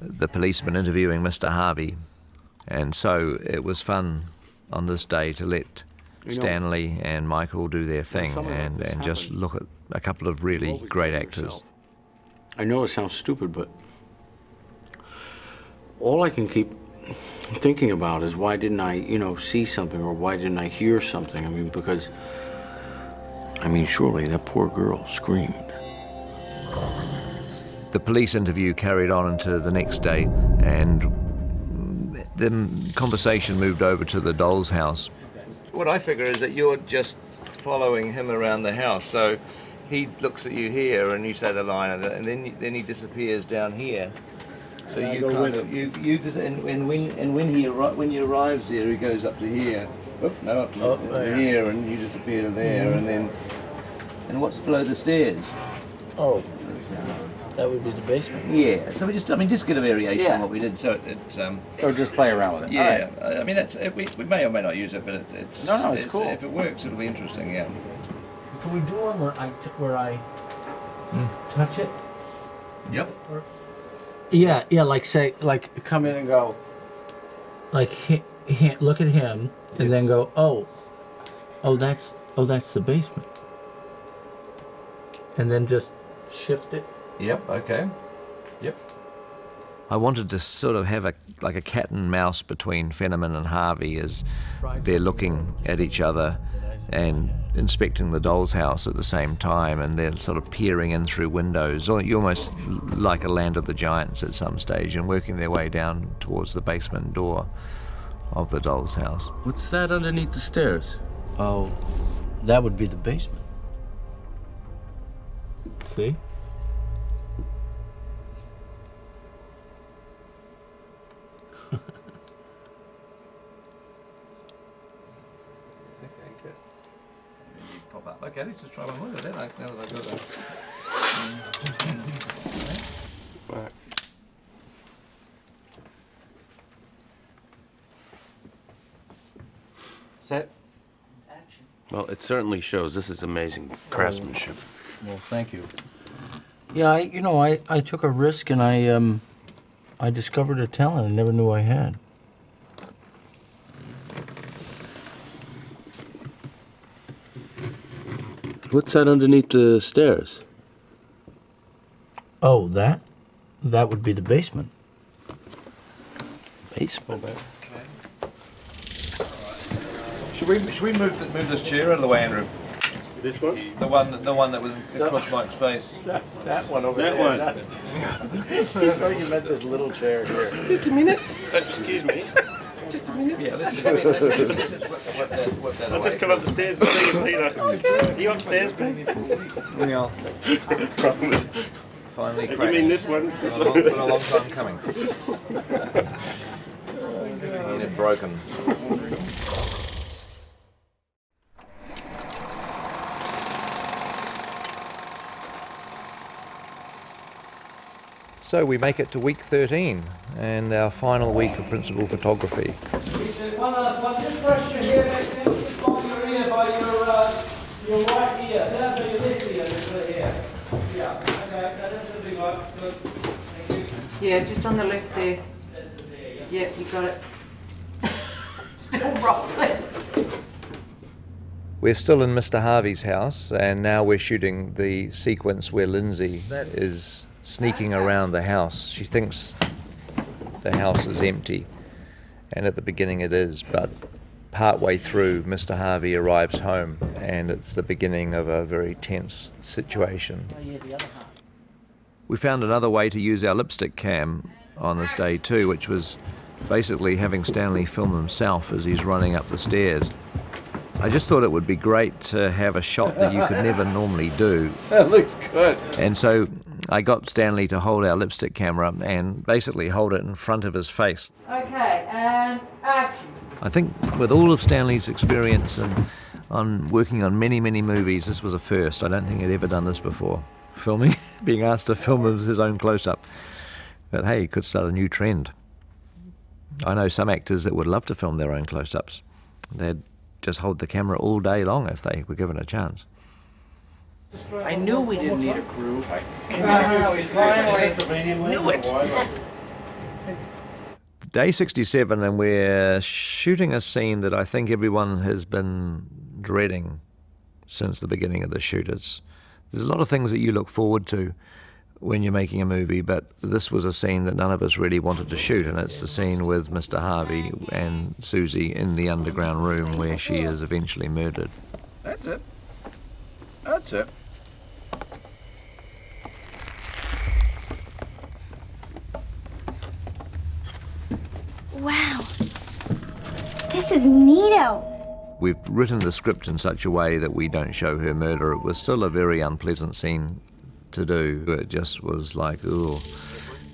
the policeman interviewing Mr. Harvey. And so it was fun on this day to let You know- Stanley and Michael do their thing and, and just look at a couple of really great actors. I know it sounds stupid, but all I can keep thinking about is why didn't I, you know, see something or why didn't I hear something? I mean, because, I mean, surely that poor girl screamed. The police interview carried on into the next day, and the conversation moved over to the doll's house. What I figure is that you're just following him around the house. So he looks at you here, and you say the line, and then- then he disappears down here. So And you kind of you you just and, and when and when he arri- when he arrives here, he goes up to here. Oop, no, up to Oh, here, and you disappear there, and then and what's below the stairs? Oh, that would be the basement. Yeah. So we just I mean just get a variation Yeah. on what we did. So it, it um. Or just play around with it. Yeah, I I mean that's it, we, we may or may not use it, but it, it's No, no, it's cool. If it works, it'll be interesting. Yeah. Can we do one where I t- where I touch it? Yep. Or, Yeah, yeah. Like say, like come in and go. Like he, he, look at him, and then go, oh, oh that's oh that's the basement. And then just shift it. Yep. Okay. Yep. I wanted to sort of have a like a cat and mouse between Fenerman and Harvey as they're looking at each other and inspecting the doll's house at the same time, and they're sort of peering in through windows, or you almost like a Land of the Giants at some stage, and working their way down towards the basement door of the doll's house. What's that underneath the stairs? Oh, that would be the basement. See? Okay, good. And you pop up. Okay, let's just try one more. Then I, now that I've got that. Right. Set. Well, it certainly shows this is amazing craftsmanship. Well, thank you. Yeah, I, you know, I, I took a risk and I, um, I discovered a talent I never knew I had. What's that underneath the stairs? Oh, that? That would be the basement. Basement. Should we should we move the, move this chair out of the way, Andrew? This one? The one that- the one that was across Mike's face. That, that one over That there. one. That- I thought you meant this little chair here. Just a minute. Excuse me. Just a minute. Yeah, let's, let's, let's just whip, whip that, whip that I'll just come up the stairs and see you, Peter. Okay. Are you upstairs, baby? Yeah. Finally You mean this one? This Been a long, one? been a long time coming. Getting it broken. So we make it to week 13 and our final week of principal photography. One last one. Just brush your hair back down your ear, by your, uh, your right ear. Down to your left ear, just right here. Yeah. Okay. Now that's the big one. Good. Thank you. Yeah, just on the left there. Yeah, you got it. Still rolling. We're still in Mr. Harvey's house, and now we're shooting the sequence where Lindsay is sneaking around the house. She thinks the house is empty, and at the beginning it is, but partway through, Mr. Harvey arrives home, and it's the beginning of a very tense situation. We found another way to use our lipstick cam on this day too, which was basically having Stanley film himself as he's running up the stairs. I just thought it would be great to have a shot that you could never normally do. That looks good. And so I got Stanley to hold our lipstick camera and basically hold it in front of his face. Okay, and action. I think with all of Stanley's experience and on working on many, many movies, this was a first. I don't think he'd ever done this before. Filming, being asked to film his own close up. But hey, it could start a new trend. I know some actors that would love to film their own close ups. They'd just hold the camera all day long if they were given a chance. I knew we didn't need a crew. Knew it. Day 67, and we're shooting a scene that I think everyone has been dreading since the beginning of the shoot. It's, there's a lot of things that you look forward to when you're making a movie, but this was a scene that none of us really wanted to shoot, and it's the scene with Mr. Harvey and Susie in the underground room where she is eventually murdered. That's it. That's it. Wow. This is neato. We've written the script in such a way that we don't show her murder. It was still a very unpleasant scene to do. It just was like, ooh,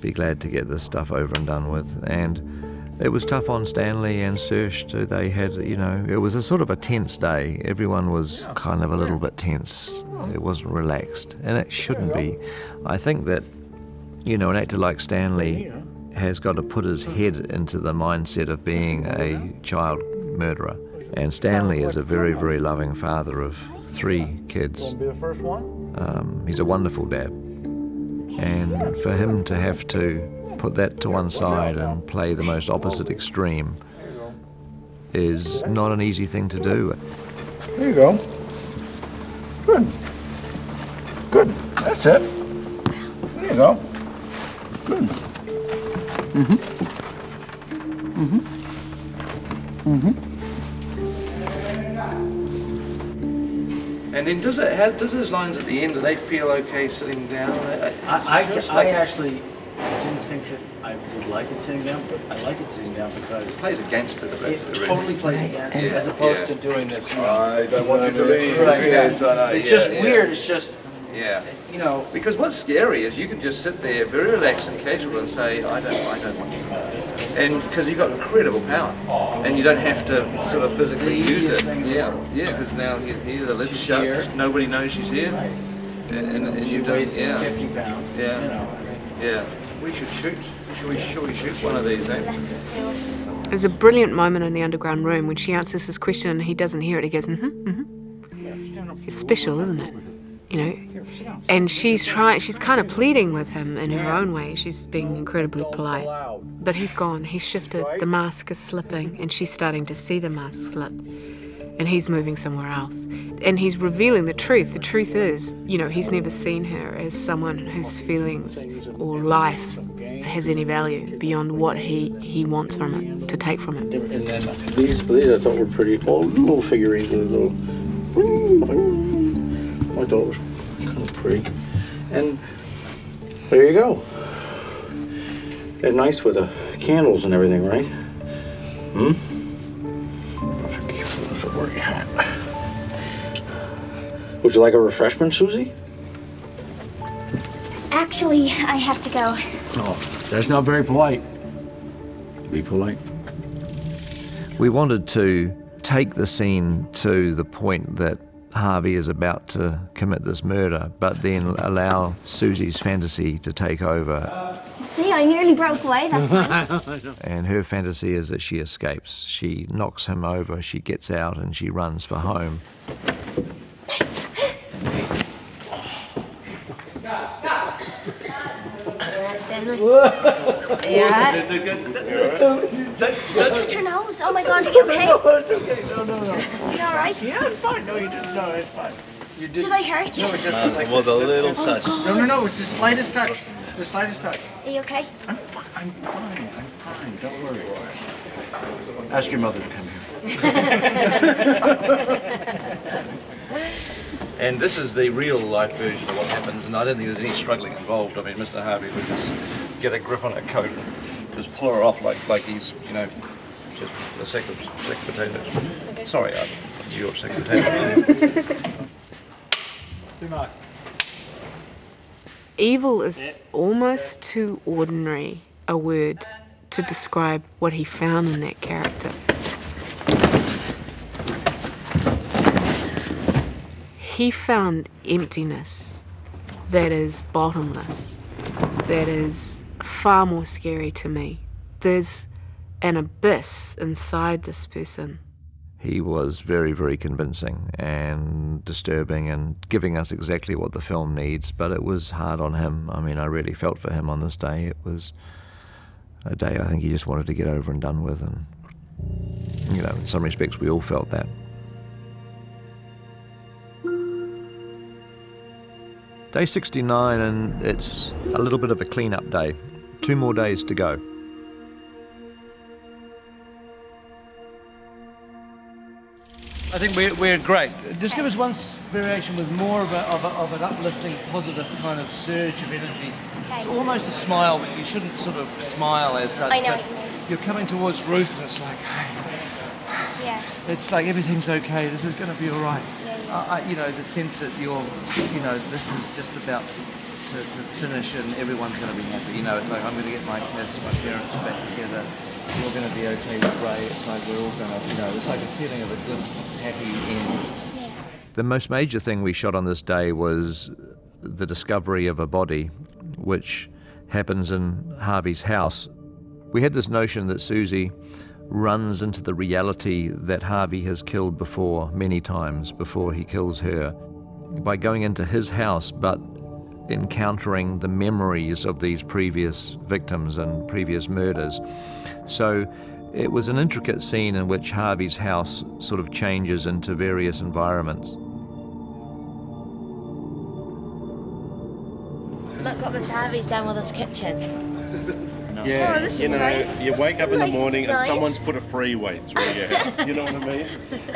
be glad to get this stuff over and done with. And it was tough on Stanley and too. They had, you know, it was a sort of a tense day. Everyone was kind of a little bit tense. It wasn't relaxed, and it shouldn't be. I think that, you know, an actor like Stanley has got to put his head into the mindset of being a child murderer. And Stanley is a very, very loving father of three kids. Be the first one? Um, he's a wonderful dad. And for him to have to put that to one side and play the most opposite extreme is not an easy thing to do. There you go. Good. Good. That's it. There you go. Good. Mm-hmm. Mm-hmm. Mm-hmm. And then does it? How does those lines at the end? Do they feel okay sitting down? I, I, I, just I like- actually didn't think that I would like it sitting down, but I like it sitting down because It plays against it a bit. It really. totally plays against it, Yeah, as opposed yeah. to doing this. You know, I don't want you to leave. Right, Yes, I know, It's yeah, uh, just yeah. weird. It's just Yeah. you know. Because what's scary is you can just sit there very relaxed and casual and say, I don't, I don't want you. And because you've got incredible power, and you don't have to sort of physically It's the use it. thing in the Yeah, world. yeah. Because now you're here, the lid's She's shut, here. nobody knows she's here, and, and, and She you don't. weighs Yeah. 50 pounds, Yeah. you know, Yeah. We should shoot. Should we? Should we shoot one of these? Eh? There's a brilliant moment in the underground room when she answers his question and he doesn't hear it. He goes, mm-hmm, mm-hmm. It's special, isn't it? You know? And she's trying, she's kind of pleading with him in her own way. She's being incredibly polite. But he's gone, he's shifted, the mask is slipping, and she's starting to see the mask slip. And he's moving somewhere else. And he's revealing the truth. The truth is, you know, he's never seen her as someone whose feelings or life has any value beyond what he, he wants from it, to take from it. And then these, these I thought were pretty. Oh, little figurines, with a little. I thought kind of pretty. And there you go. They're nice with the candles and everything, right? Hmm. That's a cute. That's a hat. Would you like a refreshment, Susie? Actually, I have to go. Oh, that's not very polite. Be polite. We wanted to take the scene to the point that Harvey is about to commit this murder, but then allow Susie's fantasy to take over. See, I nearly broke away that time. And her fantasy is that she escapes. She knocks him over, she gets out, and she runs for home. Stanley. You alright? Touch your nose. Oh my god, are you okay? No, it's okay. No, no, no. You alright? Yeah, I'm fine. No, you didn't. No, it's fine. You Did Did I hurt you? No, it's just Man, like it was a little Oh, touch. God. No, no, no. It's the slightest touch. The slightest touch. Are you okay? I'm fine. I'm fine. I'm fine. Don't worry. Ask your mother to come here. And this is the real life version of what happens, and I don't think there's any struggling involved. I mean, Mr. Harvey would just get a grip on her coat and just pull her off like, like he's, you know, just a sack of, sack of potatoes. Sorry, I, you're a sack of potatoes. Evil is almost too ordinary a word to describe what he found in that character. He found emptiness that is bottomless, that is far more scary to me. There's an abyss inside this person. He was very, very convincing and disturbing and giving us exactly what the film needs, but it was hard on him. I mean, I really felt for him on this day. It was a day I think he just wanted to get over and done with, and, you know, in some respects, we all felt that. Day 69, and it's a little bit of a clean-up day. Two more days to go. I think we're, we're great. Just give us one variation with more of, a, of, a, of an uplifting, positive kind of surge of energy. It's almost a smile, but you shouldn't sort of smile as such. I know you mean. You're coming towards Ruth, and it's like, hey, Yeah. it's like everything's okay. This is going to be all right. Yeah, yeah. Uh, I, you know, the sense that you're, you know, this is just about to, to finish and everyone's going to be happy. You know, it's like I'm going to get my kids, my parents back together. We're going to be okay with Ray. It's like we're all going to, you know, it's like a feeling of a good, happy end. The most major thing we shot on this day was the discovery of a body, which happens in Harvey's house. We had this notion that Susie runs into the reality that Harvey has killed before, many times before he kills her, by going into his house, but encountering the memories of these previous victims and previous murders. So it was an intricate scene in which Harvey's house sort of changes into various environments. Look what Miss Harvey's done with this kitchen. Yeah, Oh, this you is know, nice. you wake up in the nice morning and someone's put a freeway through your house. You know what I mean?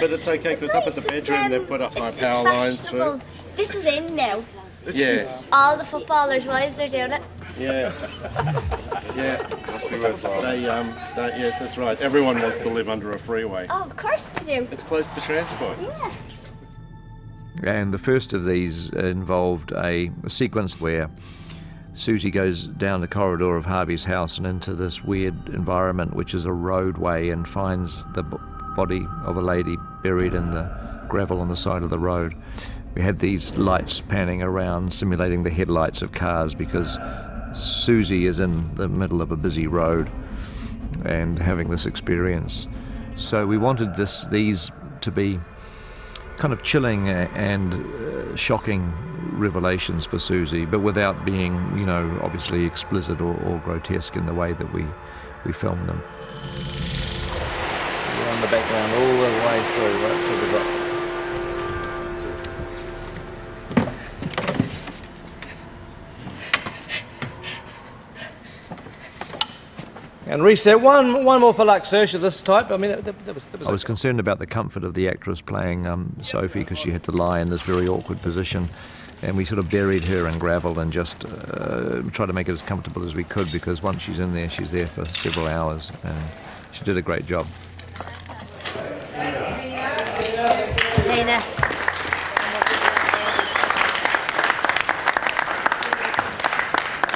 But it's okay because up at the bedroom they've put up um, my power lines fashionable. through. This is in now. Yeah, All the footballers' wives are doing it. yeah, yeah. Must be worthwhile. They, um, they, yes, that's right. Everyone wants to live under a freeway. Oh, of course they do. It's close to transport. Yeah. And the first of these involved a, a sequence where Susie goes down the corridor of Harvey's house and into this weird environment, which is a roadway, and finds the b- body of a lady buried in the gravel on the side of the road. We had these lights panning around, simulating the headlights of cars, because Susie is in the middle of a busy road and having this experience. So we wanted this these to be kind of chilling and uh, shocking revelations for Susie, but without being, you know, obviously explicit or, or grotesque in the way that we, we filmed them. You're on the background all the way through, right And reset one, one more for Lux Search of this type. I mean, that, that, that was, that was I was concerned about the comfort of the actress playing um, Sophie because she had to lie in this very awkward position. And we sort of buried her in gravel and just uh, tried to make it as comfortable as we could because once she's in there, she's there for several hours. And she did a great job. Tina.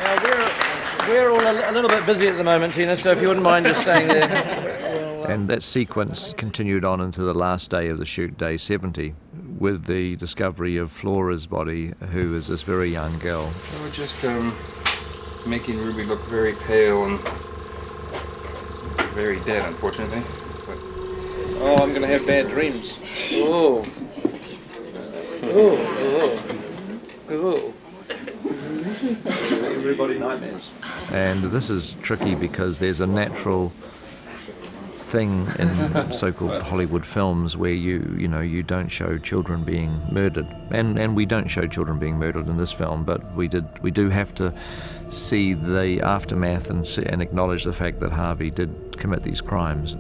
Now we're, we're all a, a little bit busy at the moment, Tina, so if you wouldn't mind just staying there. And that sequence continued on into the last day of the shoot, day 70, with the discovery of Flora's body, who is this very young girl. They were just um, making Ruby look very pale and very dead, unfortunately. But Oh, I'm going to have bad dreams. Oh. Oh, oh, oh. Everybody nightmares. And this is tricky because there's a natural thing in so-called Hollywood films where you you know you don't show children being murdered, and and we don't show children being murdered in this film, but we did we do have to see the aftermath and see, and acknowledge the fact that Harvey did commit these crimes.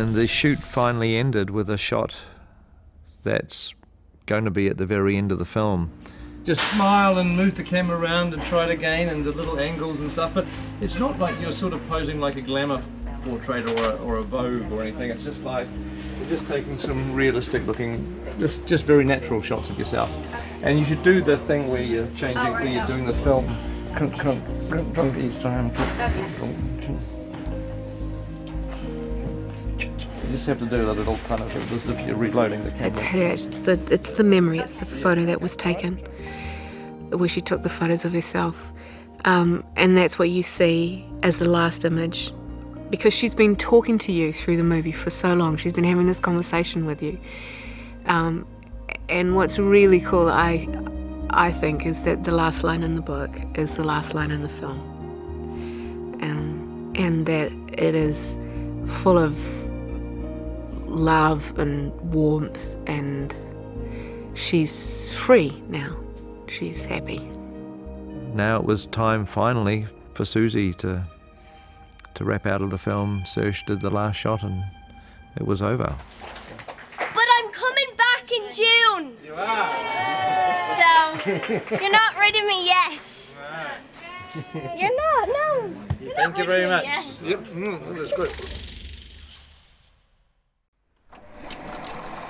And the shoot finally ended with a shot that's going to be at the very end of the film. Just smile and move the camera around and try it again and the little angles and stuff, but it's not like you're sort of posing like a glamour portrait or a, or a Vogue or anything. It's just like you're just taking some realistic looking, just just very natural shots of yourself. And you should do the thing where you're changing, oh, where you're doing the film. Crunk, crunk, crunk, crunk each time. You just have to do a little kind of as if you're reloading the camera. It's her. It's the, it's the memory. It's the photo that was taken, where she took the photos of herself, um, and that's what you see as the last image, because she's been talking to you through the movie for so long. She's been having this conversation with you, um, and what's really cool, I, I think, is that the last line in the book is the last line in the film, and and that it is full of love and warmth, and she's free now. She's happy. Now it was time finally for Susie to to wrap out of the film. Saoirse did the last shot, and it was over. But I'm coming back in June. You are. So you're not rid of me yes. You're not. No. You're Thank not you very much. yet. Yep, mm, that was good.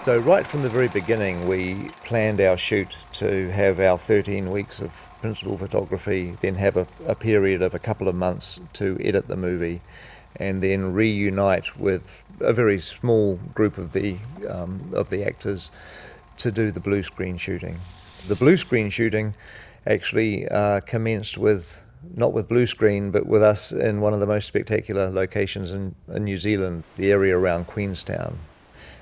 So right from the very beginning, we planned our shoot to have our 13 weeks of principal photography, then have a, a period of a couple of months to edit the movie, and then reunite with a very small group of the um, of the actors to do the blue screen shooting. The blue screen shooting actually uh, commenced with not with blue screen, but with us in one of the most spectacular locations in, in New Zealand, the area around Queenstown.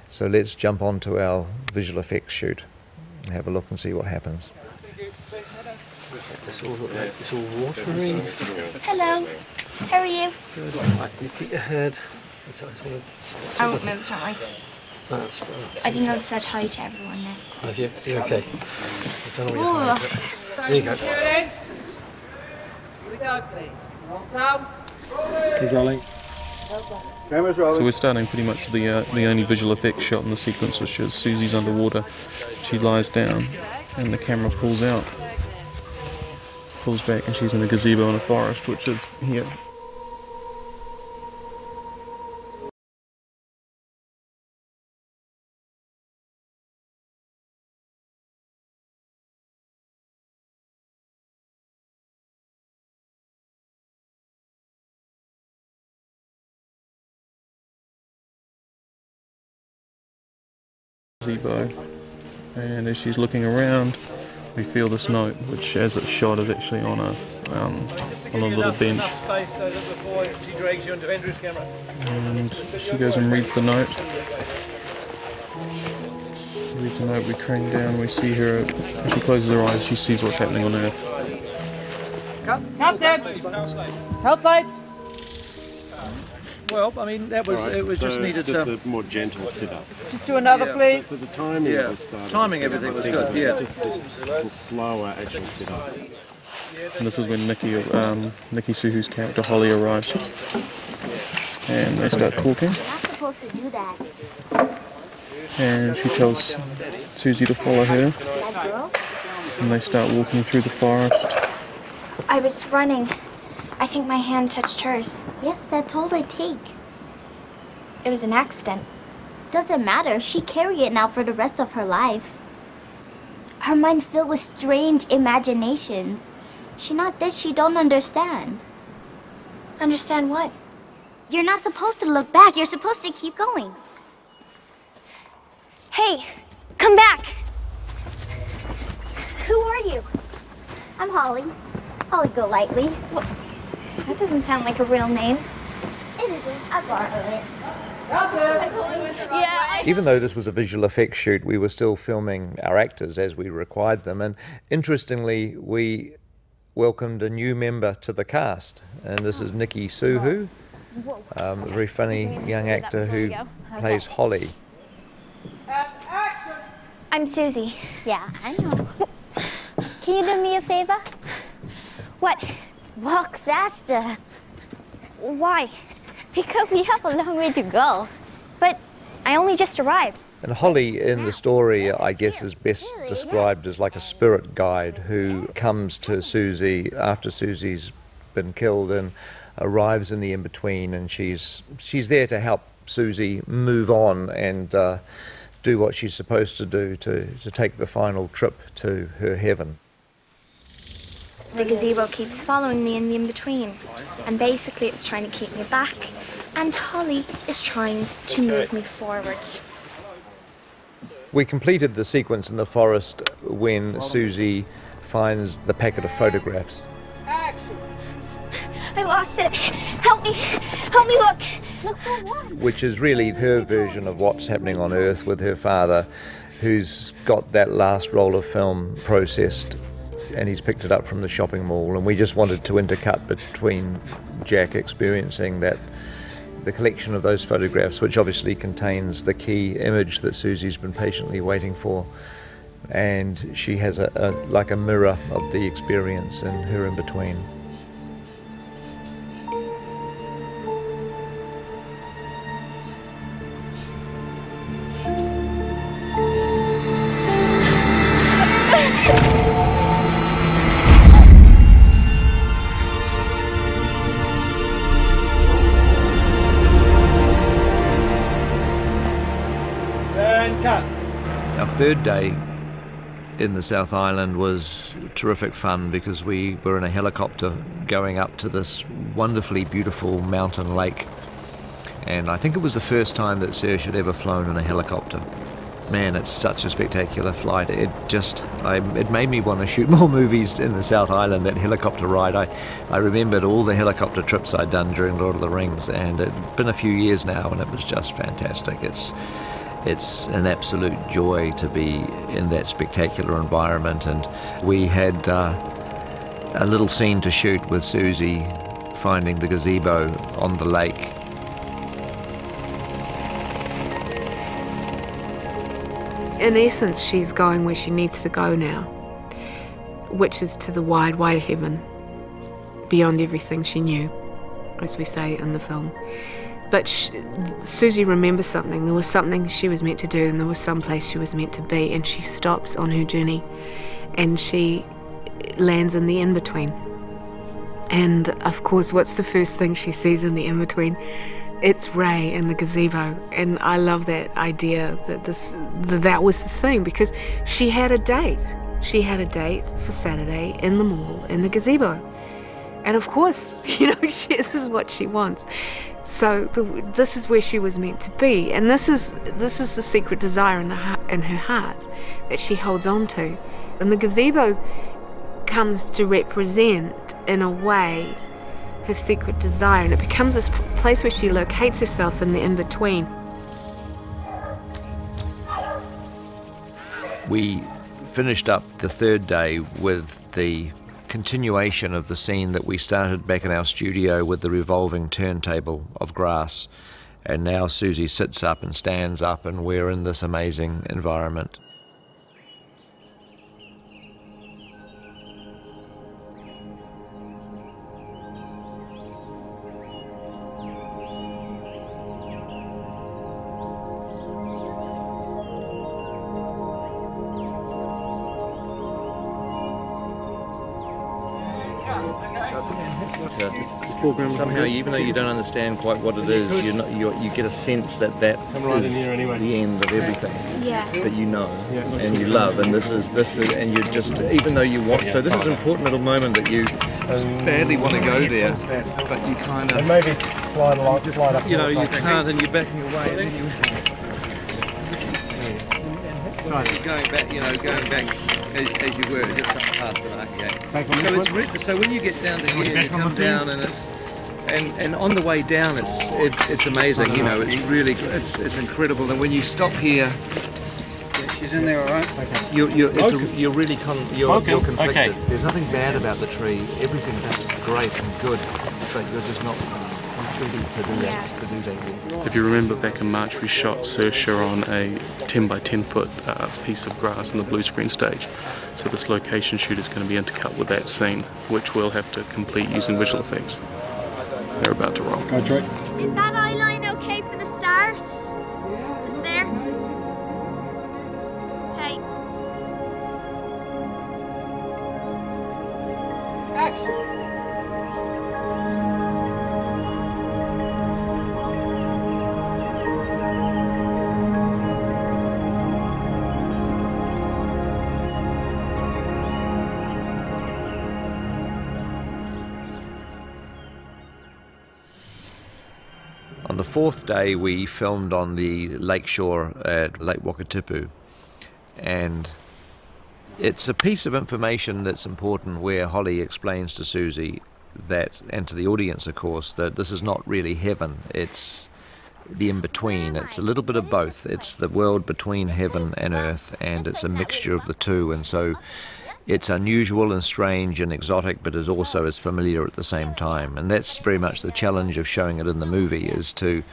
So let's jump on to our visual effects shoot and have a look and see what happens. It's all, it's all watery. Hello. How are you? Good. Right, you keep your head. It's, it's all, it's I all- won't move, don't worry. That's, that's I think I've said hi to everyone now. Have you? You okay? I don't know you're There you go. Here we go, please. So, Keep rolling. So we're starting pretty much the uh, the only visual effects shot in the sequence, which is Susie's underwater. She lies down, and the camera pulls out, pulls back, and she's in a gazebo in a forest, which is here. Gazebo, and as she's looking around, we feel this note, which, as it's shot, is actually on a um, on a little Enough- bench. enough space so that before she drags you into Andrew's camera. And she goes and reads the note. She reads the note, we crane down, we see her, as she closes her eyes, she sees what's happening on Earth. Captain! Help lights! Well, I mean, that was All right, it. Was just needed just to. a more gentle sit up. Just do another, Yeah. please. The, the timing Yeah. of the start. of the Timing, everything I was good, is a- yeah. Just, just slower actual sit up. And this is when Nikki, um, Nikki SooHoo's character Holly arrives. And they start talking, Not supposed to do that. and she tells Susie to follow her, and they start walking through the forest. I was running. I think my hand touched hers. Yes, that's all it takes. It was an accident. Doesn't matter. She carry it now for the rest of her life. Her mind filled with strange imaginations. She not dead. She don't understand. Understand what? You're not supposed to look back. You're supposed to keep going. Hey, come back. Who are you? I'm Holly. Holly Golightly. What? That doesn't sound like a real name. It isn't. I borrowed it. I told you. Yeah. Even though this was a visual effects shoot, we were still filming our actors as we required them. And interestingly, we welcomed a new member to the cast, and this is Nikki SooHoo, um, a very funny young actor who plays Holly. I'm Susie. Yeah, I know. Can you do me a favor? What? Walk faster. Why? Because we have a long way to go. But I only just arrived. And Holly in the story, I guess, is best described as like a spirit guide who comes to Susie after Susie's been killed and arrives in the in between, and she's she's there to help Susie move on and uh, do what she's supposed to do to, to take the final trip to her heaven. The gazebo keeps following me in the in between. And basically, it's trying to keep me back. And Holly is trying to move me forward. We completed the sequence in the forest when Susie finds the packet of photographs. I lost it. Help me. Help me look. Look for what? which is really her version of what's happening on Earth with her father, who's got that last roll of film processed and he's picked it up from the shopping mall. And we just wanted to intercut between Jack experiencing that. The collection of those photographs, which obviously contains the key image that Susie's been patiently waiting for, and she has a, a like a mirror of the experience in her in between. Third day in the South Island was terrific fun because we were in a helicopter going up to this wonderfully beautiful mountain lake. And I think it was the first time that Saoirse had ever flown in a helicopter. Man, it's such a spectacular flight. It just, I, it made me want to shoot more movies in the South Island, that helicopter ride. I, I remembered all the helicopter trips I'd done during Lord of the Rings, and it'd been a few years now, and it was just fantastic. It's, it's an absolute joy to be in that spectacular environment. And we had uh, a little scene to shoot with Susie finding the gazebo on the lake. In essence, she's going where she needs to go now, which is to the wide, wide heaven, beyond everything she knew, as we say in the film. But sh Susie remembers something. There was something she was meant to do, and there was some place she was meant to be, and she stops on her journey, and she lands in the in between. And of course, what's the first thing she sees in the in between? It's Ray in the gazebo, and I love that idea that this that, that was the thing because she had a date. She had a date for Saturday in the mall in the gazebo, and of course, you know, she, this is what she wants. So the, this is where she was meant to be, and this is this is the secret desire in the in her heart that she holds on to, and the gazebo comes to represent in a way her secret desire, and it becomes this place where she locates herself in the in between. We finished up the third day with the continuation of the scene that we started back in our studio with the revolving turntable of grass. And now Susie sits up and stands up, and we're in this amazing environment. Somehow, even though you don't understand quite what it is, you you you get a sense that that I'm right in is here anyway. the end of everything Yeah. that you know Yeah. and you love, and this is this is, and you just even though you want. So this is an important little moment that you badly want to go mm, there, but you kind of And maybe slide along, just slide up. you know you can't, and you're backing away, and then you. You're going back, you know, going back as, as you were, just up past the mark again. So it's re- so when you get down to here, you come down and it's and and on the way down, it's it's, it's amazing. You know, it's really it's it's incredible. And when you stop here, She's in there, all right? you you it's a, Okay. you're really con, you're, Okay. you're conflicted. Okay. There's nothing bad about the tree. Everything about great and good, but you're just not ready to do that to do that. If you remember back in March, we shot Saoirse on a 10 by 10 foot uh, piece of grass in the blue screen stage. So this location shoot is going to be intercut with that scene, which we'll have to complete using visual effects. They're about to roll. Go, Drake. Is that eye line okay for the start? Just there? Okay. Action. Fourth day, we filmed on the lakeshore at Lake Wakatipu, and it's a piece of information that's important where Holly explains to Susie that, and to the audience, of course, that this is not really heaven. It's the in between. It's a little bit of both. It's the world between heaven and earth, and it's a mixture of the two. And so it's unusual and strange and exotic, but is also as familiar at the same time. And that's very much the challenge of showing it in the movie is to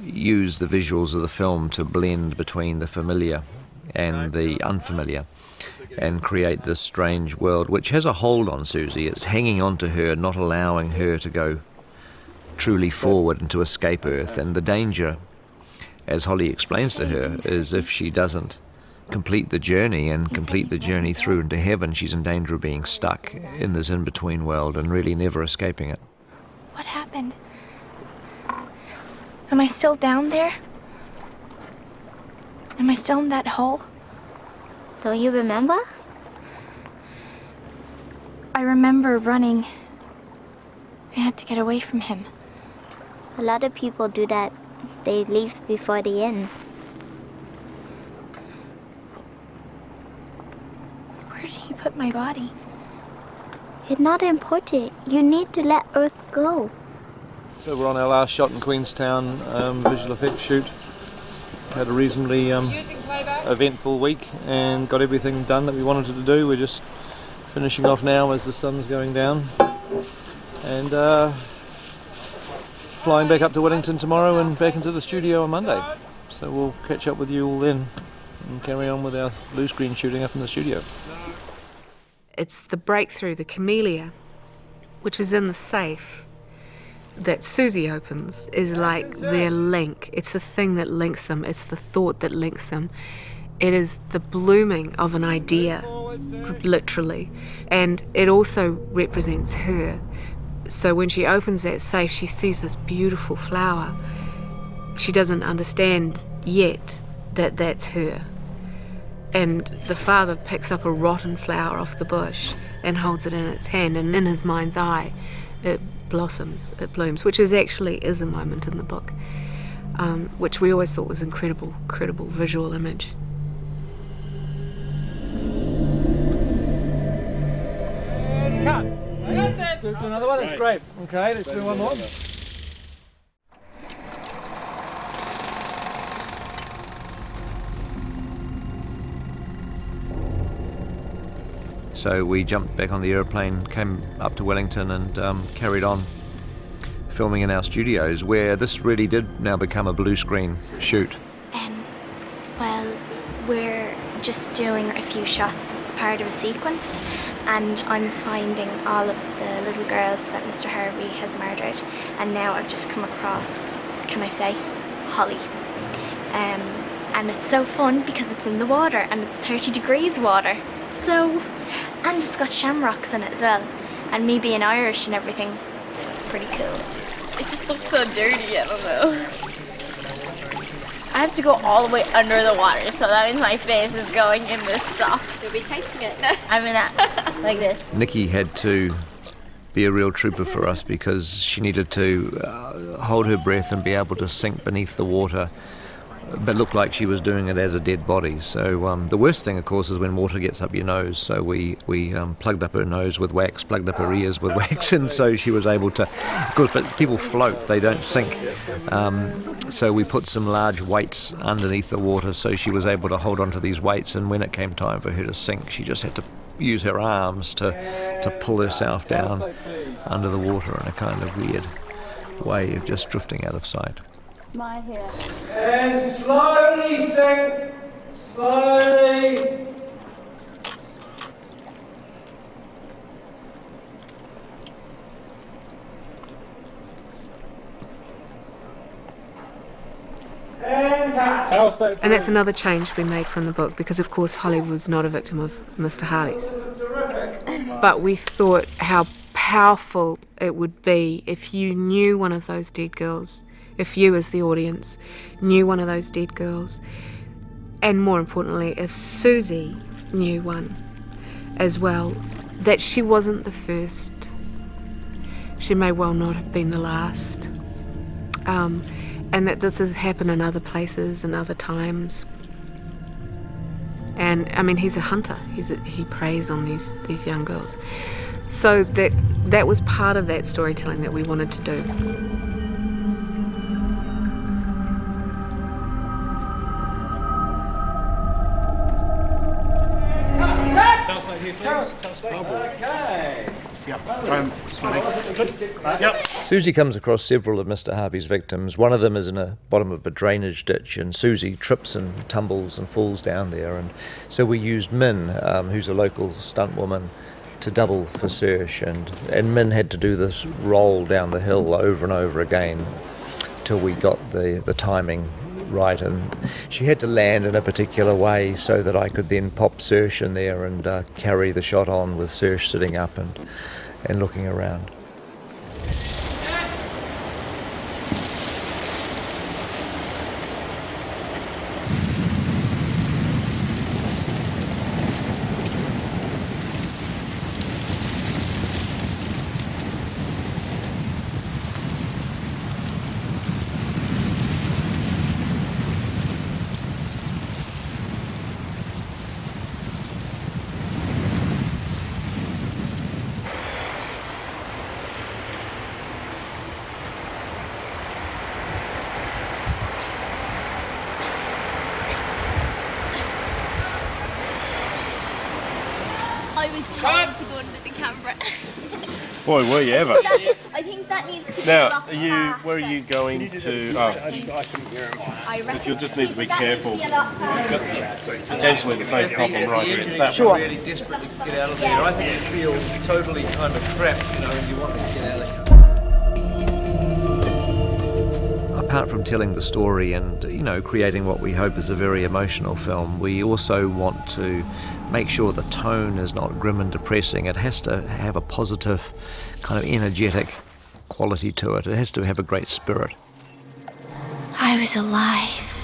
use the visuals of the film to blend between the familiar and the unfamiliar and create this strange world which has a hold on Susie. It's hanging on to her, not allowing her to go truly forward and to escape Earth. And the danger, as Holly explains to her, is if she doesn't complete the journey and complete the journey through into heaven, she's in danger of being stuck in this in between world and really never escaping it. What happened? Am I still down there? Am I still in that hole? Don't you remember? I remember running. I had to get away from him. A lot of people do that. They leave before the end. Where did he put my body? It's not important. You need to let Earth go. So we're on our last shot in Queenstown um, visual effects shoot. Had a reasonably um, eventful week and got everything done that we wanted to do. We're just finishing off now as the sun's going down, and uh, flying back up to Wellington tomorrow and back into the studio on Monday. So we'll catch up with you all then and carry on with our blue screen shooting up in the studio. It's the breakthrough, the camellia, which is in the safe that Susie opens, is like their link. It's the thing that links them, it's the thought that links them. It is the blooming of an idea, literally. And it also represents her. So when she opens that safe, she sees this beautiful flower. She doesn't understand yet that that's her. And the father picks up a rotten flower off the bush and holds it in its hand, and in his mind's eye, it blossoms, it blooms, which is actually is a moment in the book, um, which we always thought was incredible, incredible visual image. Cut. Let's do another one. That's great. Okay, let's do one more. So we jumped back on the aeroplane, came up to Wellington, and um, carried on filming in our studios, where this really did now become a blue screen shoot. Um, well, we're just doing a few shots that's part of a sequence, and I'm finding all of the little girls that Mr. Harvey has murdered, and now I've just come across, can I say, Holly. Um, and it's so fun because it's in the water and it's 30 degrees water. So, and it's got shamrocks in it as well. And me being Irish and everything, that's pretty cool. It just looks so dirty, I don't know. I have to go all the way under the water, so that means my face is going in this stuff. You'll be tasting it. I'm in that, like this. Nikki had to be a real trooper for us because she needed to uh, hold her breath and be able to sink beneath the water but looked like she was doing it as a dead body. So um, the worst thing, of course, is when water gets up your nose. So we we um, plugged up her nose with wax, plugged up her ears with wax, and so she was able to. Of course, but people float; they don't sink. Um, so we put some large weights underneath the water, so she was able to hold onto these weights. And when it came time for her to sink, she just had to use her arms to to pull herself down under the water in a kind of weird way of just drifting out of sight. My hair. And slowly sink. Slowly. And. And that's another change we made from the book because, of course, Holly was not a victim of Mr. Harvey's. But we thought how powerful it would be if you knew one of those dead girls, if you, as the audience, knew one of those dead girls, and more importantly, if Susie knew one as well, that she wasn't the first. She may well not have been the last. Um, and that this has happened in other places and other times. And I mean, he's a hunter. He's a, he preys on these these young girls. So that that was part of that storytelling that we wanted to do. Okay. Yep. Um, Yep. Susie comes across several of Mr. Harvey's victims. One of them is in the bottom of a drainage ditch, and Susie trips and tumbles and falls down there. And so we used Min, um, who's a local stunt woman, to double for Saoirse, and and Min had to do this roll down the hill over and over again till we got the the timing right, and she had to land in a particular way so that I could then pop Saoirse in there and uh, carry the shot on with Saoirse sitting up and and looking around. Were you ever. I think that needs to Now, be a lot are you, where are you going to? Oh, but you'll just need to be careful. Potentially the same problem right here. It's that Sure. one. really desperately to get out of there. I think you feel totally kind of trapped, you know, and you want to apart from telling the story and you know creating what we hope is a very emotional film we also want to make sure the tone is not grim and depressing it has to have a positive kind of energetic quality to it it has to have a great spirit I was alive.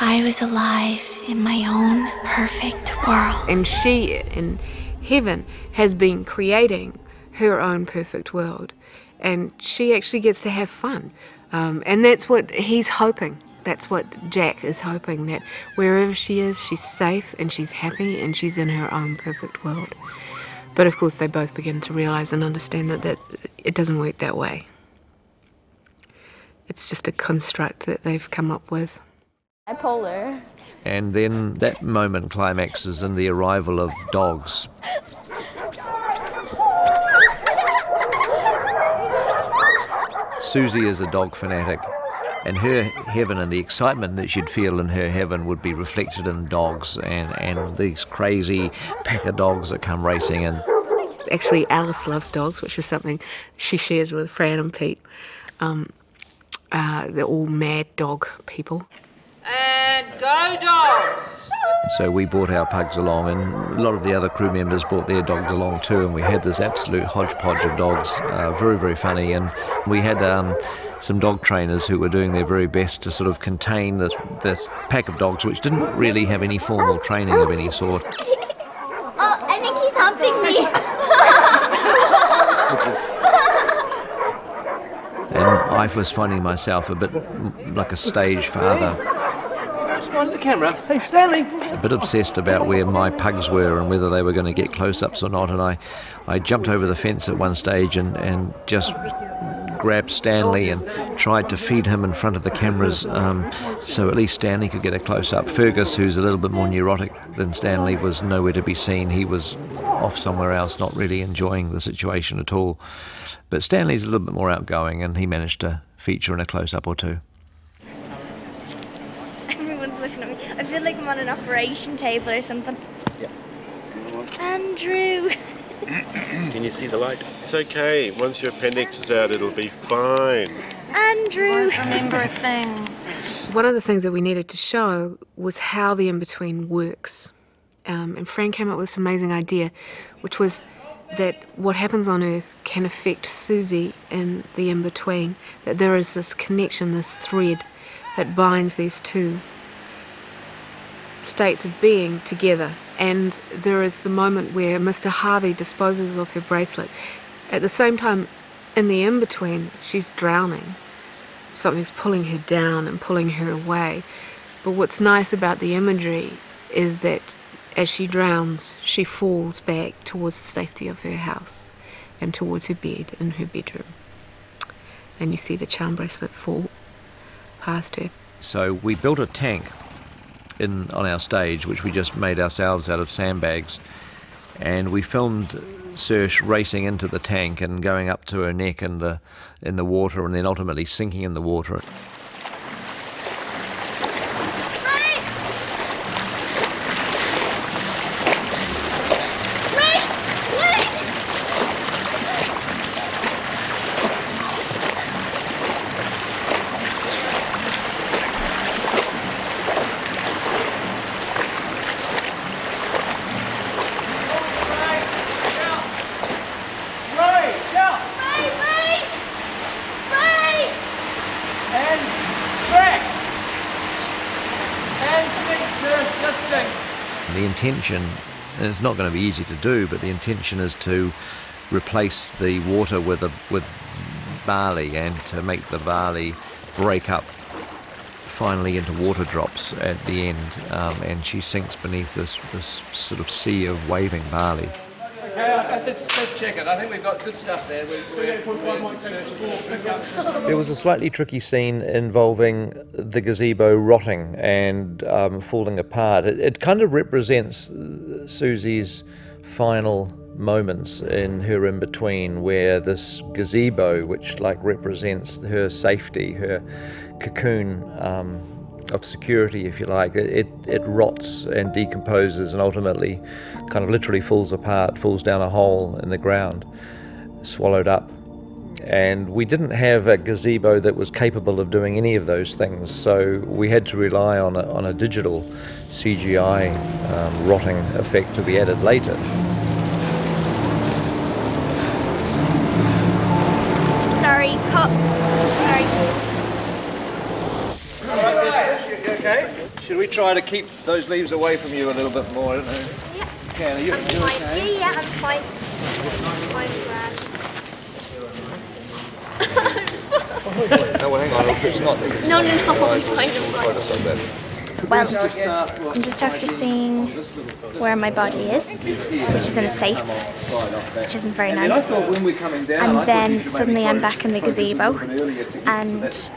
I was alive in my own perfect world. And she, in heaven, has been creating her own perfect world. And she actually gets to have fun. Um, and that's what he's hoping. That's what Jack is hoping that wherever she is, she's safe and she's happy and she's in her own perfect world. But of course, they both begin to realize and understand that, that it doesn't work that way. It's just a construct that they've come up with. Bipolar. and then that moment climaxes in the arrival of dogs Susie is a dog fanatic, and her heaven and the excitement that she'd feel in her heaven would be reflected in dogs and, and these crazy pack of dogs that come racing in. Actually, Alice loves dogs, which is something she shares with Fran and Pete. Um, uh, they're all mad dog people. And go dogs! So we brought our pugs along, and a lot of the other crew members brought their dogs along too, and we had this absolute hodgepodge of dogs, uh, very, very funny. And we had um, some dog trainers who were doing their very best to sort of contain this, this pack of dogs, which didn't really have any formal training of any sort. Oh, I think he's humping me. And I was finding myself a bit like a stage father, At the camera. Hey, Stanley. a bit obsessed about where my pugs were and whether they were going to get close-ups or not. And I, I jumped over the fence at one stage and, and just grabbed Stanley and tried to feed him in front of the cameras um, so at least Stanley could get a close-up. Fergus, who's a little bit more neurotic than Stanley, was nowhere to be seen. He was off somewhere else, not really enjoying the situation at all. But Stanley's a little bit more outgoing and he managed to feature in a close-up or two. Everyone's looking at me. I feel like I'm on an operation table or something. Yeah. Andrew. Can you see the light? It's okay. Once your appendix is out, it'll be fine. Andrew. remember a thing. One of the things that we needed to show was how the in between works. Um, and Fran came up with this amazing idea, which was that what happens on Earth can affect Susie in the in between. That there is this connection, this thread that binds these two states of being together. And there is the moment where Mr. Harvey disposes of her bracelet. At the same time, in the in between, she's drowning something's pulling her down and pulling her away. But what's nice about the imagery is that as she drowns, she falls back towards the safety of her house and towards her bed in her bedroom. And you see the charm bracelet fall past her. So we built a tank in on our stage, which we just made ourselves out of sandbags, and we filmed Saoirse racing into the tank and going up to her neck in the in the water, and then ultimately sinking in the water. Ray, jump! Ray, Ray! Ray! And back! And sink, Saoirse, just sink. The intention, and it's not going to be easy to do, but the intention is to replace the water with a, with barley and to make the barley break up finally into water drops at the end, um, and she sinks beneath this this sort of sea of waving barley. I- let's, let's check it. I think we've got good stuff there. We, There was a slightly tricky scene involving the gazebo rotting and um, falling apart. It, it kind of represents uh, Susie's final moments in her in between where this gazebo, which like represents her safety, her cocoon um, of security, if you like, it, it rots and decomposes and ultimately kind of literally falls apart, falls down a hole in the ground, swallowed up. And we didn't have a gazebo that was capable of doing any of those things, so we had to rely on a, on a digital CGI um, rotting effect to be added later. Try to keep those leaves away from you a little bit more? I don't know. Yeah. Can are you, I'm you fine. okay? Yeah, yeah, I'm fine. I'm fine, Brad. No, well, hang on. It's not. No, no, no, Right, I'm fine, I'm we'll try to stop that. Well, Just I'm just after seeing where my body is, which is in a safe, which isn't very And then I nice. thought when we're coming down, I And then suddenly I'm back in the to focus a gazebo, little bit earlier to get and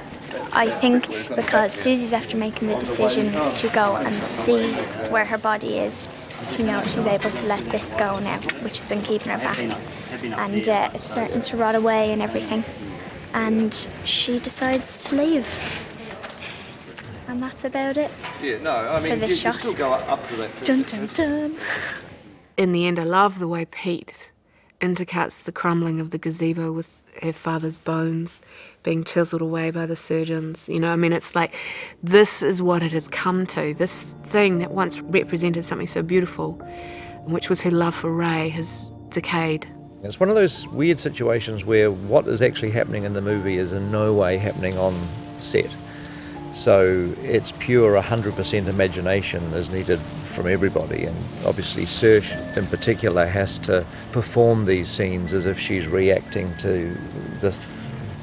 I think because Susie's after making the decision to go and see where her body is, you know, she's able to let this go now, which has been keeping her back. And uh, it's starting to rot away and everything. And she decides to leave. And that's about it. Yeah, no, I mean, For you, this you shot. still go up to that. Dun dun dun. In the end, I love the way Pete intercuts the crumbling of the gazebo with her father's bones being chiseled away by the surgeons. You know, I mean, it's like this is what it has come to. This thing that once represented something so beautiful, which was her love for Ray, has decayed. It's one of those weird situations where what is actually happening in the movie is in no way happening on set. So it's pure 100% imagination is needed from everybody, and obviously Saoirse in particular has to perform these scenes as if she's reacting to the th-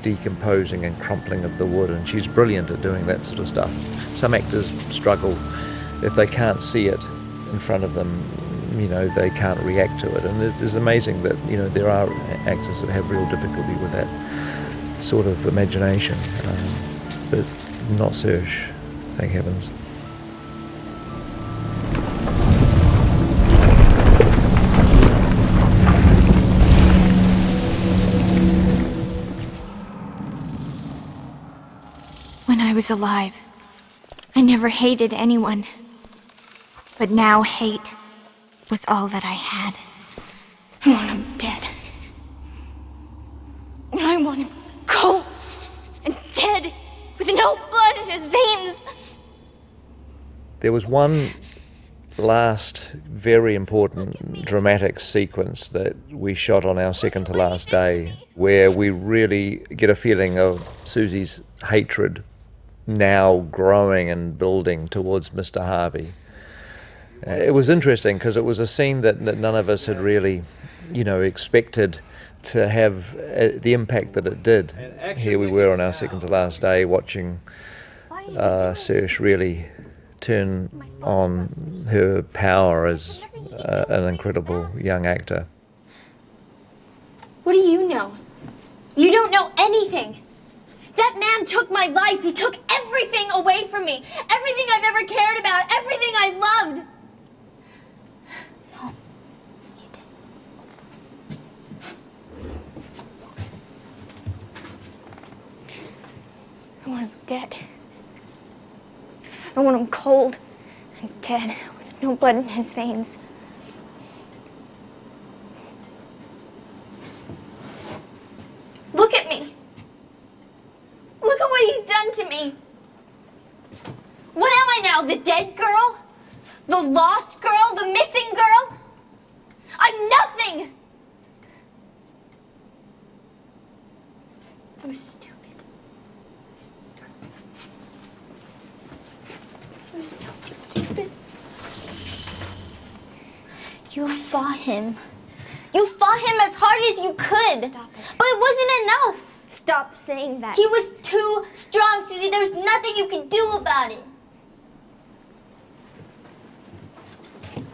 decomposing and crumpling of the wood, and she's brilliant at doing that sort of stuff. Some actors struggle if they can't see it in front of them, you know, they can't react to it, and it is amazing that you know there are actors that have real difficulty with that sort of imagination, um, but not Saoirse, thank heavens. I was alive, I never hated anyone. But now hate was all that I had. I want him dead. I want him cold and dead with no blood in his veins. There was one last very important dramatic sequence that we shot on our second to last day where we really get a feeling of Susie's hatred now growing and building towards Mr. Harvey. Uh, it was interesting because it was a scene that, that none of us had really, you know, expected to have uh, the impact that it did. Here we were on our second to last day watching uh, Saoirse really turn on her power as uh, an incredible young actor. What do you know? You don't know anything. That man took my life. He took everything away from me. Everything I've ever cared about. Everything I loved. I want him dead. I want him cold and dead with no blood in his veins. Look at me. Look at what he's done to me. What am I now? The dead girl? The lost girl? The missing girl? I'm nothing. I was stupid. I was so stupid. You fought him. You fought him as hard as you could. But it wasn't enough. Stop saying that. He was too strong, Susie. There's nothing you can do about it.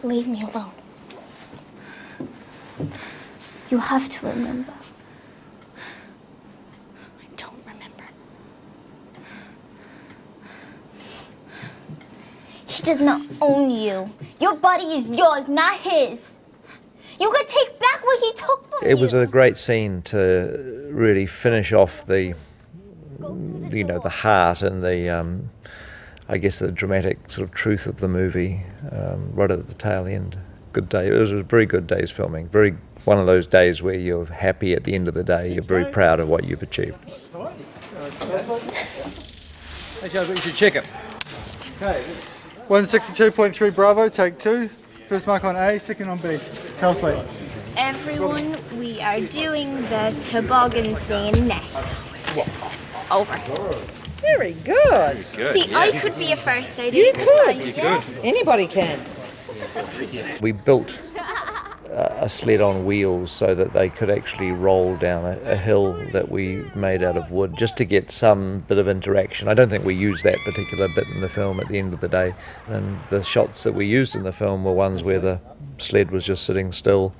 Leave me alone. You have to remember. I don't remember. He does not own you. Your body is yours, not his. You could take back what he took from it was a great scene to really finish off the you know the heart and the um, I guess the dramatic sort of truth of the movie um, right at the tail end. Good day. It was a very good day's filming. Very one of those days where you're happy at the end of the day. You're very proud of what you've achieved. Hey, Charles, you should check it. Okay. 162.3 Bravo, take two. First mark on A, second on B. Tell us later. Everyone, we are doing the toboggan scene next. Over. Very good. See, I could be a first. I You didn't could. Anybody can. We built a a sled on wheels so that they could actually roll down a, a hill that we made out of wood just to get some bit of interaction. I don't think we used that particular bit in the film at the end of the day. And the shots that we used in the film were ones where the sled was just sitting still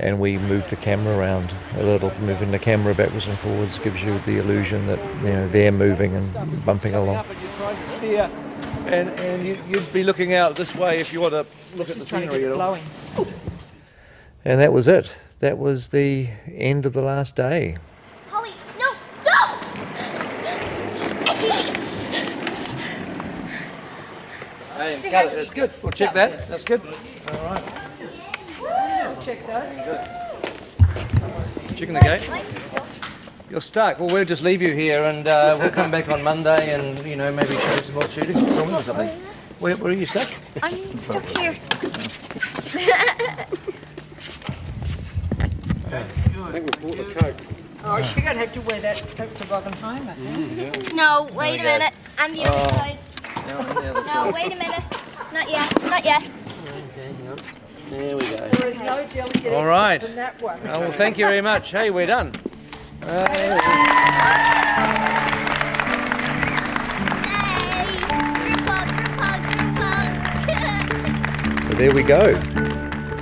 and we moved the camera around a little. Moving the camera backwards and forwards gives you the illusion that you know they're moving and bumping along. Up and you try to steer, and, and you, you'd be looking out this way if you want to look at the trying to scenery get at all. it And that was it. That was the end of the last day. Holly, no, don't! Hey, cut it. That's good. We'll check that. That's good. All right. We check that. Checking the gate. You're stuck. Well, we'll just leave you here, and uh, we'll come back on Monday, and you know maybe show some more shooting or something. Where, where are you stuck? I'm stuck here. I think we bought the coat. Oh, you're going to have to wear that toboggan home, I think. No, wait a There go. minute. And the Oh. other side. No, wait a minute. Not yet. Not yet. There we go. There is no delicate All right. exit from that one. Oh, well, thank you very much. Hey, we're done. Uh, So there we go.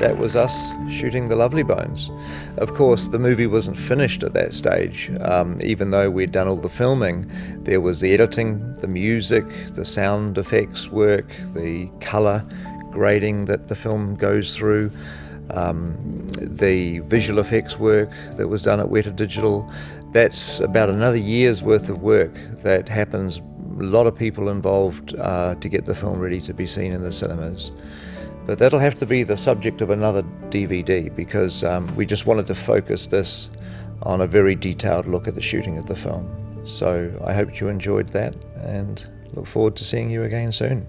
That was us shooting the Lovely Bones. Of course, the movie wasn't finished at that stage. Um, even though we'd done all the filming, there was the editing, the music, the sound effects work, the colour grading that the film goes through, um, the visual effects work that was done at Weta Digital. That's about another year's worth of work that happens. A lot of people involved uh, to get the film ready to be seen in the cinemas. But that'll have to be the subject of another DVD because um, we just wanted to focus this on a very detailed look at the shooting of the film. So I hope you enjoyed that and look forward to seeing you again soon.